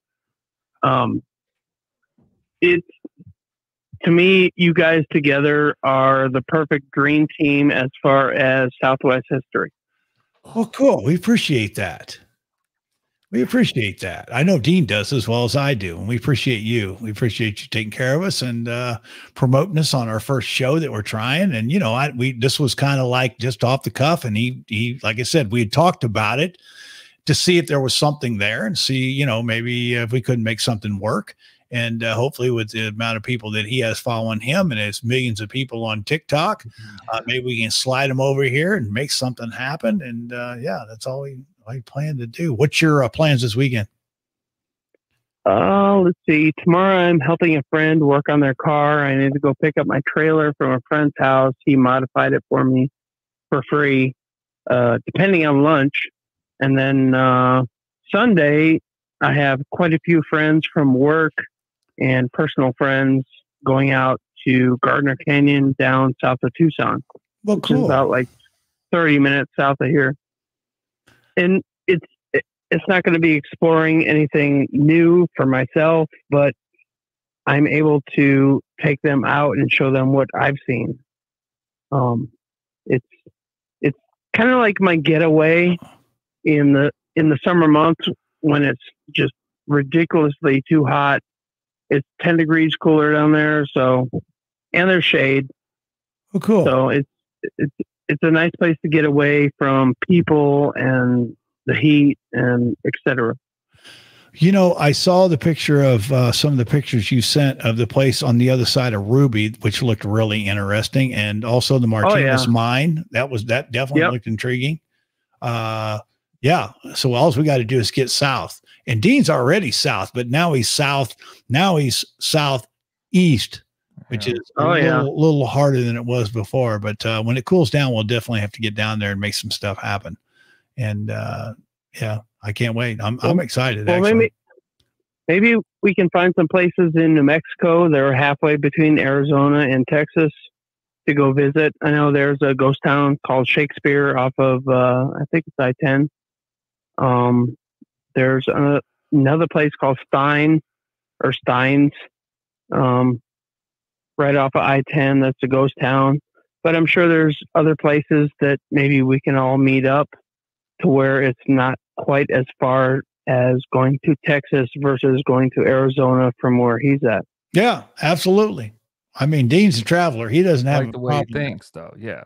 um, it's to me, you guys together are the perfect dream team as far as Southwest history. Oh, cool. We appreciate that. We appreciate that. I know Dean does as well as I do, and we appreciate you. We appreciate you taking care of us and uh, promoting us on our first show that we're trying. And you know, I we this was kind of like just off the cuff, and he he like I said, we had talked about it to see if there was something there and see you know maybe if we couldn't make something work. And uh, hopefully, with the amount of people that he has following him and his millions of people on TikTok, mm-hmm. uh, maybe we can slide him over here and make something happen. And uh, yeah, that's all we I plan to do? What's your uh, plans this weekend? Uh, let's see. Tomorrow I'm helping a friend work on their car. I need to go pick up my trailer from a friend's house. He modified it for me for free, uh, depending on lunch. And then uh, Sunday, I have quite a few friends from work and personal friends going out to Gardner Canyon down south of Tucson. Well, cool. about like 30 minutes south of here. And it's it's not going to be exploring anything new for myself, but I'm able to take them out and show them what I've seen. Um, it's it's kind of like my getaway in the in the summer months when it's just ridiculously too hot. It's 10 degrees cooler down there, so and there's shade. Oh, cool. So it's it's it's a nice place to get away from people and the heat and etc. You know, I saw the picture of uh, some of the pictures you sent of the place on the other side of Ruby, which looked really interesting, and also the Martinez mine. That was that definitely Yep. looked intriguing. Uh, yeah. So all we got to do is get south, and Dean's already south, but now he's south. Now he's southeast, which Yeah. is a Oh, little, yeah. little harder than it was before. But uh, when it cools down, we'll definitely have to get down there and make some stuff happen. And uh, yeah, I can't wait. I'm I'm excited. Well, actually. maybe maybe we can find some places in New Mexico that are halfway between Arizona and Texas to go visit. I know there's a ghost town called Shakespeare off of uh, I think it's I ten. Um, there's a, another place called Stein or Steins, um, right off of I ten. That's a ghost town. But I'm sure there's other places that maybe we can all meet up to where it's not quite as far as going to Texas versus going to Arizona from where he's at. Yeah, absolutely. I mean, Dean's a traveler. He doesn't have like a the way he thinks, though. Yeah,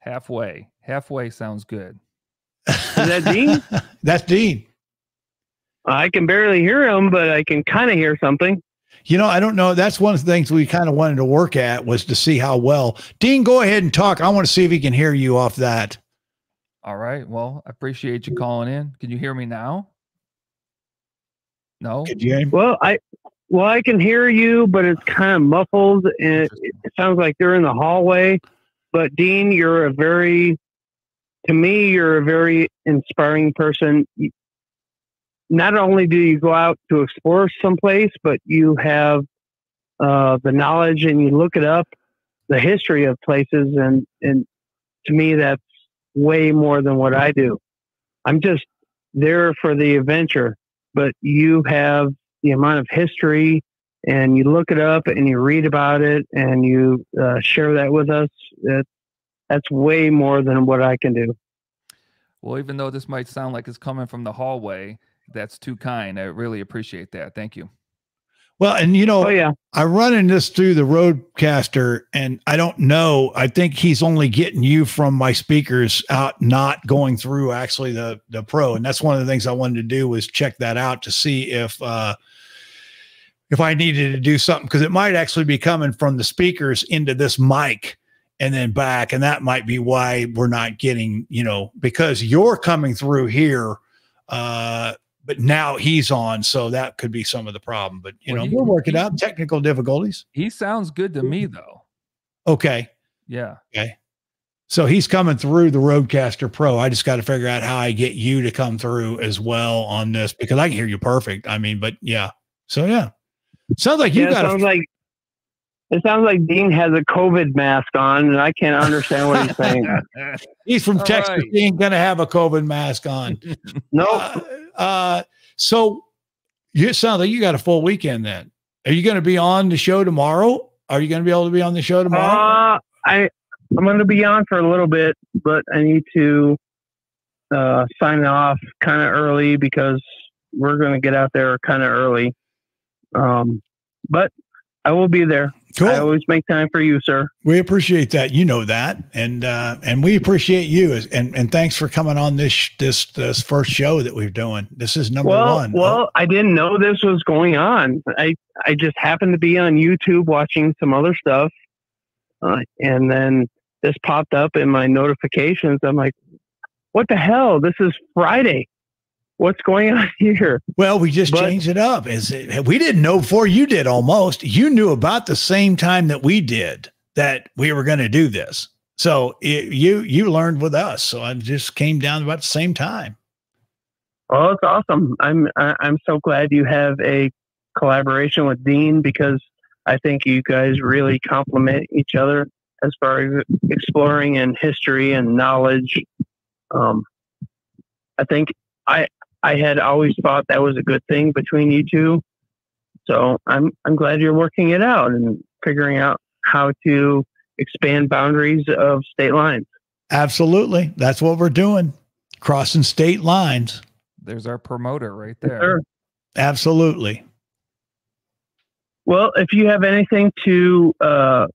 halfway. Halfway sounds good. Is that Dean? That's Dean. I can barely hear him, but I can kind of hear something. You know, I don't know. That's one of the things we kind of wanted to work at was to see how well. Dean, go ahead and talk. I want to see if he can hear you off that. All right. Well, I appreciate you calling in. Can you hear me now? No. Could you? Well, I well I can hear you, but it's kind of muffled, and it, it sounds like they're in the hallway. But Dean, you're a very, to me, you're a very inspiring person. Not only do you go out to explore someplace, but you have uh, the knowledge and you look it up, the history of places, and and to me, that's way more than what I do. I'm just there for the adventure, but you have the amount of history and you look it up and you read about it and you uh, share that with us. That, that's way more than what I can do. Well, even though this might sound like it's coming from the hallway, that's too kind. I really appreciate that. Thank you. Well, and you know, Oh yeah, I'm running this through the RodeCaster, and I don't know. I think he's only getting you from my speakers out, not going through actually the the pro. And that's one of the things I wanted to do was check that out to see if uh if I needed to do something because it might actually be coming from the speakers into this mic and then back, and that might be why we're not getting you know because you're coming through here. Uh, but now he's on, so that could be some of the problem. But you Well, know, he- we'll work it out. Technical difficulties. He sounds good to me, though. Okay. Yeah. Okay. So he's coming through the RodeCaster Pro. I just got to figure out how I get you to come through as well on this because I can hear you perfect. I mean, but yeah. So yeah. Sounds like you yeah, it got sounds a like it sounds like Dean has a COVID mask on, and I can't understand what he's saying. he's from All Texas. right. He ain't gonna have a COVID mask on. No, Uh, uh, so you it sounds like you got a full weekend then. Are you gonna be on the show tomorrow? Are you gonna be able to be on the show tomorrow? uh, I I'm going to be on for a little bit, but I need to uh, sign off kind of early because we're going to get out there kind of early. Um, but I will be there. Cool. I always make time for you, sir. We appreciate that. You know that, and uh, and we appreciate you. as- And and thanks for coming on this this this first show that we're doing. This is number well, one. well, I didn't know this was going on. I I just happened to be on YouTube watching some other stuff, uh, and then this popped up in my notifications. I'm like, what the hell? This is Friday. What's going on here? well, we just but- changed it up. Is it, we didn't know before you did almost. You knew about the same time that we did that we were going to do this. So it, you you learned with us. So I just came down about the same time. Well, it's awesome. I'm I'm so glad you have a collaboration with Dean because I think you guys really complement each other as far as exploring and history and knowledge. Um, I think I I had always thought that was a good thing between you two. So I'm I'm glad you're working it out and figuring out how to expand boundaries of state lines. Absolutely. That's what we're doing. Crossing state lines. There's our promoter right there. Sure. Absolutely. Well, if you have anything to, uh,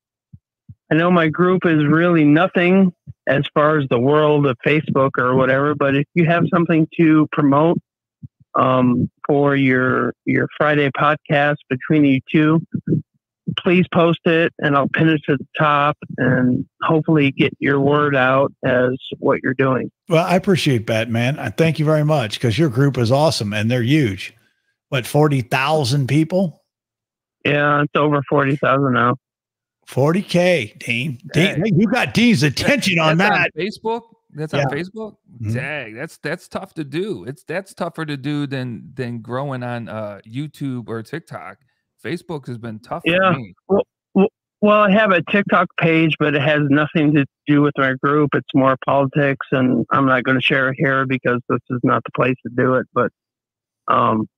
I know my group is really nothing as far as the world of Facebook or whatever, but if you have something to promote um, for your your Friday podcast between you two, please post it and I'll pin it to the top and hopefully get your word out as what you're doing. Well, I appreciate that, man. I thank you very much because your group is awesome and they're huge. What, 40,000 people? Yeah, it's over 40,000 now. 40K, Dean. Dean, Dang. hey, you got Dean's attention on That's that. Facebook. That's Yeah. on Facebook. Mhm. Dang, that's that's tough to do. It's that's tougher to do than than growing on uh, YouTube or TikTok. Facebook has been tough Yeah. for me. Well, I have a TikTok page, but it has nothing to do with my group. It's more politics, and I'm not going to share it here because this is not the place to do it. But, um,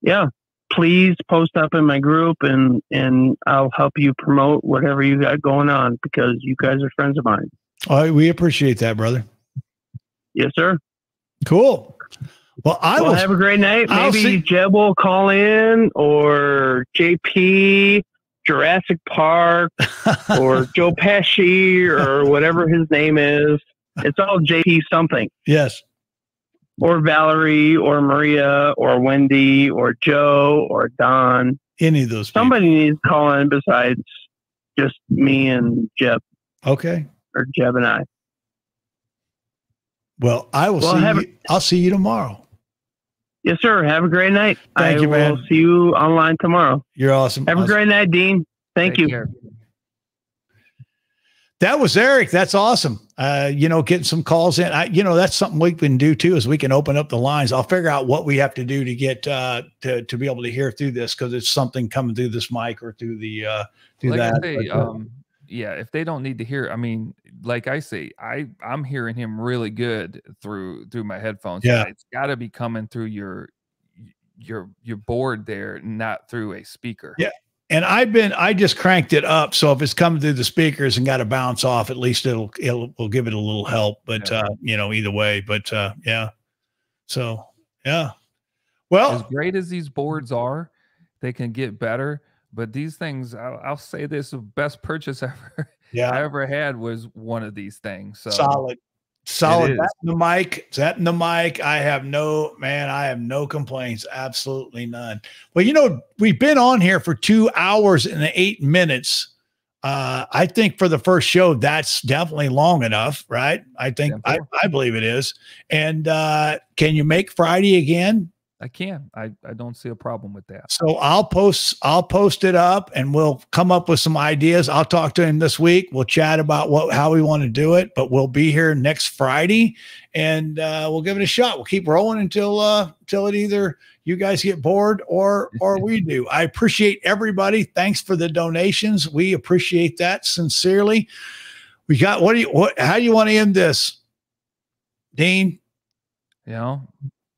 yeah, please post up in my group, and and I'll help you promote whatever you got going on because you guys are friends of mine. Oh, we appreciate that, brother. Yes, sir. Cool. Well, I well, will. have a great night. Maybe see- Jeb will call in, or JP, Jurassic Park, or Joe Pesci or whatever his name is. It's all JP something. yes. Or Valerie or Maria or Wendy or Joe or Don. Any of those. people. Somebody needs to call in besides just me and Jeb Okay. or Jeb and I. Well, I will Well, see have you. I'll see you tomorrow. Yes, sir. Have a great night. Thank I you, will man. see you online tomorrow. You're awesome. Have a great night, Dean. Thank Take you. care. That was Eric. That's awesome. Uh, you know, getting some calls in. I, you know, that's something we can do too, is we can open up the lines. I'll figure out what we have to do to get uh to to be able to hear through this because it's something coming through this mic or through the uh through like that. Say, But, uh, um, yeah, if they don't need to hear, I mean, like I say, I I'm hearing him really good through through my headphones. Yeah. it's got to be coming through your your your board there, not through a speaker. Yeah. And I've been I just cranked it up. So if it's coming through the speakers and got to bounce off, at least it'll it'll will give it a little help. But Yeah. uh, you know, either way. But uh yeah. So yeah. Well as great as these boards are, they can get better. But these things, I'll, I'll say this: the best purchase ever yeah I ever had was one of these things. So solid. Solid. That in the mic. That in the mic. I have no man. I have no complaints. Absolutely none. Well, you know, we've been on here for two hours and eight minutes. Uh, I think for the first show, that's definitely long enough, right? I think I, I believe it is. And uh, can you make Friday again? I can. I I don't see a problem with that. So I'll post I'll post it up and we'll come up with some ideas. I'll talk to him this week. We'll chat about what how we want to do it, but we'll be here next Friday and uh, we'll give it a shot. We'll keep rolling until uh until it either you guys get bored or or we do. I appreciate everybody. Thanks for the donations. We appreciate that sincerely. We got what do you what how do you want to end this? Dean? you know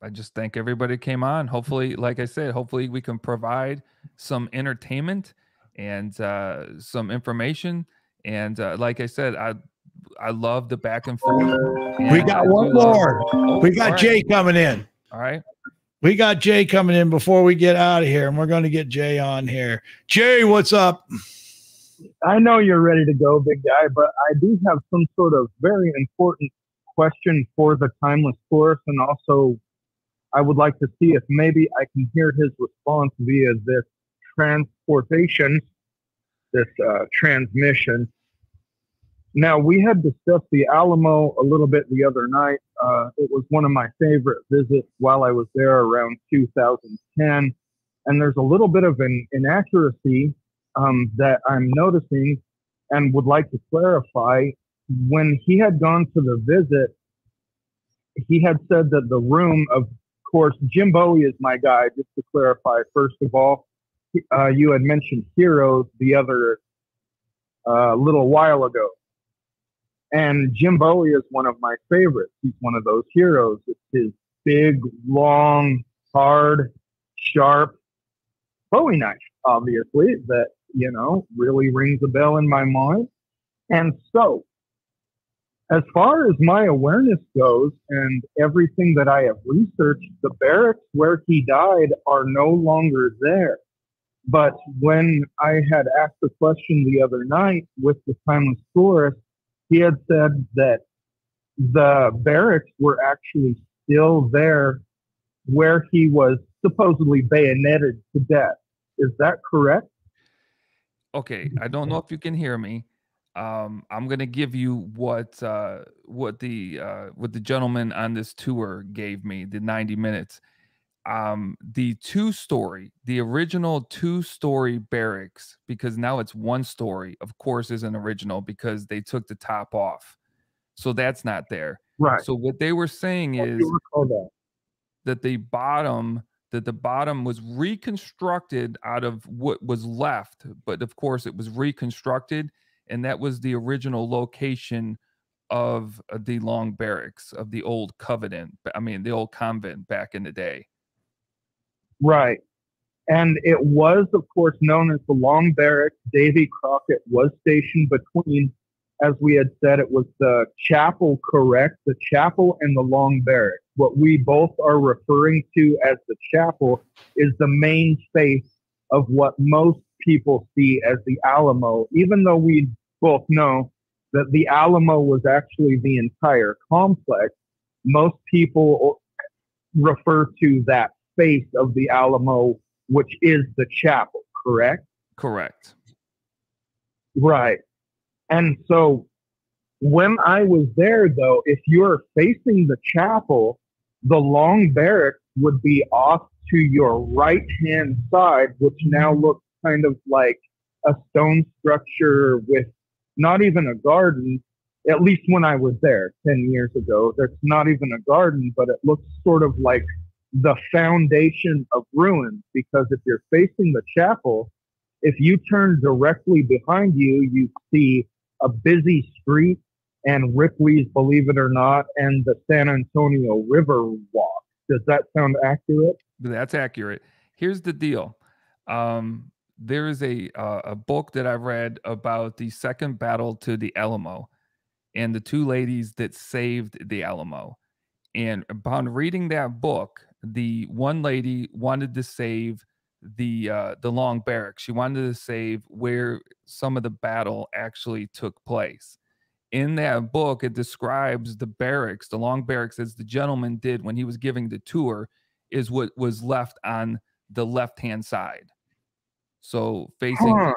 i just thank everybody who came on hopefully like i said hopefully we can provide some entertainment and uh some information and uh, like i said i i love the back and forth We got I one more. Oh, We got all right, Jay coming in. all right We got Jay coming in before we get out of here, and we're going to get Jay on here. Jay, what's up? I know you're ready to go, big guy, but I do have some sort of very important question for the timeless course, and also I would like to see if maybe I can hear his response via this transportation, this uh, transmission. Now we had discussed the Alamo a little bit the other night. Uh, it was one of my favorite visits while I was there around 2010, and there's a little bit of an inaccuracy um, that I'm noticing and would like to clarify. When he had gone to the visit, he had said that the room of course, Jim Bowie is my guy. Just to clarify, first of all, uh, you had mentioned Heroes the other uh, little while ago, and Jim Bowie is one of my favorites. He's one of those heroes. It's his big, long, hard, sharp Bowie knife, obviously, that you know really rings a bell in my mind. And so, as far as my awareness goes and everything that I have researched, the barracks where he died are no longer there. But when I had asked the question the other night with the timeless tourist, he had said that the barracks were actually still there where he was supposedly bayoneted to death. Is that correct? Okay, I don't know if you can hear me. Um, I'm gonna give you what uh, what the uh, what the gentleman on this tour gave me the 90 minutes. Um, the two story, the original two story barracks, because now it's one story. Of course, isn't original because they took the top off, so that's not there. Right. So what they were saying is that. that the bottom that the bottom was reconstructed out of what was left but of course it was reconstructed and that was the original location of uh, the long barracks of the old covenant i mean the old convent back in the day Right. And it was, of course, known as the Long Barracks. Davy Crockett was stationed between, as we had said, it was the chapel, correct? The chapel and the Long Barracks. What we both are referring to as the chapel is the main space of what most people see as the Alamo, even though we both know that the Alamo was actually the entire complex. Most people refer to that face of the Alamo, which is the chapel, correct? correct Right. And so when I was there, though, if you're facing the chapel, the long barracks would be off to your right hand side, which now looks kind of like a stone structure with not even a garden. At least when I was there 10 years ago, there's not even a garden, but it looks sort of like the foundation of ruins because if you're facing the chapel, if you turn directly behind you, you see a busy street and Ripley's, believe it or not, and the San Antonio River Walk. Does that sound accurate? That's accurate. Here's the deal. Um, there is a uh, a book that I've read about the second battle to the Alamo, and the two ladies that saved the Alamo. And upon reading that book, the one lady wanted to save the uh, the long barracks. She wanted to save where some of the battle actually took place. In that book, it describes the barracks, the long barracks, as the gentleman did when he was giving the tour, is what was left on the left hand side. So facing, Huh.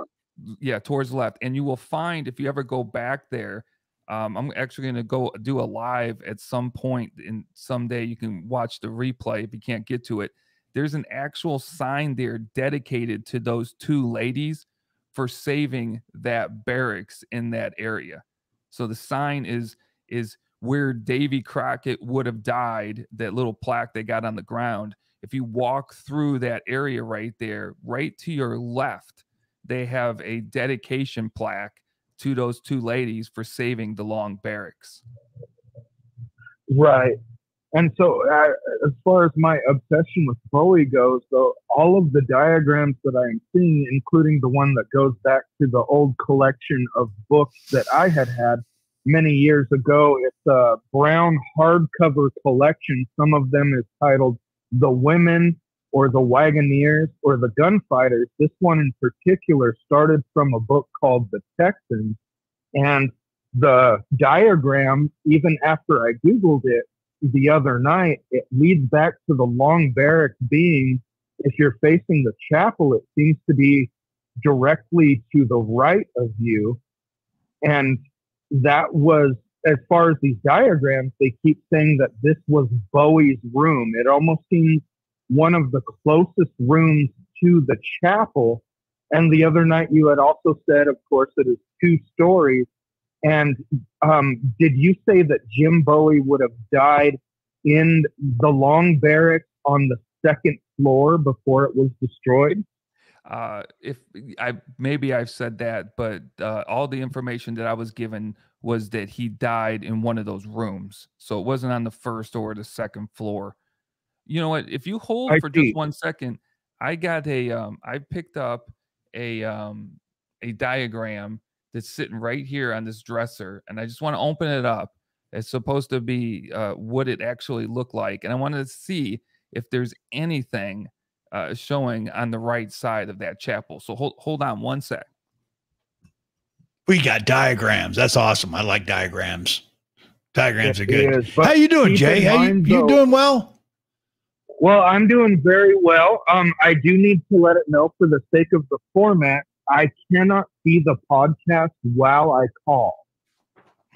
yeah, towards the left. And you will find if you ever go back there, um, I'm actually going to go do a live at some point in someday. You can watch the replay if you can't get to it. There's an actual sign there dedicated to those two ladies for saving that barracks in that area. So the sign is is where Davy Crockett would have died. That little plaque they got on the ground. If you walk through that area right there, right to your left, they have a dedication plaque to those two ladies for saving the long barracks. Right. And so, uh, as far as my obsession with Bowie goes, though, all of the diagrams that I am seeing, including the one that goes back to the old collection of books that I had had many years ago, it's a brown hardcover collection. Some of them is titled The Women or The Wagoneers or The Gunfighters. This one in particular started from a book called The Texans. And the diagram, even after I Googled it, the other night, it leads back to the long barracks being, if you're facing the chapel, it seems to be directly to the right of you. And that was, as far as these diagrams, they keep saying that this was Bowie's room. It almost seems one of the closest rooms to the chapel. And the other night, you had also said, of course, it is two stories. And um, did you say that Jim Bowie would have died in the long barracks on the second floor before it was destroyed? Uh, if I maybe I've said that, but uh, all the information that I was given was that he died in one of those rooms, so it wasn't on the first or the second floor. You know what? If you hold I for see. just one second, I got a um, I picked up a um, a diagram that's sitting right here on this dresser, and I just want to open it up. It's supposed to be uh, what it actually looked like, and I wanted to see if there's anything uh, showing on the right side of that chapel. So hold hold on one sec. We got diagrams. That's awesome. I like diagrams. Diagrams are good. is, How you doing, Jay? How you, you doing well? Well, I'm doing very well. Um, I do need to let it know for the sake of the format, I cannot see the podcast while I call.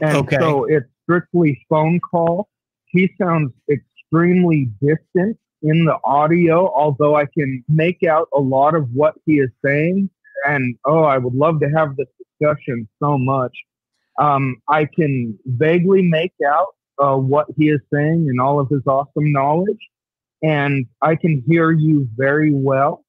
And Okay. so it's strictly phone call. He sounds extremely distant in the audio, although I can make out a lot of what he is saying. And oh, I would love to have this discussion so much. Um, I can vaguely make out uh, what he is saying and all of his awesome knowledge and I can hear you very well.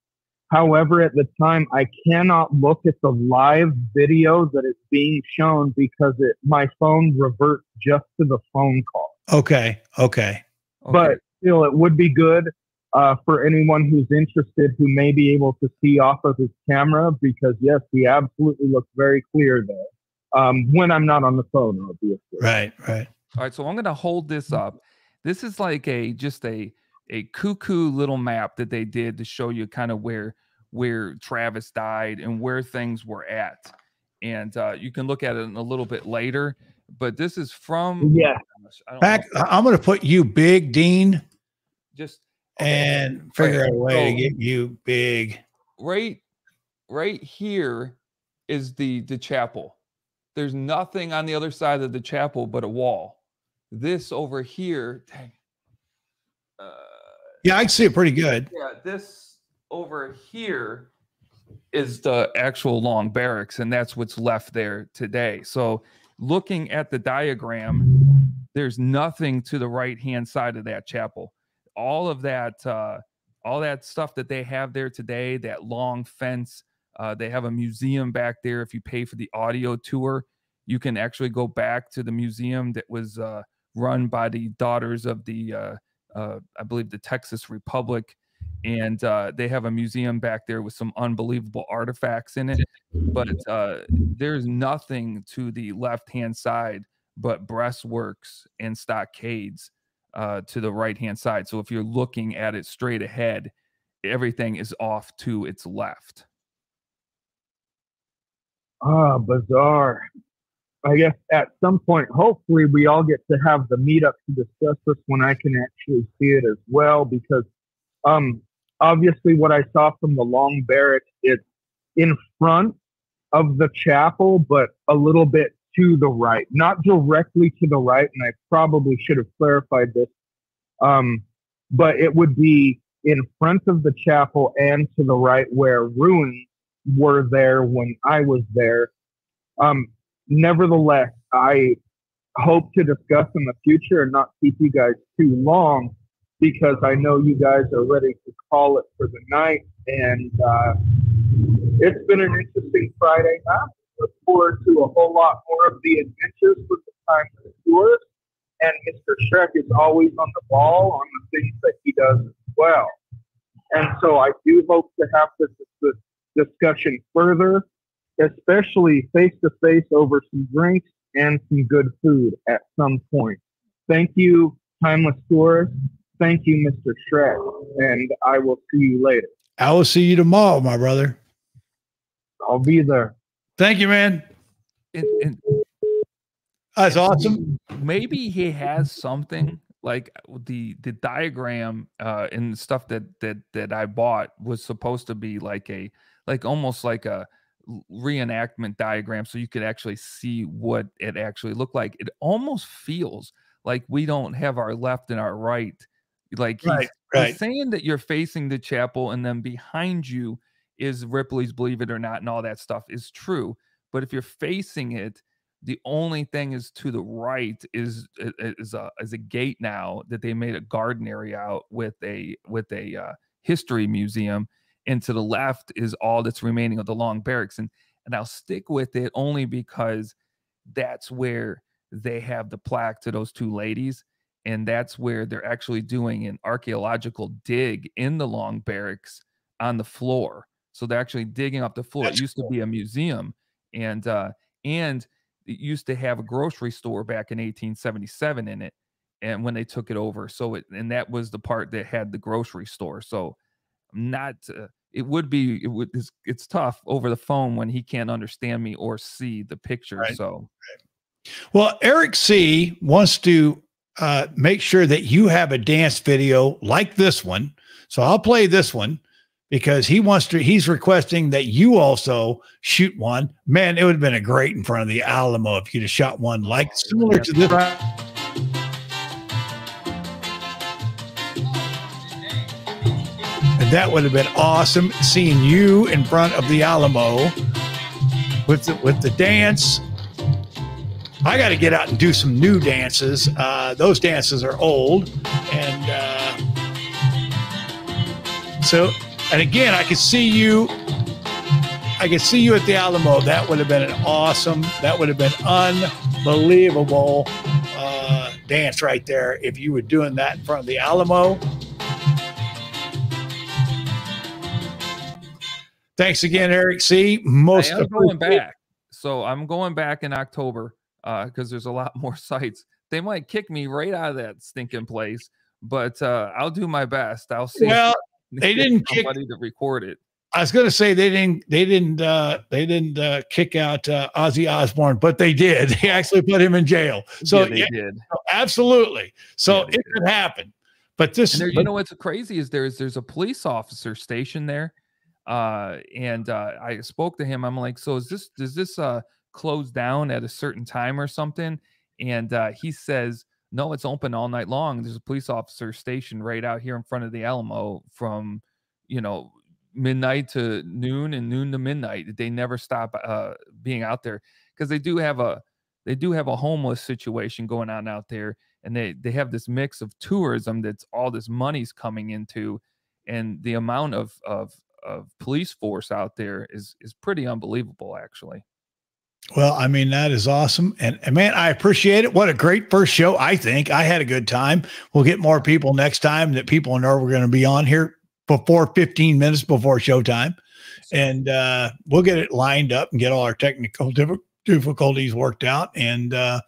However, at the time, I cannot look at the live video that is being shown because it my phone reverts just to the phone call. Okay. Okay. Okay. But still, it would be good uh, for anyone who's interested who may be able to see off of his camera because yes, he absolutely looks very clear there. Um, when I'm not on the phone, obviously. Right. Right. All right, so I'm going to hold this up. This is like a just a a cuckoo little map that they did to show you kind of where where Travis died and where things were at. And uh, you can look at it a little bit later, but this is from Yeah. Back. I'm going to put you big, Dean, just and figure right, out a way to get you big. right right here is the the chapel. There's nothing on the other side of the chapel but a wall. This over here, dang, uh, Yeah, I can see it pretty good. Yeah, this over here is the actual long barracks, and that's what's left there today. So, looking at the diagram, there's nothing to the right hand side of that chapel. All of that, uh, all that stuff that they have there today, that long fence. Uh, they have a museum back there. If you pay for the audio tour, you can actually go back to the museum that was uh, run by the daughters of the uh, uh, I believe the Texas Republic, and uh, they have a museum back there with some unbelievable artifacts in it. But there's nothing to the left hand side but breastworks and stockades uh, to the right hand side. So if you're looking at it straight ahead, everything is off to its left. Ah, bizarre. I guess at some point, hopefully, we all get to have the meetup to discuss this when I can actually see it as well. Because, um, obviously, what I saw from the long barracks, it's in front of the chapel, but a little bit to the right, not directly to the right. And I probably should have clarified this. Um, but it would be in front of the chapel and to the right where ruins were there when I was there. Um, nevertheless, I hope to discuss in the future and not keep you guys too long because I know you guys are ready to call it for the night. And uh, it's been an interesting Friday night. Look forward to a whole lot more of the adventures with the time of tours. And Mr. Shrek is always on the ball on the things that he does as well. And so I do hope to have this, this discussion further, especially face to face over some drinks and some good food at some point. Thank you, Timeless Tourist. Thank you, Mr. Shrek. And I will see you later. I will see you tomorrow, my brother. I'll be there. Thank you, man. And, and That's awesome. maybe he has something like the the diagram uh and stuff that that that I bought was supposed to be like a like almost like a reenactment diagram so you could actually see what it actually looked like it almost feels like we don't have our left and our right like he's, Right, he's saying that you're facing the chapel and then behind you is Ripley's believe it or not and all that stuff is true but if you're facing it The only thing is to the right is is a is a gate now that they made a garden area out with a with a uh, history museum, and to the left is all that's remaining of the long barracks. And and I'll stick with it only because that's where they have the plaque to those two ladies and that's where they're actually doing an archaeological dig in the long barracks on the floor so they're actually digging up the floor that's it used cool. to be a museum and uh and it used to have a grocery store back in 1877 in it and when they took it over so it and that was the part that had the grocery store so not uh, it would be it would it's, it's, tough over the phone when he can't understand me or see the picture right. so well eric c wants to uh, make sure that you have a dance video like this one. So I'll play this one because he wants to, he's requesting that you also shoot one. Man, it would have been a great in front of the Alamo if you'd have shot one like similar to this. And that would have been awesome seeing you in front of the Alamo with the, with the dance I got to get out and do some new dances. Uh, those dances are old, and uh, so and again, I could see you. I could see you at the Alamo. That would have been an awesome. That would have been unbelievable uh, dance right there if you were doing that in front of the Alamo. Thanks again, Eric C. Most I am going back. So I'm going back in October because uh, there's a lot more sites. They might kick me right out of that stinking place, but uh, I'll do my best. I'll see. Well, they didn't kick somebody to record it. I was going to say they didn't. They didn't. Uh, they didn't uh, kick out uh, Ozzy Osbourne, but they did. They actually put him in jail. So yeah, they yeah, did. Absolutely. So yeah, it did. could happen. But this, there, you know, what's crazy is there's there's a police officer stationed there, uh, and uh, I spoke to him. I'm like, so is this does this uh close down at a certain time or something. And uh, he says, no, it's open all night long. There's a police officer stationed right out here in front of the Alamo from, you know, midnight to noon and noon to midnight. They never stop uh, being out there because they do have a they do have a homeless situation going on out there, and they they have this mix of tourism that's all this money's coming into, and the amount of of of police force out there is is pretty unbelievable, actually. Well, I mean, that is awesome. And, and, man, I appreciate it. What a great first show. I think I had a good time. We'll get more people next time that people know we're going to be on here before 15 minutes before showtime. And uh, we'll get it lined up and get all our technical difficulties worked out. And uh,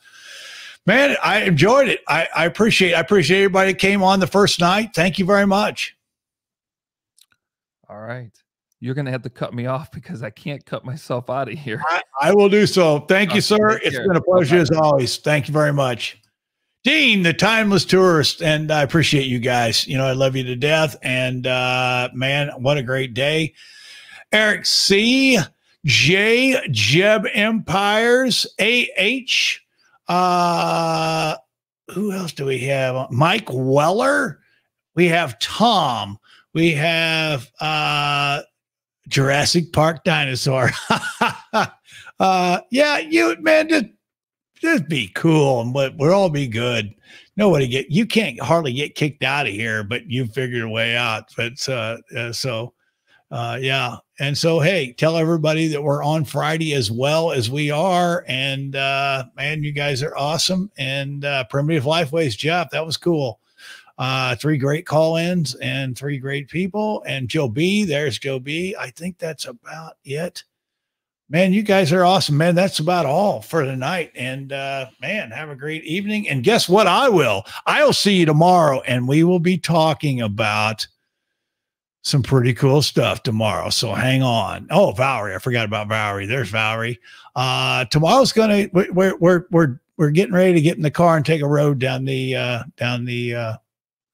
man, I enjoyed it. I, I appreciate I appreciate everybody that came on the first night. Thank you very much. All right you're going to have to cut me off because I can't cut myself out of here. I, I will do so. Thank you, sir. It's been a pleasure Bye-bye. as always. Thank you very much. Dean, the timeless tourist, and I appreciate you guys. You know, I love you to death. And uh, man, what a great day. Eric C, J, Jeb Empires, AH. Uh, who else do we have? Mike Weller. We have Tom. We have uh Jurassic Park dinosaur. uh, yeah, you man, just just be cool and we'll, we'll all be good. Nobody get you can't hardly get kicked out of here, but you figured a way out. But uh, uh, so uh, yeah, and so hey, tell everybody that we're on Friday as well as we are. And uh, man, you guys are awesome. And uh, Primitive Lifeways, Jeff, that was cool. Uh, three great call ins and three great people. And Joe B, there's Joe B. I think that's about it. Man, you guys are awesome, man. That's about all for tonight. And uh, man, have a great evening. And guess what? I will. I'll see you tomorrow, and we will be talking about some pretty cool stuff tomorrow. So hang on. Oh, Valerie, I forgot about Valerie. There's Valerie. Uh, tomorrow's gonna we're we're we're we're getting ready to get in the car and take a road down the uh, down the uh,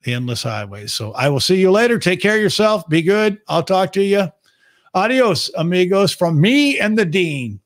the endless highways. So I will see you later. Take care of yourself. Be good. I'll talk to you. Adios, amigos, from me and the Dean.